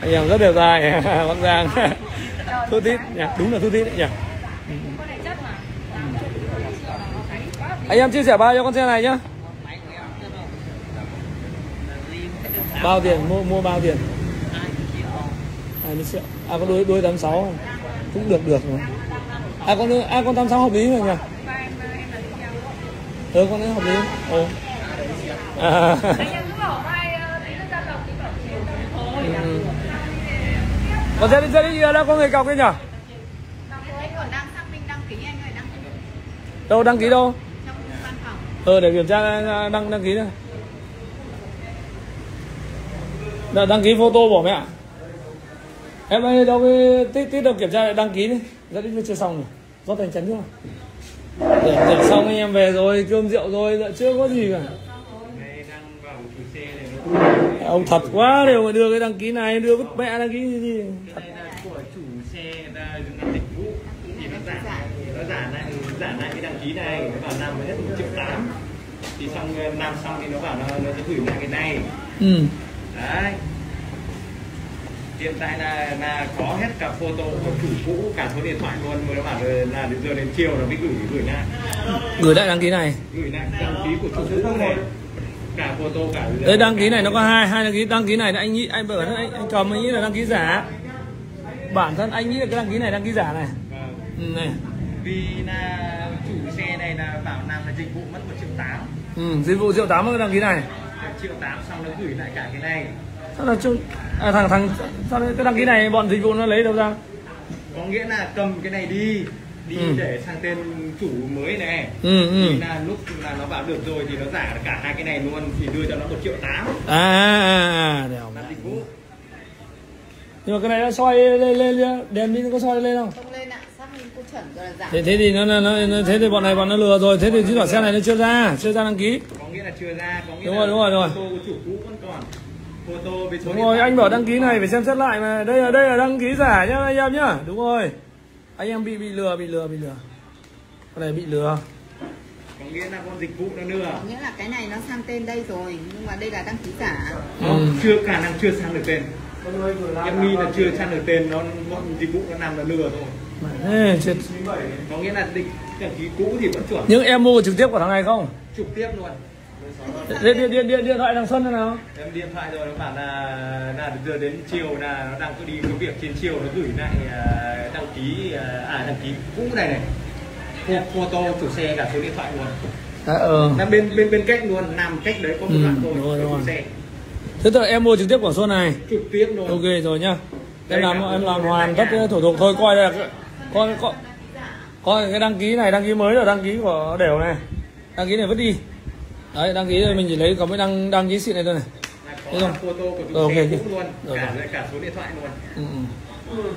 anh em rất đều dài bắc giang. Thu tít nhỉ. Đúng là thu tít đấy nhỉ Con này chất mà. Anh em chia sẻ bao cho con xe này nhá? Bao tiền? Mua mua bao tiền? Hai triệu 20 triệu. À con đuôi đuôi 86 không? cũng được được rồi. À con à con 86 hợp lý rồi nhỉ? Ừ con ấy hợp lý. Ừ. à, còn xe đi xe đi đâu có người cọc đấy nhỉ? Đâu đăng ký đâu ờ để kiểm tra đăng đăng ký đây. Đăng, đăng ký photo bỏ mẹ. Em ơi đâu cái tít tít đâu kiểm tra lại đăng ký đi. Dẫn đi chưa xong rồi. Rót thành chén nước để, để xong anh em về rồi cơm rượu rồi lại chưa có gì cả. Ông thật quá đều mà đưa cái đăng ký này đưa vứt mẹ đăng ký gì, gì. Thật. của chủ xe người ta làm dịch vụ thì nó giả nó giả lại giả lại cái đăng ký này nó năm làm hết một triệu xong làm xong thì nó bảo nó nó sẽ gửi lại cái này. Ừ. Đấy. Hiện tại là là có hết cả photo của chủ cũ cả số điện thoại luôn. Mới nó bảo là, là đến giờ đến chiều nó mới gửi gửi lại. Gửi lại đăng ký này. Gửi lại đăng ký của chủ cũ này cả photo cả đấy đăng ký này nó có hai hai đăng ký đăng ký này là anh nghĩ anh bảo anh, anh cầm anh nghĩ là đăng ký giả. Bản thân anh nghĩ là cái đăng ký này đăng ký giả này. Vâng. ừ, này. Vì là chủ xe này là bảo làm là dịch vụ mất một triệu tám ừ, dịch vụ triệu tám cái đăng ký này. Triệu tám xong nó gửi lại cả cái này. Sao là chung à, thằng thằng sao cái đăng ký này bọn dịch vụ nó lấy đâu ra? Có nghĩa là cầm cái này đi đi Ừ. để sang tên chủ mới này. Ừ ừ. Thì là lúc là nó bảo được rồi thì nó giả cả hai cái này luôn thì đưa cho nó một triệu tám. À à à đèo làm dịch vụ. Nhưng mà cái này nó soi lên lên lên đèn pin nó có soi lên không? Không lên ạ, xác minh tiêu chuẩn rồi là giả. thế thế thì nó, nó, nó, nó thế thì bọn này bọn nó lừa rồi. Thế thì chứng tỏ xe này nó chưa ra chưa ra đăng ký. Có nghĩa là chưa ra có nghĩa Đúng là rồi, đúng rồi, đúng rồi. photo của chủ cũ vẫn còn. Photo với số đúng rồi anh bảo đăng ký này phải xem xét lại mà. Đây là đây là đăng ký giả nhá anh em nhá. Đúng rồi. Anh em bị bị lừa bị lừa bị lừa. Con này bị lừa. Có nghĩa là con dịch vụ nó lừa. Có nghĩa là cái này nó sang tên đây rồi, nhưng mà đây là đăng ký giả. nó chưa khả năng chưa sang được tên. Em nghi là chưa sang được tên nó bọn dịch vụ nó làm là lừa thôi Ê, chết. có nghĩa là định đăng ký cũ thì vẫn chuẩn. Nhưng em mua trực tiếp của thằng này không? Trực tiếp luôn. Điện điện điện điện, điện thoại thằng Xuân thế nào. Em điện thoại rồi nó bảo là là giờ đến chiều là nó đang có đi có việc trên chiều nó gửi lại à, đăng ký à, à đăng ký cũ này này. Pho- photo chủ xe cả số điện thoại luôn. À, ờ. Là bên bên bên cạnh luôn nằm cách đấy có một Ừ, đoạn thôi đúng rồi, đúng rồi. xe. Thế tức là em mua trực tiếp của Xuân này. Trực tiếp luôn. Ok rồi nhá. Em làm là- em làm hoàn tất thủ tục thôi coi đây là coi coi coi cái đăng ký này đăng ký mới là đăng ký của đều này đăng ký này vứt đi đấy đăng ký này mình chỉ lấy có mấy đăng đăng ký xịn này thôi này có rồi. photo của Rồi, xe ok. cũ luôn Rồi, cả rồi. cả số điện thoại luôn ừ, ừ.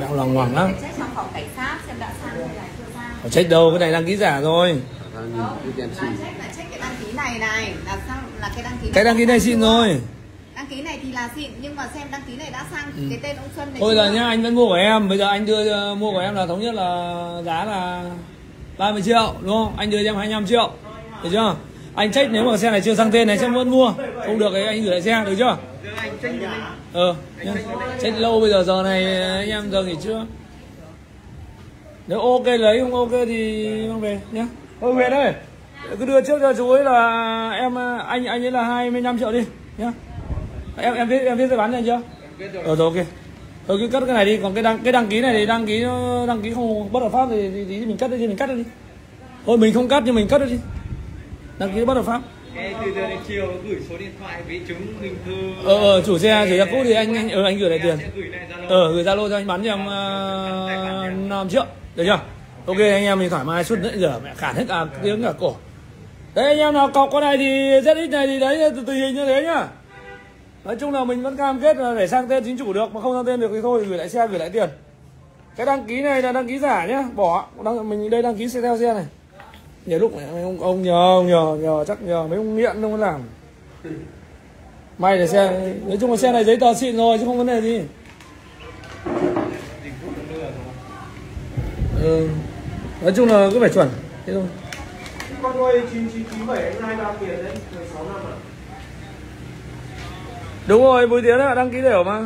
đạo lòng hoàng lắm Check trong phòng cảnh sát xem đã sang hay là chưa sang. Phải check đâu cái này đăng ký giả rồi Là check là check cái đăng ký này này, là sao là cái đăng ký cái đăng ký này xịn rồi Đăng ký này thì là xịn nhưng mà xem đăng ký này đã sang cái tên ông Xuân này. thôi chưa? giờ nhá anh vẫn mua của em. Bây giờ anh đưa mua của em là thống nhất là giá là 30 triệu đúng không? Anh đưa cho em 25 triệu. Được chưa? Anh check nếu mà xe này chưa sang tên này sẽ vẫn mua. Không được thì anh gửi lại xe được chưa? Ờ nhá. check lâu bây giờ giờ này anh em giờ nghỉ trưa. Nếu ok lấy không ok thì mang về nhá. Thôi về đây. Cứ đưa trước cho chú ấy là em anh anh ấy là 25 triệu đi nhá em em viết em viết giấy bán này chưa? Rồi. Ờ rồi ok. Thôi cứ cất cái này đi. Còn cái đăng cái đăng ký này thì đăng ký đăng ký không bất hợp pháp thì, thì, thì mình cất đi thì mình cắt đi. Thôi mình không cắt nhưng mình cất đi đăng ký bất hợp pháp. Cái từ giờ đến chiều gửi số điện thoại với chứng minh thư. Ờ ờ chủ xe chủ xe cũ thì anh anh ờ anh gửi lại tiền. gửi lại ờ gửi zalo cho anh bán cho em uh, 5 triệu. Được chưa? Ok. Anh em mình thoải mái suốt nãy giờ mẹ khản hết cả tiếng cả cổ. Đấy anh em nào cọc con này thì rất ít này thì đấy từ tình hình như thế nhá nói chung là mình vẫn cam kết là để sang tên chính chủ được mà không sang tên được thì thôi gửi lại xe gửi lại tiền. Cái đăng ký này là đăng ký giả nhá bỏ. Đăng, mình đây đăng ký xe theo xe này. Nhiều lúc này ông, ông nhờ ông nhờ nhờ chắc nhờ mấy ông nghiện không có làm. May là xe nói chung là xe này giấy tờ xịn rồi chứ không vấn đề gì. Ừ. nói chung là cứ phải chuẩn thế thôi. Con nuôi 9997 anh hai ba tiền đấy 16 năm đúng rồi bùi tiến là đăng ký đều mà.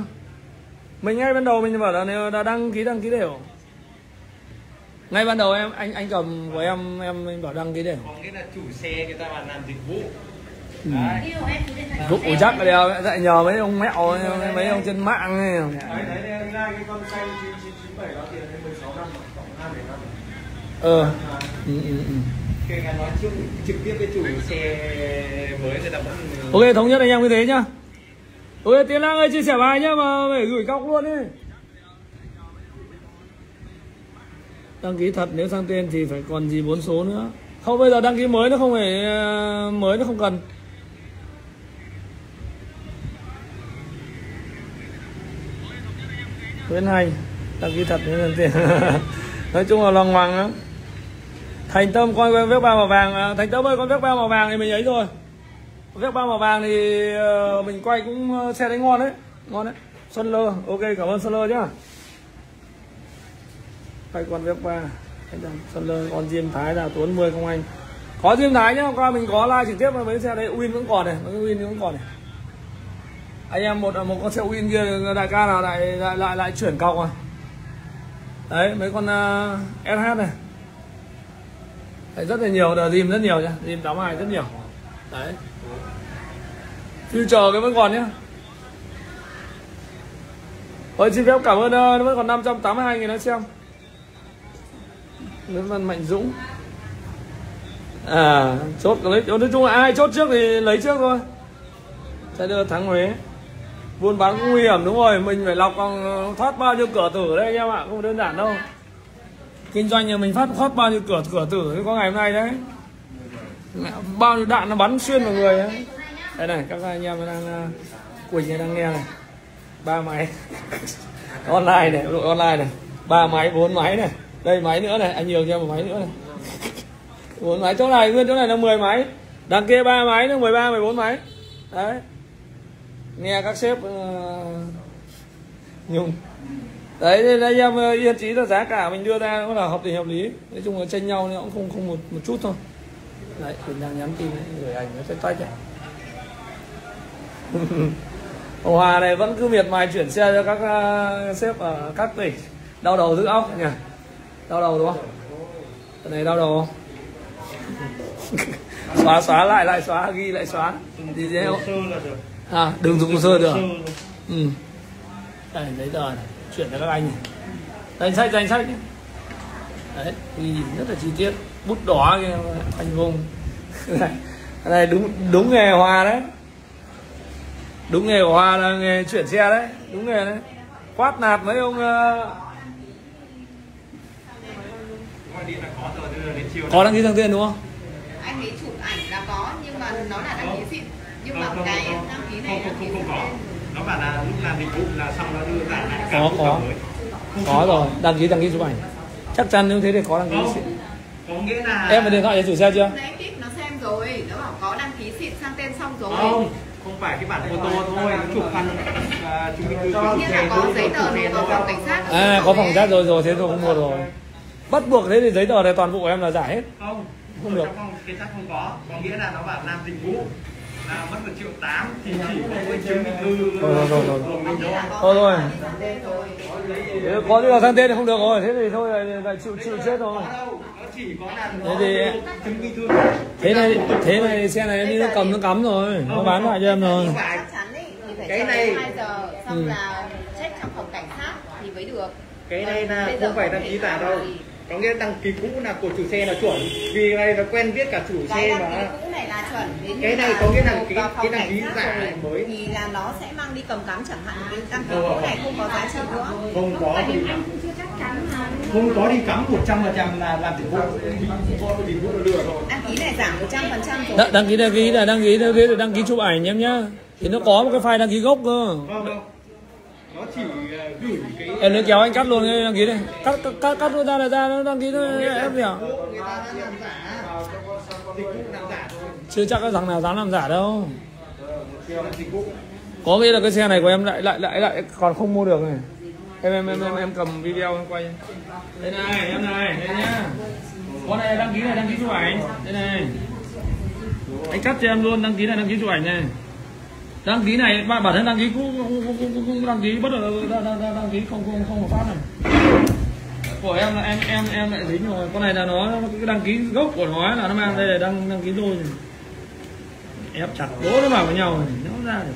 Mình ngay ban đầu mình bảo là nếu đã đăng ký đăng ký đều. Ngay ban đầu em anh anh cầm của em em, em bảo đăng ký đều. Có nghĩa là chủ xe người ta bảo làm dịch vụ. Thành Lúc phố chắc là đeo dạy nhờ mấy ông mẹo mấy ông trên mạng ấy. đấy đấy đi ra cái con xanh chín chín chín bảy đó thì là 16 năm rồi, tổng hai bảy năm Ờ. Ừ, ừ, ừ. kể cả nói chung trực tiếp với chủ xe mới người ta vẫn Ok thống nhất anh em như thế nhá ôi, Tiến Lang ơi, chia sẻ bài nhá, mà phải gửi cọc luôn đi. Đăng ký thật, nếu sang tên thì phải còn gì bốn số nữa. Không, bây giờ đăng ký mới nó không phải ờ, mới nó không cần. Nguyễn Hành đăng ký thật, nếu sang tên. Nói chung là lòng hoàng lắm. Thành Tâm coi con vết bao màu vàng Thành Tâm ơi, con vết bao màu vàng thì mình ấy rồi vết ba màu vàng thì ờ, mình quay cũng ờ, xe đấy ngon đấy. Ngon đấy. Xuân Lơ. Ok cảm ơn Xuân Lơ nhá. Quay con vết ba. Xuân Lơ con Diêm Thái là Tuấn 10 không anh. Có Diêm Thái nhá hôm qua mình có like trực tiếp mà mấy xe đấy. Win vẫn còn này mấy Win vẫn còn này. Anh em một một con xe Win kia đại ca nào lại lại lại, lại chuyển cọc à đấy mấy con ờ, uh, SH này. Đấy, rất là nhiều là dìm rất nhiều nhá. Dìm đóng hai rất nhiều. Đấy future cái vẫn còn nhá. Ôi, xin phép cảm ơn ờ, nó vẫn còn 582 nghìn nó xem. Nguyễn Văn Mạnh Dũng. À chốt lấy nói chung là ai chốt trước thì lấy trước thôi. Sẽ đưa thắng Huế. Buôn bán cũng nguy hiểm, đúng rồi. Mình phải lọc còn ờ, thoát bao nhiêu cửa tử đây anh em ạ. Không đơn giản đâu. Kinh doanh nhà mình phát thoát bao nhiêu cửa cửa tử. Có ngày hôm nay đấy. Bao nhiêu đạn nó bắn xuyên vào người ấy đây này các anh em đang uh, quỳnh đang nghe này. Ba máy. Online này đội online này. Ba máy bốn máy này. Đây máy nữa này. Anh nhường cho một máy nữa này. Bốn máy. Chỗ này nguyên chỗ này là 10 máy. Đằng kia ba máy nữa 13 14 máy. Đấy. Nghe các sếp uh, nhung. Đấy nên anh em uh, yên trí là giá cả mình đưa ra cũng là hợp tình hợp lý. Nói chung là tranh nhau nó cũng không không một một chút thôi. Đấy mình đang nhắn tin đấy, gửi ảnh nó tách tách ấy. Hòa này vẫn cứ miệt mài chuyển xe cho các uh, sếp ở các tỉnh. Đau đầu giữ óc nhỉ? Đau đầu đúng không? Cái này đau đầu không? Xóa xóa lại lại xóa ghi lại xóa. Gì thế không? À đừng dùng sơ được ừ. Đây giấy tờ này. Chuyển cho các anh này. danh sách danh sách nhé. đấy ghi rất là chi tiết. Bút đỏ kia anh vùng này đúng đúng nghề hòa đấy đúng nghề của hòa là nghề chuyển xe đấy đúng nghề đấy. Quát nạt mấy ông uh, có đăng ký sang tên đúng không? Anh ấy chụp ảnh là có nhưng mà nó là đăng ký xịn nhưng mà không, không, cái không, đăng ký không, này không, đăng ký không, không có. Nó bảo là lúc làm dịch vụ là xong nó đưa trả lại cả Có, có. có rồi đăng ký đăng ký chụp ảnh. Chắc chắn nếu thế thì có đăng ký không xịn. có nghĩa là em phải điện thoại cho chủ xe chưa? Tip nó xem rồi nó bảo có đăng ký xịn sang tên xong rồi. Không không phải cái bản photo thôi nó chụp à, chứng minh thư cho nghĩa là có giấy tờ nộp vào phòng cảnh sát. À có phòng giác rồi rồi thế tôi không mua rồi. Bắt buộc thế thì giấy tờ này toàn bộ em là giả hết. Không Không được. cảnh sát không có. Có nghĩa là nó bảo làm dịch vụ là mất một triệu tám thì chỉ có cái chứng minh thư Rồi, rồi, rồi, rồi. thôi thôi. Rồi. Có gì là sang tên thì không được rồi thế thì thôi lại, chịu chịu chết rồi. có đâu nó chỉ có là Thế thì- chứng minh thư thế này thế này xe này như nó cầm nó cắm rồi nó bán lại cho em rồi. Cái này- đến 2 giờ xong Ừ. là check trong phòng cảnh sát thì mới được. Cái này là giờ không phải đăng ký giả đâu? Có nghĩa đăng ký cũ là của chủ xe là chuẩn. Vì này nó quen biết cả chủ cái xe đăng mà. ký cũ này là chuẩn. Như Cái này mà có nghĩa là cái- cái đăng ký giả này mới. thì là nó sẽ mang đi cầm cắm chẳng hạn. Cái đăng ký cũ này không có giá trị nữa. Không có thì anh cũng chưa chắc chắn mà không? có đi cắm 100 phần trăm là làm dịch vụ. Dịch vụ là lừa rồi đăng ký này giảm 100 phần trăm rồi. Đ- đăng ký đăng ký là đăng ký thế là đăng ký chụp ảnh em nhá. Thì nó có một cái file đăng ký gốc cơ. Không không nó chỉ ờ, gửi cái em lấy kéo anh cắt luôn cái đăng ký này cắt cắt cắt, cắt luôn ra là ra nó đăng ký nó em nhỉ thôi. Chưa chắc có thằng nào dám làm giả đâu. Vụ. Có nghĩa là cái xe này của em lại lại lại lại còn không mua được này. Em em em em, em cầm video em quay. Đây này em này đây nhá. Con này đăng ký này đăng ký chụp ảnh. Đây này. Anh cắt cho em luôn đăng ký này đăng ký chụp ảnh này đăng ký này bạn bản thân đăng ký cũng cũng, cũng, cũng, đăng ký bất đăng, đăng, đăng, đăng ký không không không hợp pháp này. Của em là em em em lại dính rồi. Con này là nó cái đăng ký gốc của nó là nó mang đây là đăng đăng ký đôi rồi ép chặt bố nó vào với nhau này nó ra được.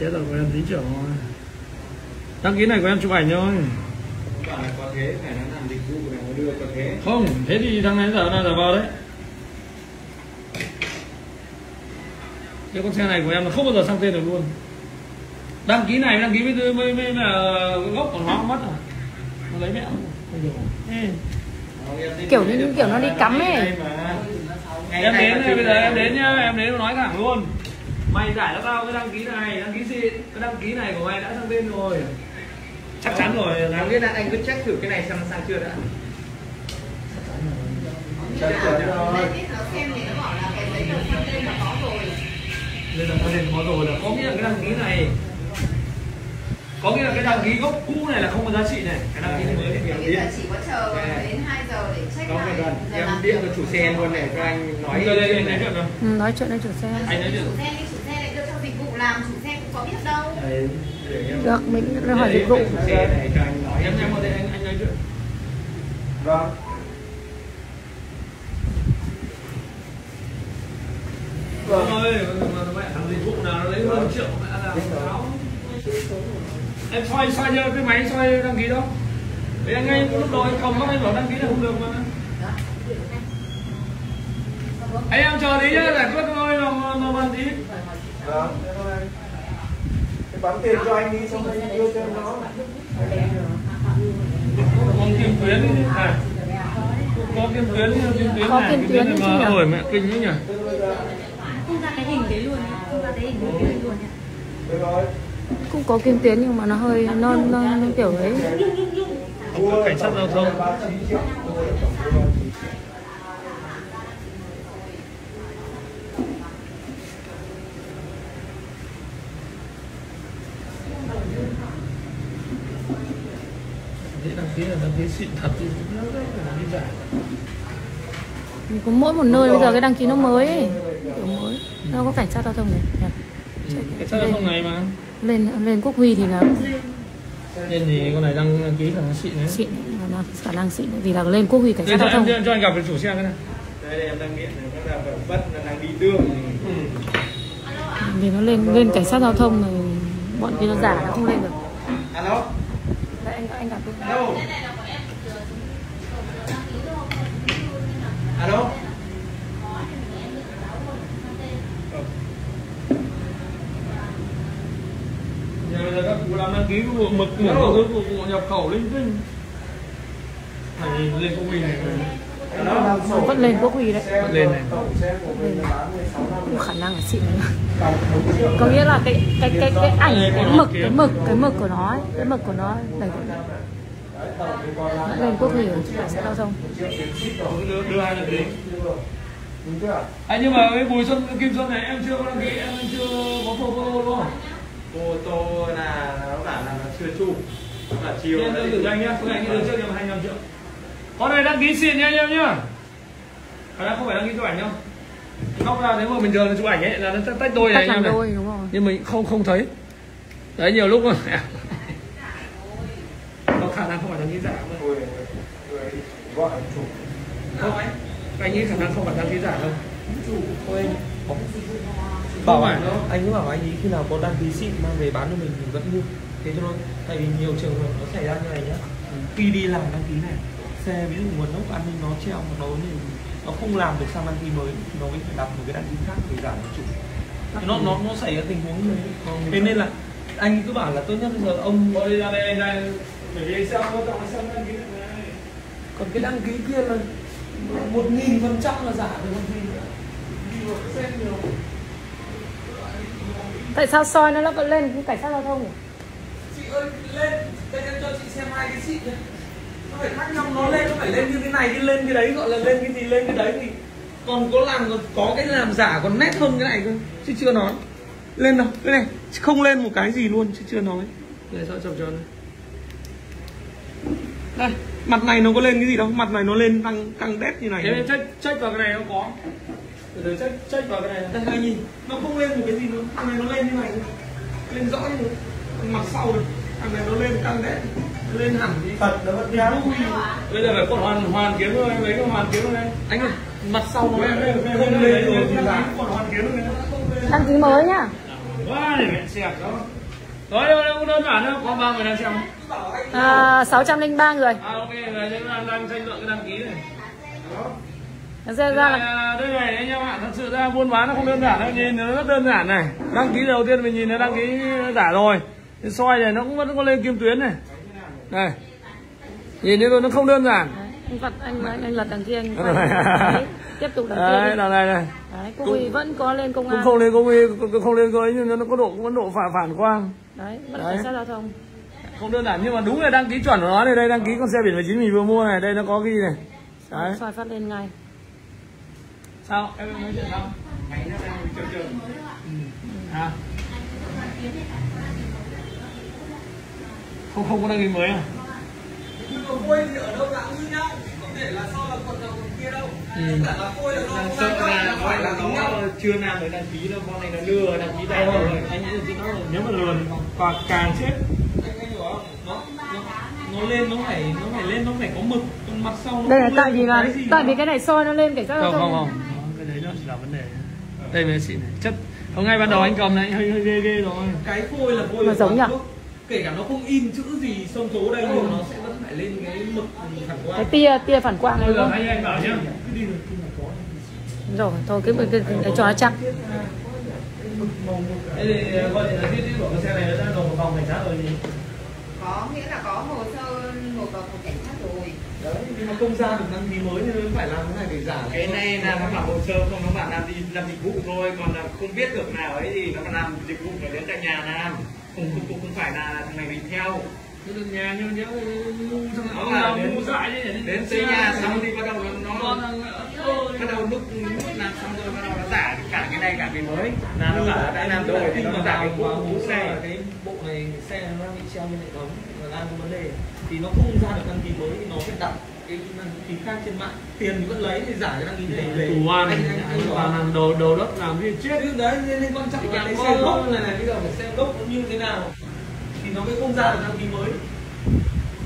Chết rồi của em tí trưởng rồi. Đăng ký này của em chụp ảnh thôi. Là thế thế. Không thế thì thằng này giờ nó giờ vào đấy cái con xe này của em là không bao giờ sang tên được luôn. Đăng ký này đăng ký với với, với là gốc của nó mất rồi. Nó lấy mẹ hiểu. Ê, kiểu như kiểu nó đi cắm ấy. em đến bây giờ em đến nhá em đến nói thẳng luôn. Mày giải cho tao cái đăng ký này đăng ký xịn cái đăng ký này của mày đã sang tên rồi. Chắc chắn rồi Đáng biết là anh cứ check thử cái này xem sang chưa đã? Bây biết nó xem thì nó bảo là cái giấy tờ sang tên là có rồi nên là sang tên có rồi là có nghĩa là cái đăng ký này có nghĩa là cái đăng ký gốc cũ này là không có giá trị này. Cái đăng ký mới thì Bây giờ chỉ có chờ đến 2 giờ để check có lại. giờ em làm điện cho chủ xe luôn này cho anh nói nói chuyện ừ, nói chuyện với chủ xe. Anh nói chuyện. chủ xe đi chủ xe lại đưa cho dịch vụ làm chủ xe cũng có biết đâu. Em được mình nó hỏi dịch vụ. chủ xe này cho anh nói. Em em anh anh nói chuyện. Vâng. Vâng. Ơi, mà mẹ thằng dịch vụ nào nó lấy hơn triệu mẹ là áo Em xoay xoay cho cái máy xoay đăng ký đâu Để anh ấy lúc đầu anh cầm bắt anh bảo đăng ký là không được mà. Anh em chờ tí nhá, giải quyết thôi mà mà, mà, mà tí. Vâng. Bán tiền cho anh đi xong anh đưa cho nó. Có kim tuyến ấy, à. Có kim tuyến, kim tuyến Có này, kim tuyến này mà? Ôi mẹ kinh đấy nhỉ. Không ra cái hình đấy luôn cũng có kim tuyến nhưng mà nó hơi nó nó, nó kiểu ấy Cảnh sát giao thông 39 triệu. Mua được tổng số 39 triệu. Thế đăng ký là đăng ký xịn thật thì nó rất là đi giải Mình có mỗi một nơi bây giờ cái đăng ký nó mới ấy. Nó có cảnh sát giao thông này Nhật. Cảnh sát giao thông này mà. lên lên quốc huy thì là Nên thì con này đăng ký là xịn đấy. Xịn là nó khả năng xịn vì là lên quốc huy cảnh sát Đây giao thông. cho anh gặp được chủ xe cái này đây đây em đang điện này nó bất là đang đi đường vì nó lên lên cảnh sát giao thông thì bọn kia nó giả nó không lên được. Alo? Đấy, anh anh gặp tôi alo? Alo Giờ bây giờ các cụ làm đăng ký của mực của các thứ của của nhập khẩu linh tinh. Này lên công ty này. Alo vẫn lên quốc huy đấy. Vẫn lên này. Tổng xe của mình là bán 16 năm Cũng khả năng là xịn đấy. tổng 4 triệu. có nghĩa là cái cái cái cái ảnh cái mực cái mực cái mực của nó ấy, cái mực của nó đầy đủ Đấy, tổng thì còn lại lên quốc huy ở cảnh sát giao thông rồi. đưa? À nhưng mà cái Bùi Xuân Kim Xuân này em chưa có đăng ký em chưa có photo đúng ô tô là nó bảo là nó chưa chu là chiều Em đưa đi gửi cho anh nhá, số này đưa trước em 25 triệu. Con này đăng ký xịn nha anh em nhá đó không phải đăng ký chụp ảnh đâu. Góc ra nếu mà bình thường là chụp ảnh ấy là nó tách đôi này anh em này. đôi đúng rồi. Nhưng mình không không thấy. Đấy nhiều lúc mà. Có khả năng không phải đăng ký giả mà Ôi, người gọi chủ. Không. Anh Anh nghĩ khả năng không phải đăng ký giả đâu Ôi, Không nó anh cứ bảo anh ý khi nào có đăng ký xịn mang về bán cho mình thì vẫn mua. Thế cho nó tại vì nhiều trường hợp nó xảy ra như này nhá. Khi đi làm đăng ký này xe ví dụ nguồn gốc an ninh nó treo một nó thì nó không làm được sang đăng ký mới thì nó mới phải đặt một cái đăng ký khác để giảm nó chủ nó nó nó xảy ra tình huống như thế. Nên là anh cứ bảo là tốt nhất bây giờ ông đi ra đây đây. Bởi vì có trọng xem đăng ký này. Còn cái đăng ký kia là một nghìn phần trăm là giả rồi còn gì nữa đi vào xem nhiều tại sao soi nó nó vẫn lên cái cảnh sát giao thông chị ơi lên. Đây em cho chị xem hai cái xịn nhé nó phải khác nhau nó lên nó phải lên như thế này chứ lên cái đấy gọi là lên cái gì lên cái đấy thì còn có làm có cái làm giả còn nét hơn cái này cơ. Chứ chưa nói. Lên đâu cái này không lên một cái gì luôn chứ chưa nói. Để sao chậm cho này. Đây mặt này nó có lên cái gì đâu mặt này nó lên tăng tăng đét như này Thế nên check, check vào cái này nó có Từ từ check, check vào cái này. Đây anh nhìn. Nó không lên một cái gì nữa. Cái này nó lên như này lên rõ như thế. Mặt sau này. Thằng này nó lên căng đấy nó lên hẳn đi. Thật nó vẫn dám bây giờ phải còn hoàn hoàn kiếm thôi. Lấy cái hoàn kiếm thôi đây anh ơi mặt sau nó về, về, không lên rồi thì đăng là ký còn hoàn kiếm thôi đăng ký mới nhá. Quá để mẹ xẹt đó. Rồi đâu đâu đơn giản đâu. Có bao người đang xem. À, 603 người. À ok người đang đang tranh luận cái đăng ký này ra ra là đây này anh em ạ thật sự ra buôn bán nó không đơn giản đâu. Nhìn nó rất đơn giản này. Đăng ký đầu tiên mình nhìn nó đăng ký giả rồi. Cái soi này nó cũng vẫn có lên kim tuyến này. Này. Nhìn thấy rồi nó không đơn giản. Anh vật anh anh, anh lật đằng kia anh Đấy. Tiếp tục đằng kia đấy đi. đằng này này. Đấy, cô Huy vẫn có lên công cũng an. không lên công y cũng không lên coi nhưng nó có độ cũng có độ phản phản quang. Đấy vẫn cảnh sát giao thông. Không đơn giản nhưng mà đúng là đăng ký chuẩn của nó này. Đây đăng ký con xe biển 19 mình vừa mua này. Đây nó có ghi này. Đấy. soi phát lên ngay sao? Em nói chuyện sao? Máy nó đang trơn trơn à. Không không có đăng ký mới à? Phôi thì ở đâu dạng như nhau có thể là so là quần đầu quần kia đâu. Cả là phôi là nó sợ là nó gọi nó chưa nào mới đăng ký đâu con này nó lừa đăng ký tay rồi. Anh nghĩ nói rồi. Nếu mà lừa thì càng chết. Anh anh hiểu không? Nó nó nó lên nó phải nó phải lên nó phải có mực mặt sau. Nó đây là tại vì là cái gì tại vì cái này soi nó lên cảnh sát giao không thông không đấy nó chỉ là vấn đề đây mới xịn này chất. Hôm ngay ban đầu anh cầm này hơi hơi ghê ghê rồi. Cái phôi là phôi Mà giống nhỉ? Kể cả nó không in chữ gì sông số đây nhưng nó sẽ vẫn phải lên cái mực phản cái quang tia tia phản quang này bây đúng giờ không? anh anh bảo nhá. Cứ đi rồi thôi cái cái, cái, cái cho nó chắc Thế thì gọi là thiết của cái xe này nó đã nộp vào phòng cảnh sát rồi gì? có nghĩa là có hồ sơ nộp vào phòng cảnh sát rồi đấy nhưng mà không ra được đăng ký mới nên phải làm cái này để giả cái này là nó làm hồ sơ không nó bảo làm đi làm dịch vụ thôi. Còn là không biết được nào ấy thì nó mà làm dịch vụ phải đến tận nhà làm. Không không không, không phải là thằng này mình theo. Đường nhà như nhớ ngu thằng nó nào là đến ngu dại vậy đến tới nhà xong thì bắt đầu nó bắt đầu nút làm xong rồi bắt đầu nó giả cả cái này cả cái mới. Là nó bảo đã làm rồi thì nó mà giả cái là này cái bộ này xe nó đang bị treo trên hệ thống và đang có vấn đề thì nó không ra được đăng ký mới thì nó phải đặt cái đăng ký khác trên mạng. Tiền thì vẫn lấy thì giả cái đăng ký này về. An anh anh anh làm đầu đầu đất làm gì chết. Đấy nên quan trọng là cái xe gốc này này bây giờ phải xem gốc nó như thế nào? Thì nó mới không ra được đăng ký mới.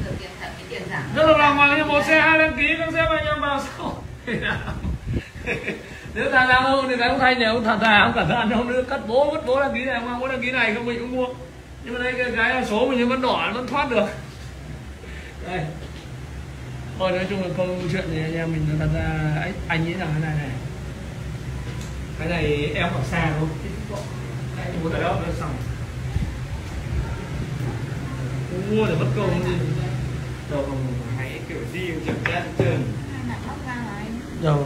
Được tiền thật cái tiền giả. Rất là lòng mà nhưng một xe hai đăng ký các xe anh em vào sau? Nếu thằng nào không thì thằng ông thanh này ông thật thà ông cẩn thận ông nữa cắt bố vứt bố đăng ký này không có đăng ký này không mình cũng mua. Nhưng mà đây cái, cái số mình vẫn đỏ vẫn thoát được đây. Thôi nói chung là câu chuyện thì anh em mình thật ra anh, nghĩ rằng cái này này. Cái này em ở xa thôi anh muốn ở đâu nó xong. Mua để mất công gì rồi máy kiểu gì cũng trơn bóc ra anh. Rồi?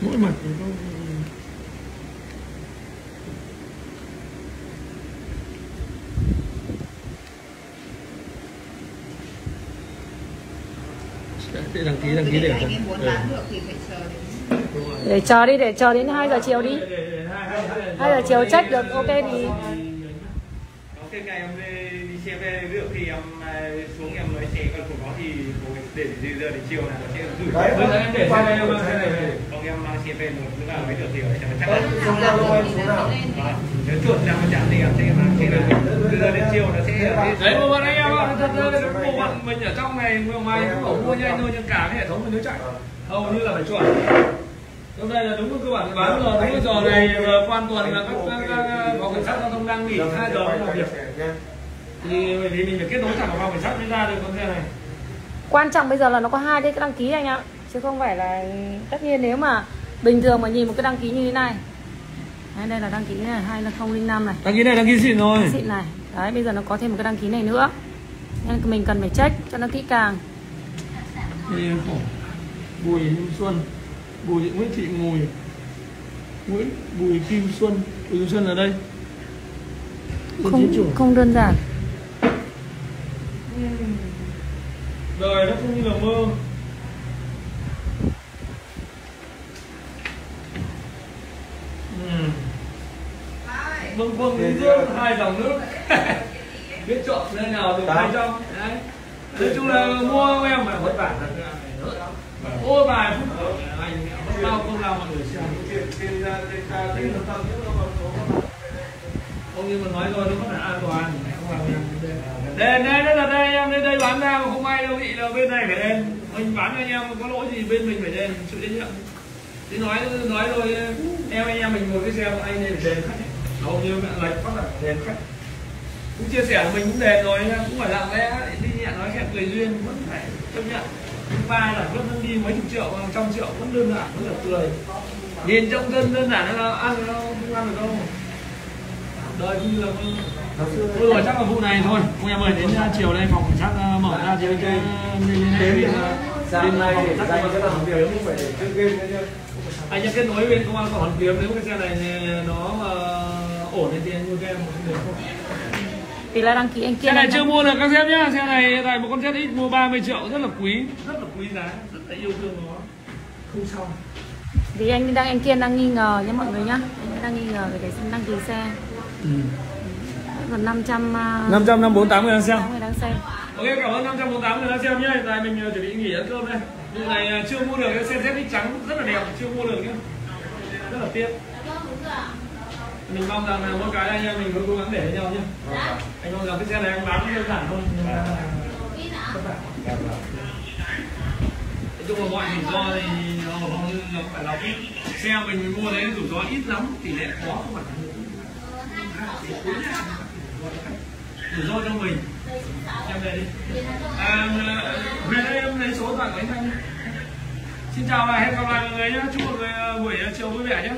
Mỗi mặt thì có để đăng ký đăng ký để đến để chờ đi để chờ đến 2 giờ chiều đi. 2 giờ chiều check được ok thì cái ngày em về đi xe về. Rượu thì em à, xuống em nói xe con của nó thì để từ giờ đến chiều là nó sẽ gửi Đấy, giờ em để xe này em mang xe này về. Không em mang xe về một lúc nào mới được thì ở chắc là số nào đâu em số nào Vâng, nếu chuột ra một chạm thì em sẽ mang xe về. Từ giờ đến chiều nó sẽ đấy bộ phận anh thật ra cái bộ phận mình ở trong này ngoài ngoài cũng bảo mua nhanh thôi nhưng cả cái hệ thống mình nó chạy. Hầu như là phải chuẩn. Hôm nay là đúng cơ bản bán giờ đúng giờ này quan tuần là các các- các phòng cảnh sát giao thông đang nghỉ hai giờ mới làm việc. Thì bởi vì mình phải kết nối thẳng vào phòng cảnh sát mới ra được con xe này. Quan trọng bây giờ là nó có hai cái đăng ký anh ạ. Chứ không phải là tất nhiên nếu mà bình thường mà nhìn một cái đăng ký như thế này. Đấy, đây là đăng ký này hai là không linh năm này. Đăng ký này đăng ký xịn rồi. Xịn này. Đấy bây giờ nó có thêm một cái đăng ký này nữa nên mình cần phải check cho nó kỹ càng. Bùi kim xuân bùi nguyễn thị ngùi nguyễn bùi kim xuân. Bùi kim xuân ở đây. Chiến không không đơn giản. Đời nó không như là mơ. Ừm. vâng vâng đến dương hai dòng nước biết chọn nơi nào dùng hai trong. Đấy. Nói chung là mua em mà vất vả thật ôi vài phút anh bao công cho mọi người xem tầm nhưng mà còn số các bạn không nhưng mà nói rồi nó vẫn là an toàn. Không làm gì đây đây đây là đây em đây đây bán ra mà không ai đâu bị là bên này phải đền. Mình bán cho anh em có lỗi gì bên mình phải đền chịu trách nhiệm. Thì nói nói rồi em anh em mình ngồi cái xe anh nên phải đền khách. Hầu như mẹ lệch phát là đền khách cũng chia sẻ là mình cũng đền rồi nha cũng phải lặng lẽ đi nhẹ nói khẽ cười duyên vẫn phải chấp nhận. Nhưng ba là vẫn đi mấy chục triệu trăm triệu vẫn đơn giản vẫn là cười. Nhìn trong đơn đơn giản là ăn nó không ăn được đâu. Đời cũng như là Thôi rồi chắc là vụ này thôi. Ông em ơi đến uh, chiều nay phòng cảnh sát uh, mở ra thì anh phòng cảnh sát dành cho làm việc không phải chơi game nữa anh sẽ kết nối bên công an quận Hoàn Kiếm nếu cái xe này nó ổn thì anh mua em một được không Tỷ lệ đăng ký anh kia xe này là- chưa mua được các em nhá. Xe này hiện tại một con ZX mua 30 triệu rất là quý. Rất là quý giá rất là yêu thương nó. Không xong Vì anh đang anh Kiên đang nghi ngờ nhé mọi người nhá. Anh đang nghi ngờ về cái đăng ký xe. Còn 500 uh, 500 548 người đang xem người đang xem Ok cảm ơn 548 người đã xem nhé Hiện tại mình uh, chuẩn bị nghỉ ăn cơm đây. Vụ này uh, chưa mua được cái xe ZX trắng rất là đẹp chưa mua được nhá. Rất là tiếc mình mong rằng là mỗi cái anh em mình có cố gắng để với nhau nhé. Anh mong rằng cái xe này anh bán đơn giản thôi nhưng mà vả. nói chung là mọi rủi ro thì như là phải là ít. Xe mình mua đấy rủi ro ít lắm tỷ lệ khó không phải rủi ro cho mình. Em về đi. À, về đây em lấy số điện thoại của anh thanh. Xin chào và hẹn gặp lại mọi người nhé. Chúc mọi người buổi chiều vui vẻ nhé